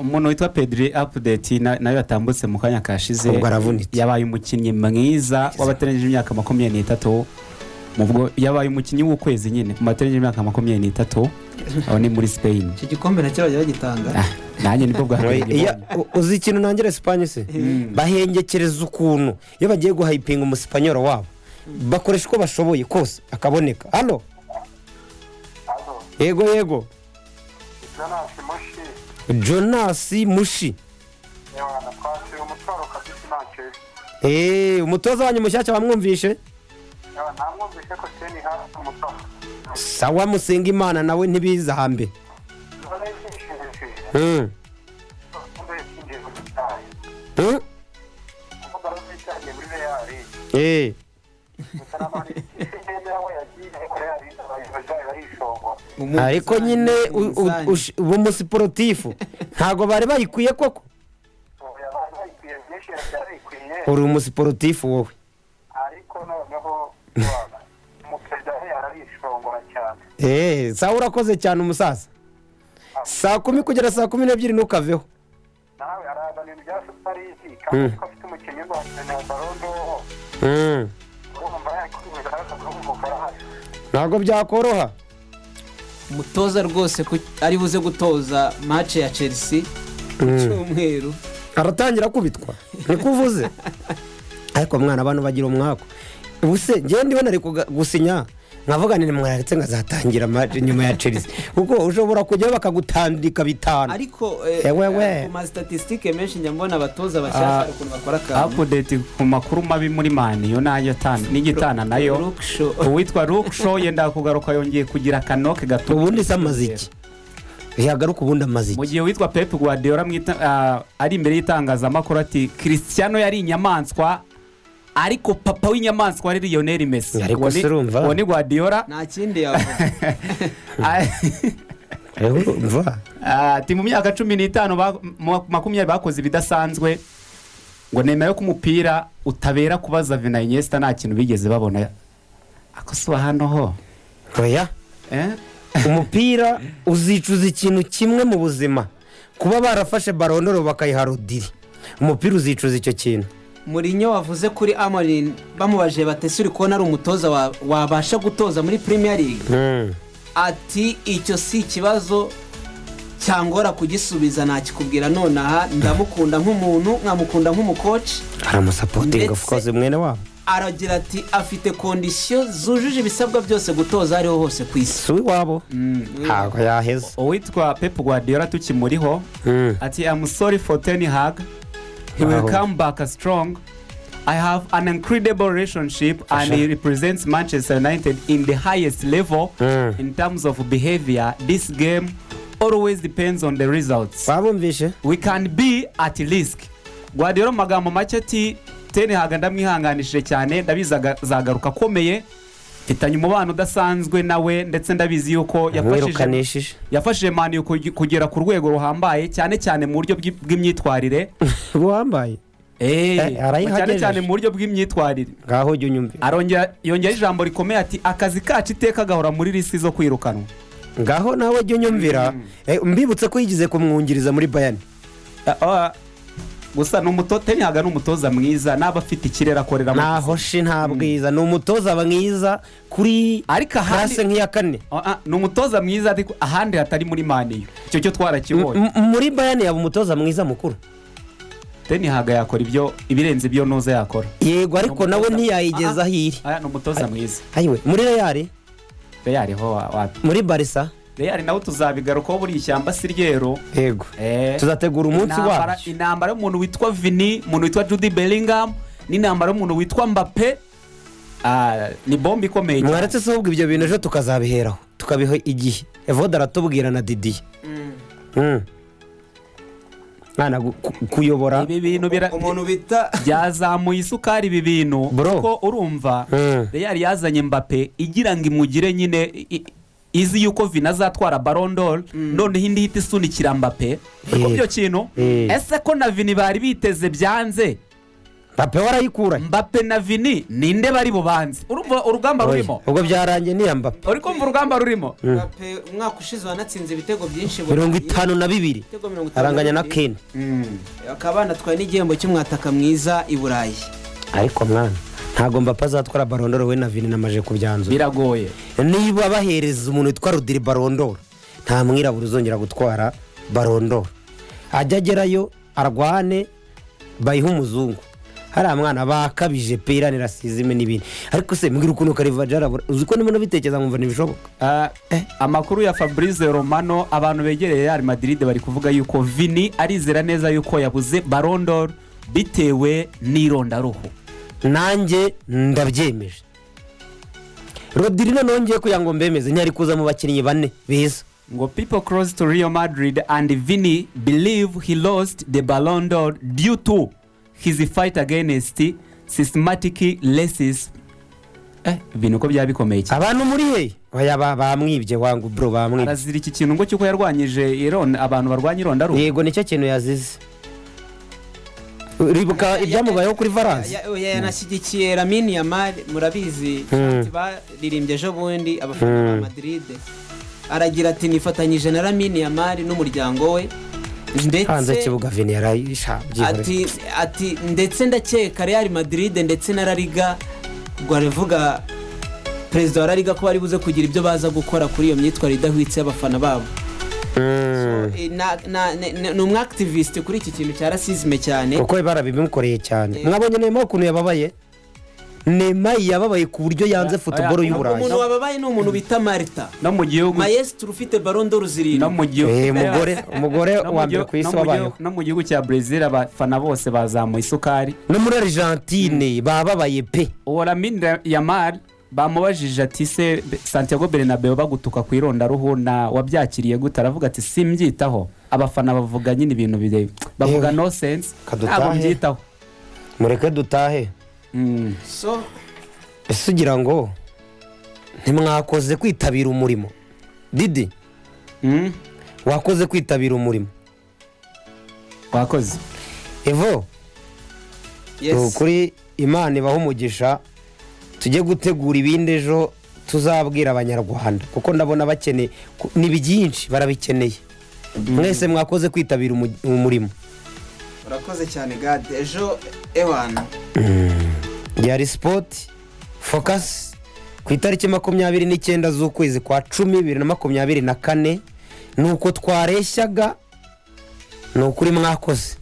umuntu witwa pedri apudeti nawe yatambutse mu kanya kashize. Yabaye umukinnyi mwiza w'abateranije imyaka makumyabiri n'itatu. Yabaye umukinnyi w'ukwezi nyine mu bateranije imyaka makumyabiri n'itatu. Aho ni muri spain. Icyo gikombe na cyo bajya bagitanga Ah, nanjye ni bwo bwa uzi ikintu nangira esipanye se? Bahengekereza ukuntu. Iyo bagiye guhayipinga umusipanyoro wabo bakoresha uko bashoboye kose akaboneka. Hano yego yego. Jonasi mushi. Umutwaro eee umutoza wanyu mushyashya wamwumvishe? Hafi sawa musenga imana nawe ntibiza hambe [laughs] [laughs] none yishimishije Hmm. kumbe yashingiye mu gitayi Hmm? kuvuga ngo yishagiye muri reyali Eh. gusa n'abandi ingendo yawe yagiye ariko reyali bazaye barishongora ariko nyine u- u- ush- uba umusiporutifu ntabwo bari bayikwiye koko? Ubu uri umusiporutifu wowe. Ariko noneho umuperezida we yararishongora cyane. Eee sawa urakoze cyane umusaza. Saa kumi kugera saa kumi n'ebyiri ntukaveho. Nawe araza ibintu bya suparizi kandi ko afite umukinnyi wa na barondo Hmm. urumva ntabwo byakoroha. Umutoza rwose ari buze gutoza mace ya chelsea ku cyumweru. Aratangira kubitwa niko uvuze? [laughs] Ariko mwana abantu bagira umwaku. Ubu se njyewe ndiwe nari kuga- gusinya. Nkavuga ni mwararetse nkazatangira nyuma ya chelsea. Kuko ushobora kujyaho bakagutandika bitanu. Ariko eh, Ewe, we. ku masitatisitike menshi njya mbona abatoza bashyashya Ah, hari ukuntu bakora akantu apudeti ku makuru mabi muri mani. Yo na yo n'igitana na yo. [laughs] Uwitwa Luke Shaw yenda kugaruka yongeye kugira akanoke gato ubundi se amaze iki yagaruka ubundi amaze mu gihe witwa Pep Guardiola mwita- ah, ari imbere y'itangazamakuru ati Cristiano yari inyamaswa ariko papa w'inyamaswa ari Lionel Messi. Ariko se urumva? uwo ni Guardiola. Nta kindi yavuga. [laughs] Ah, ati mu myaka cumi n'itanu makumyabiri bakoze ibidasanzwe ngo nemera yo ko umupira utabera kubaza Vina Iniesta nta kintu bigeze babona. Ako si hano ho. Oya. Eh? umupira uzicuza ikintu kimwe mu buzima. Kuba barafashe barondoro bakayiha rodiri umupira uzicuza icyo kintu. Murinyo wavuze kuri amorin bamubajije batese uri kubona ari umutoza wa- wabasha gutoza muri premier league? Hmm. ati icyo si ikibazo cyangora kugisubiza nakikubwira nonaha. Ndamukunda nk'umuntu nkamukunda nk'umukoci aramusapotinga course mwene wabo. aragira ati afite kondisiyo zujuje ibisabwa byose gutoza ariho hose ku isi. Si uw'iwabo ntabwo yaheza uwitwa Pep Guardiola tukimuriho. Hmm. ati I'm sorry for Ten Hag. He will come back strong. I have an incredible relationship and he represents Manchester United in the highest level Mm. in terms of behavior. This game always depends on the results. Wabumvishe we can be at risk. Guardiola mu magambo make ati Ten Hag ndamwihanganishije cyane ndabizi aga- azagaruka akomeye. Mfitanye umubano udasanzwe nawe ndetse ndabizi yuko yafashije yafashije mani kugera ku rwego ruhambaye cyane cyane mu buryo bw'i- bw'imyitwarire. [laughs] Wambaye Eh, Eh, cyane cyane mu buryo bw'imyitwarire. Ngaho unyumvira arongera yongera ijambo rikomeye ati akazi kacu iteka gahora muri risi zo kwirukanwa. Ngaho nawe ujya unyumvira. Eh, mbibutse ko yigize kumwungiriza muri bayani ah, gusa ni umuto tenihaga ni umutoza mwiza n'aba afite ikirere akoreramo naho shi nta bwiza. Ni umutoza mwiza kuri ariko ahandi nk'iya kane. Ah, ah, ni umutoza mwiza ariko ahandi hatari muri maniyu icyo cyo twarakibonye. Muri bayani yaba umutoza mwiza mukuru? Tenihaga yakora ibyo ibirenze ibyo noza yakora. Yego ariko nawe umutoza- ntiyayigeza aho iri aya ni umutoza mwiza. muri reyari reyari ho muri barisa reyari nawe tuzabigarukaho buri ishyamba si ryeru yego. Eh, tuzategura umunsi wacu. intambara y'umuntu witwa vini umuntu witwa judy bellingham n'intambara y'umuntu witwa mbappe. Ah, ni bombe ikomeye cyane. mwaretse se ahubwo ibyo bintu ejo tukazabiheraho. Tukabiha igihe. Evode aratubwira na didiye Mm. ku- kuyobora. Ibi bintu bira- umuntu bita byazamuye isukari ibi bintu. Bro. kuko urumva Mm. reyari yazanye mbappe igira ngo imugire nyine izi yuko vini azatwara barondoro noneho indi ihita isunikira mbape ariko Eh. byo kintu Eh. ese ko na vini bari biteze byanze? Pape warayikura mbape na vini ninde bari bubanze urumva urugamba rurimo? ubwo byarangiye niya mbappe uri kumva urugamba rurimo? Mbappe umwaka ushize wanatsinze ibitego byinshi mirongo itanu na bibiri. Aranganya na bibiri. kane. Bakaba banatwaye n'igihembo cy'umwataka mwiza i burayi. Ariko mwana. Ntabwo mbappe azatwara barondoro we na vini namaje kubyanzura biragoye. Niba bahereza umuntu witwa rudiri barondoro nta mwirabura uzongera gutwara barondoro. Ajya agerayo arwane bayihe umuzungu. Hariya mwana bakabije pe iranira asizime n'ibindi. Ariko se mbwira ukuntu kariva jarabura uzi ko ndimo nabitekereza nkumva ntibishoboka? Ah, amakuru ya fabrice romano abantu begereye real madrid bari kuvuga yuko vini arizera neza yuko yabuze barondoro bitewe n'irondaruhu. Nanjye ndabyemeje rodiri noneho ngiye kugira ngo mbemeze ntiyari kuza mu bakinnyi bane beza. Ngo people close to real madrid and vini believe he lost the ballon d'or due to his fight against systematic eh vini uko byaba bikomeye cyane abantu muri he? Oya ba- bamwibye wangu bro bamwibye. Arazira iki kintu ngo cyuko yarwanyije abantu barwanya irondaruhu yego ni cyo kintu yazize. Ribuka ibyamubayeho kuri ya- yanashyigikiye lamini yamari murabizi. Mm. baririmbye ejo bundi abafana ba madrid. Aragira ati nifatanyije na lamini yamari n'umuryango we. Hanze y'ikibuga vini ati ati ndetse ndakeka real madrid ndetse na lariga ubwo aravuga perezida wa lariga ko bari buze kugira ibyo baza gukora kuri iyo myitwarire idahwitse y'abafana babo. Eh, ne- ne- ni umwakitivisite kuri iki kintu cya rasizime cyane. Kuko barabimukoreye cyane. Mwabonye nema ukuntu yababaye? Nema yababaye ku buryo yanze futuboro y'uburayi. Umuntu wababaye ni umuntu bita marita no mu gihugu mayesitiri ufite barondoro no zirindwi. Mu gihugu Eh, umugore [laughs] mu wa mbere ku isi wabayeho. no mu gihugu cya brezil abafana bose bazamuye isukari. No muri argentine bababaye pe. Uwo lamine yamari bamubajije ati se santiago bernabeu bagutuka ku irondaruhu na wabyakiriye gute? Aravuga ati simbyitaho. Abafana bavuga nyine ibintu bire bavuga no sense. Ntabwo mbyitaho. Mureke dutahe. Mm. so ese ugira ngo ntimwakoze kwitabira umurimo? Didi. Mm. wakoze kwitabira umurimo? Wakoze. Evo. Ukuri imana ibaha umugisha tujye gutegura ibindi ejo tuzabwira abanyarwanda. Kuko ndabona bakeneye ni byinshi barabikeneye. Mwese mwakoze kwitabira umu- umurimo. Urakoze cyane gade ejo ewana yari sipoti fokasi ku itariki makumyabiri n'icyenda z'ukwezi kwa cumi bibiri na makumyabiri na kane ni uko twareshyaga ni ukuri mwakoze.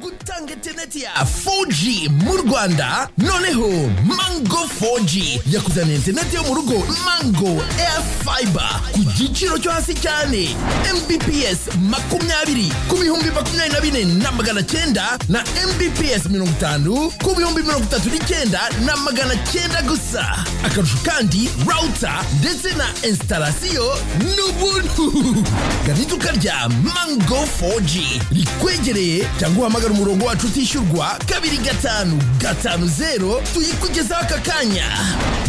Gutanga interineti ya 4G mu rwanda noneho mango 4G yakuzana interineti yo mu rugo mango air fiber. Ku giciro cyo hasi cyane mbps makumyabiri ku bihumbi makumyabiri na bine na magana cyenda na mbps mirongo itanu ku bihumbi mirongo itatu n'icyenda na magana cyenda gusa. Akarusho kandi router ndetse na instalasiyo n'ubuntu. Gana iduka rya mango 4G rikwegereye cyangwa uhamagara umurongo wacu utishyurwa kabiri gatanu gatanu zero tuyikugezaho aka kanya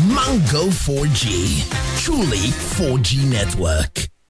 mango 4G truly 4G network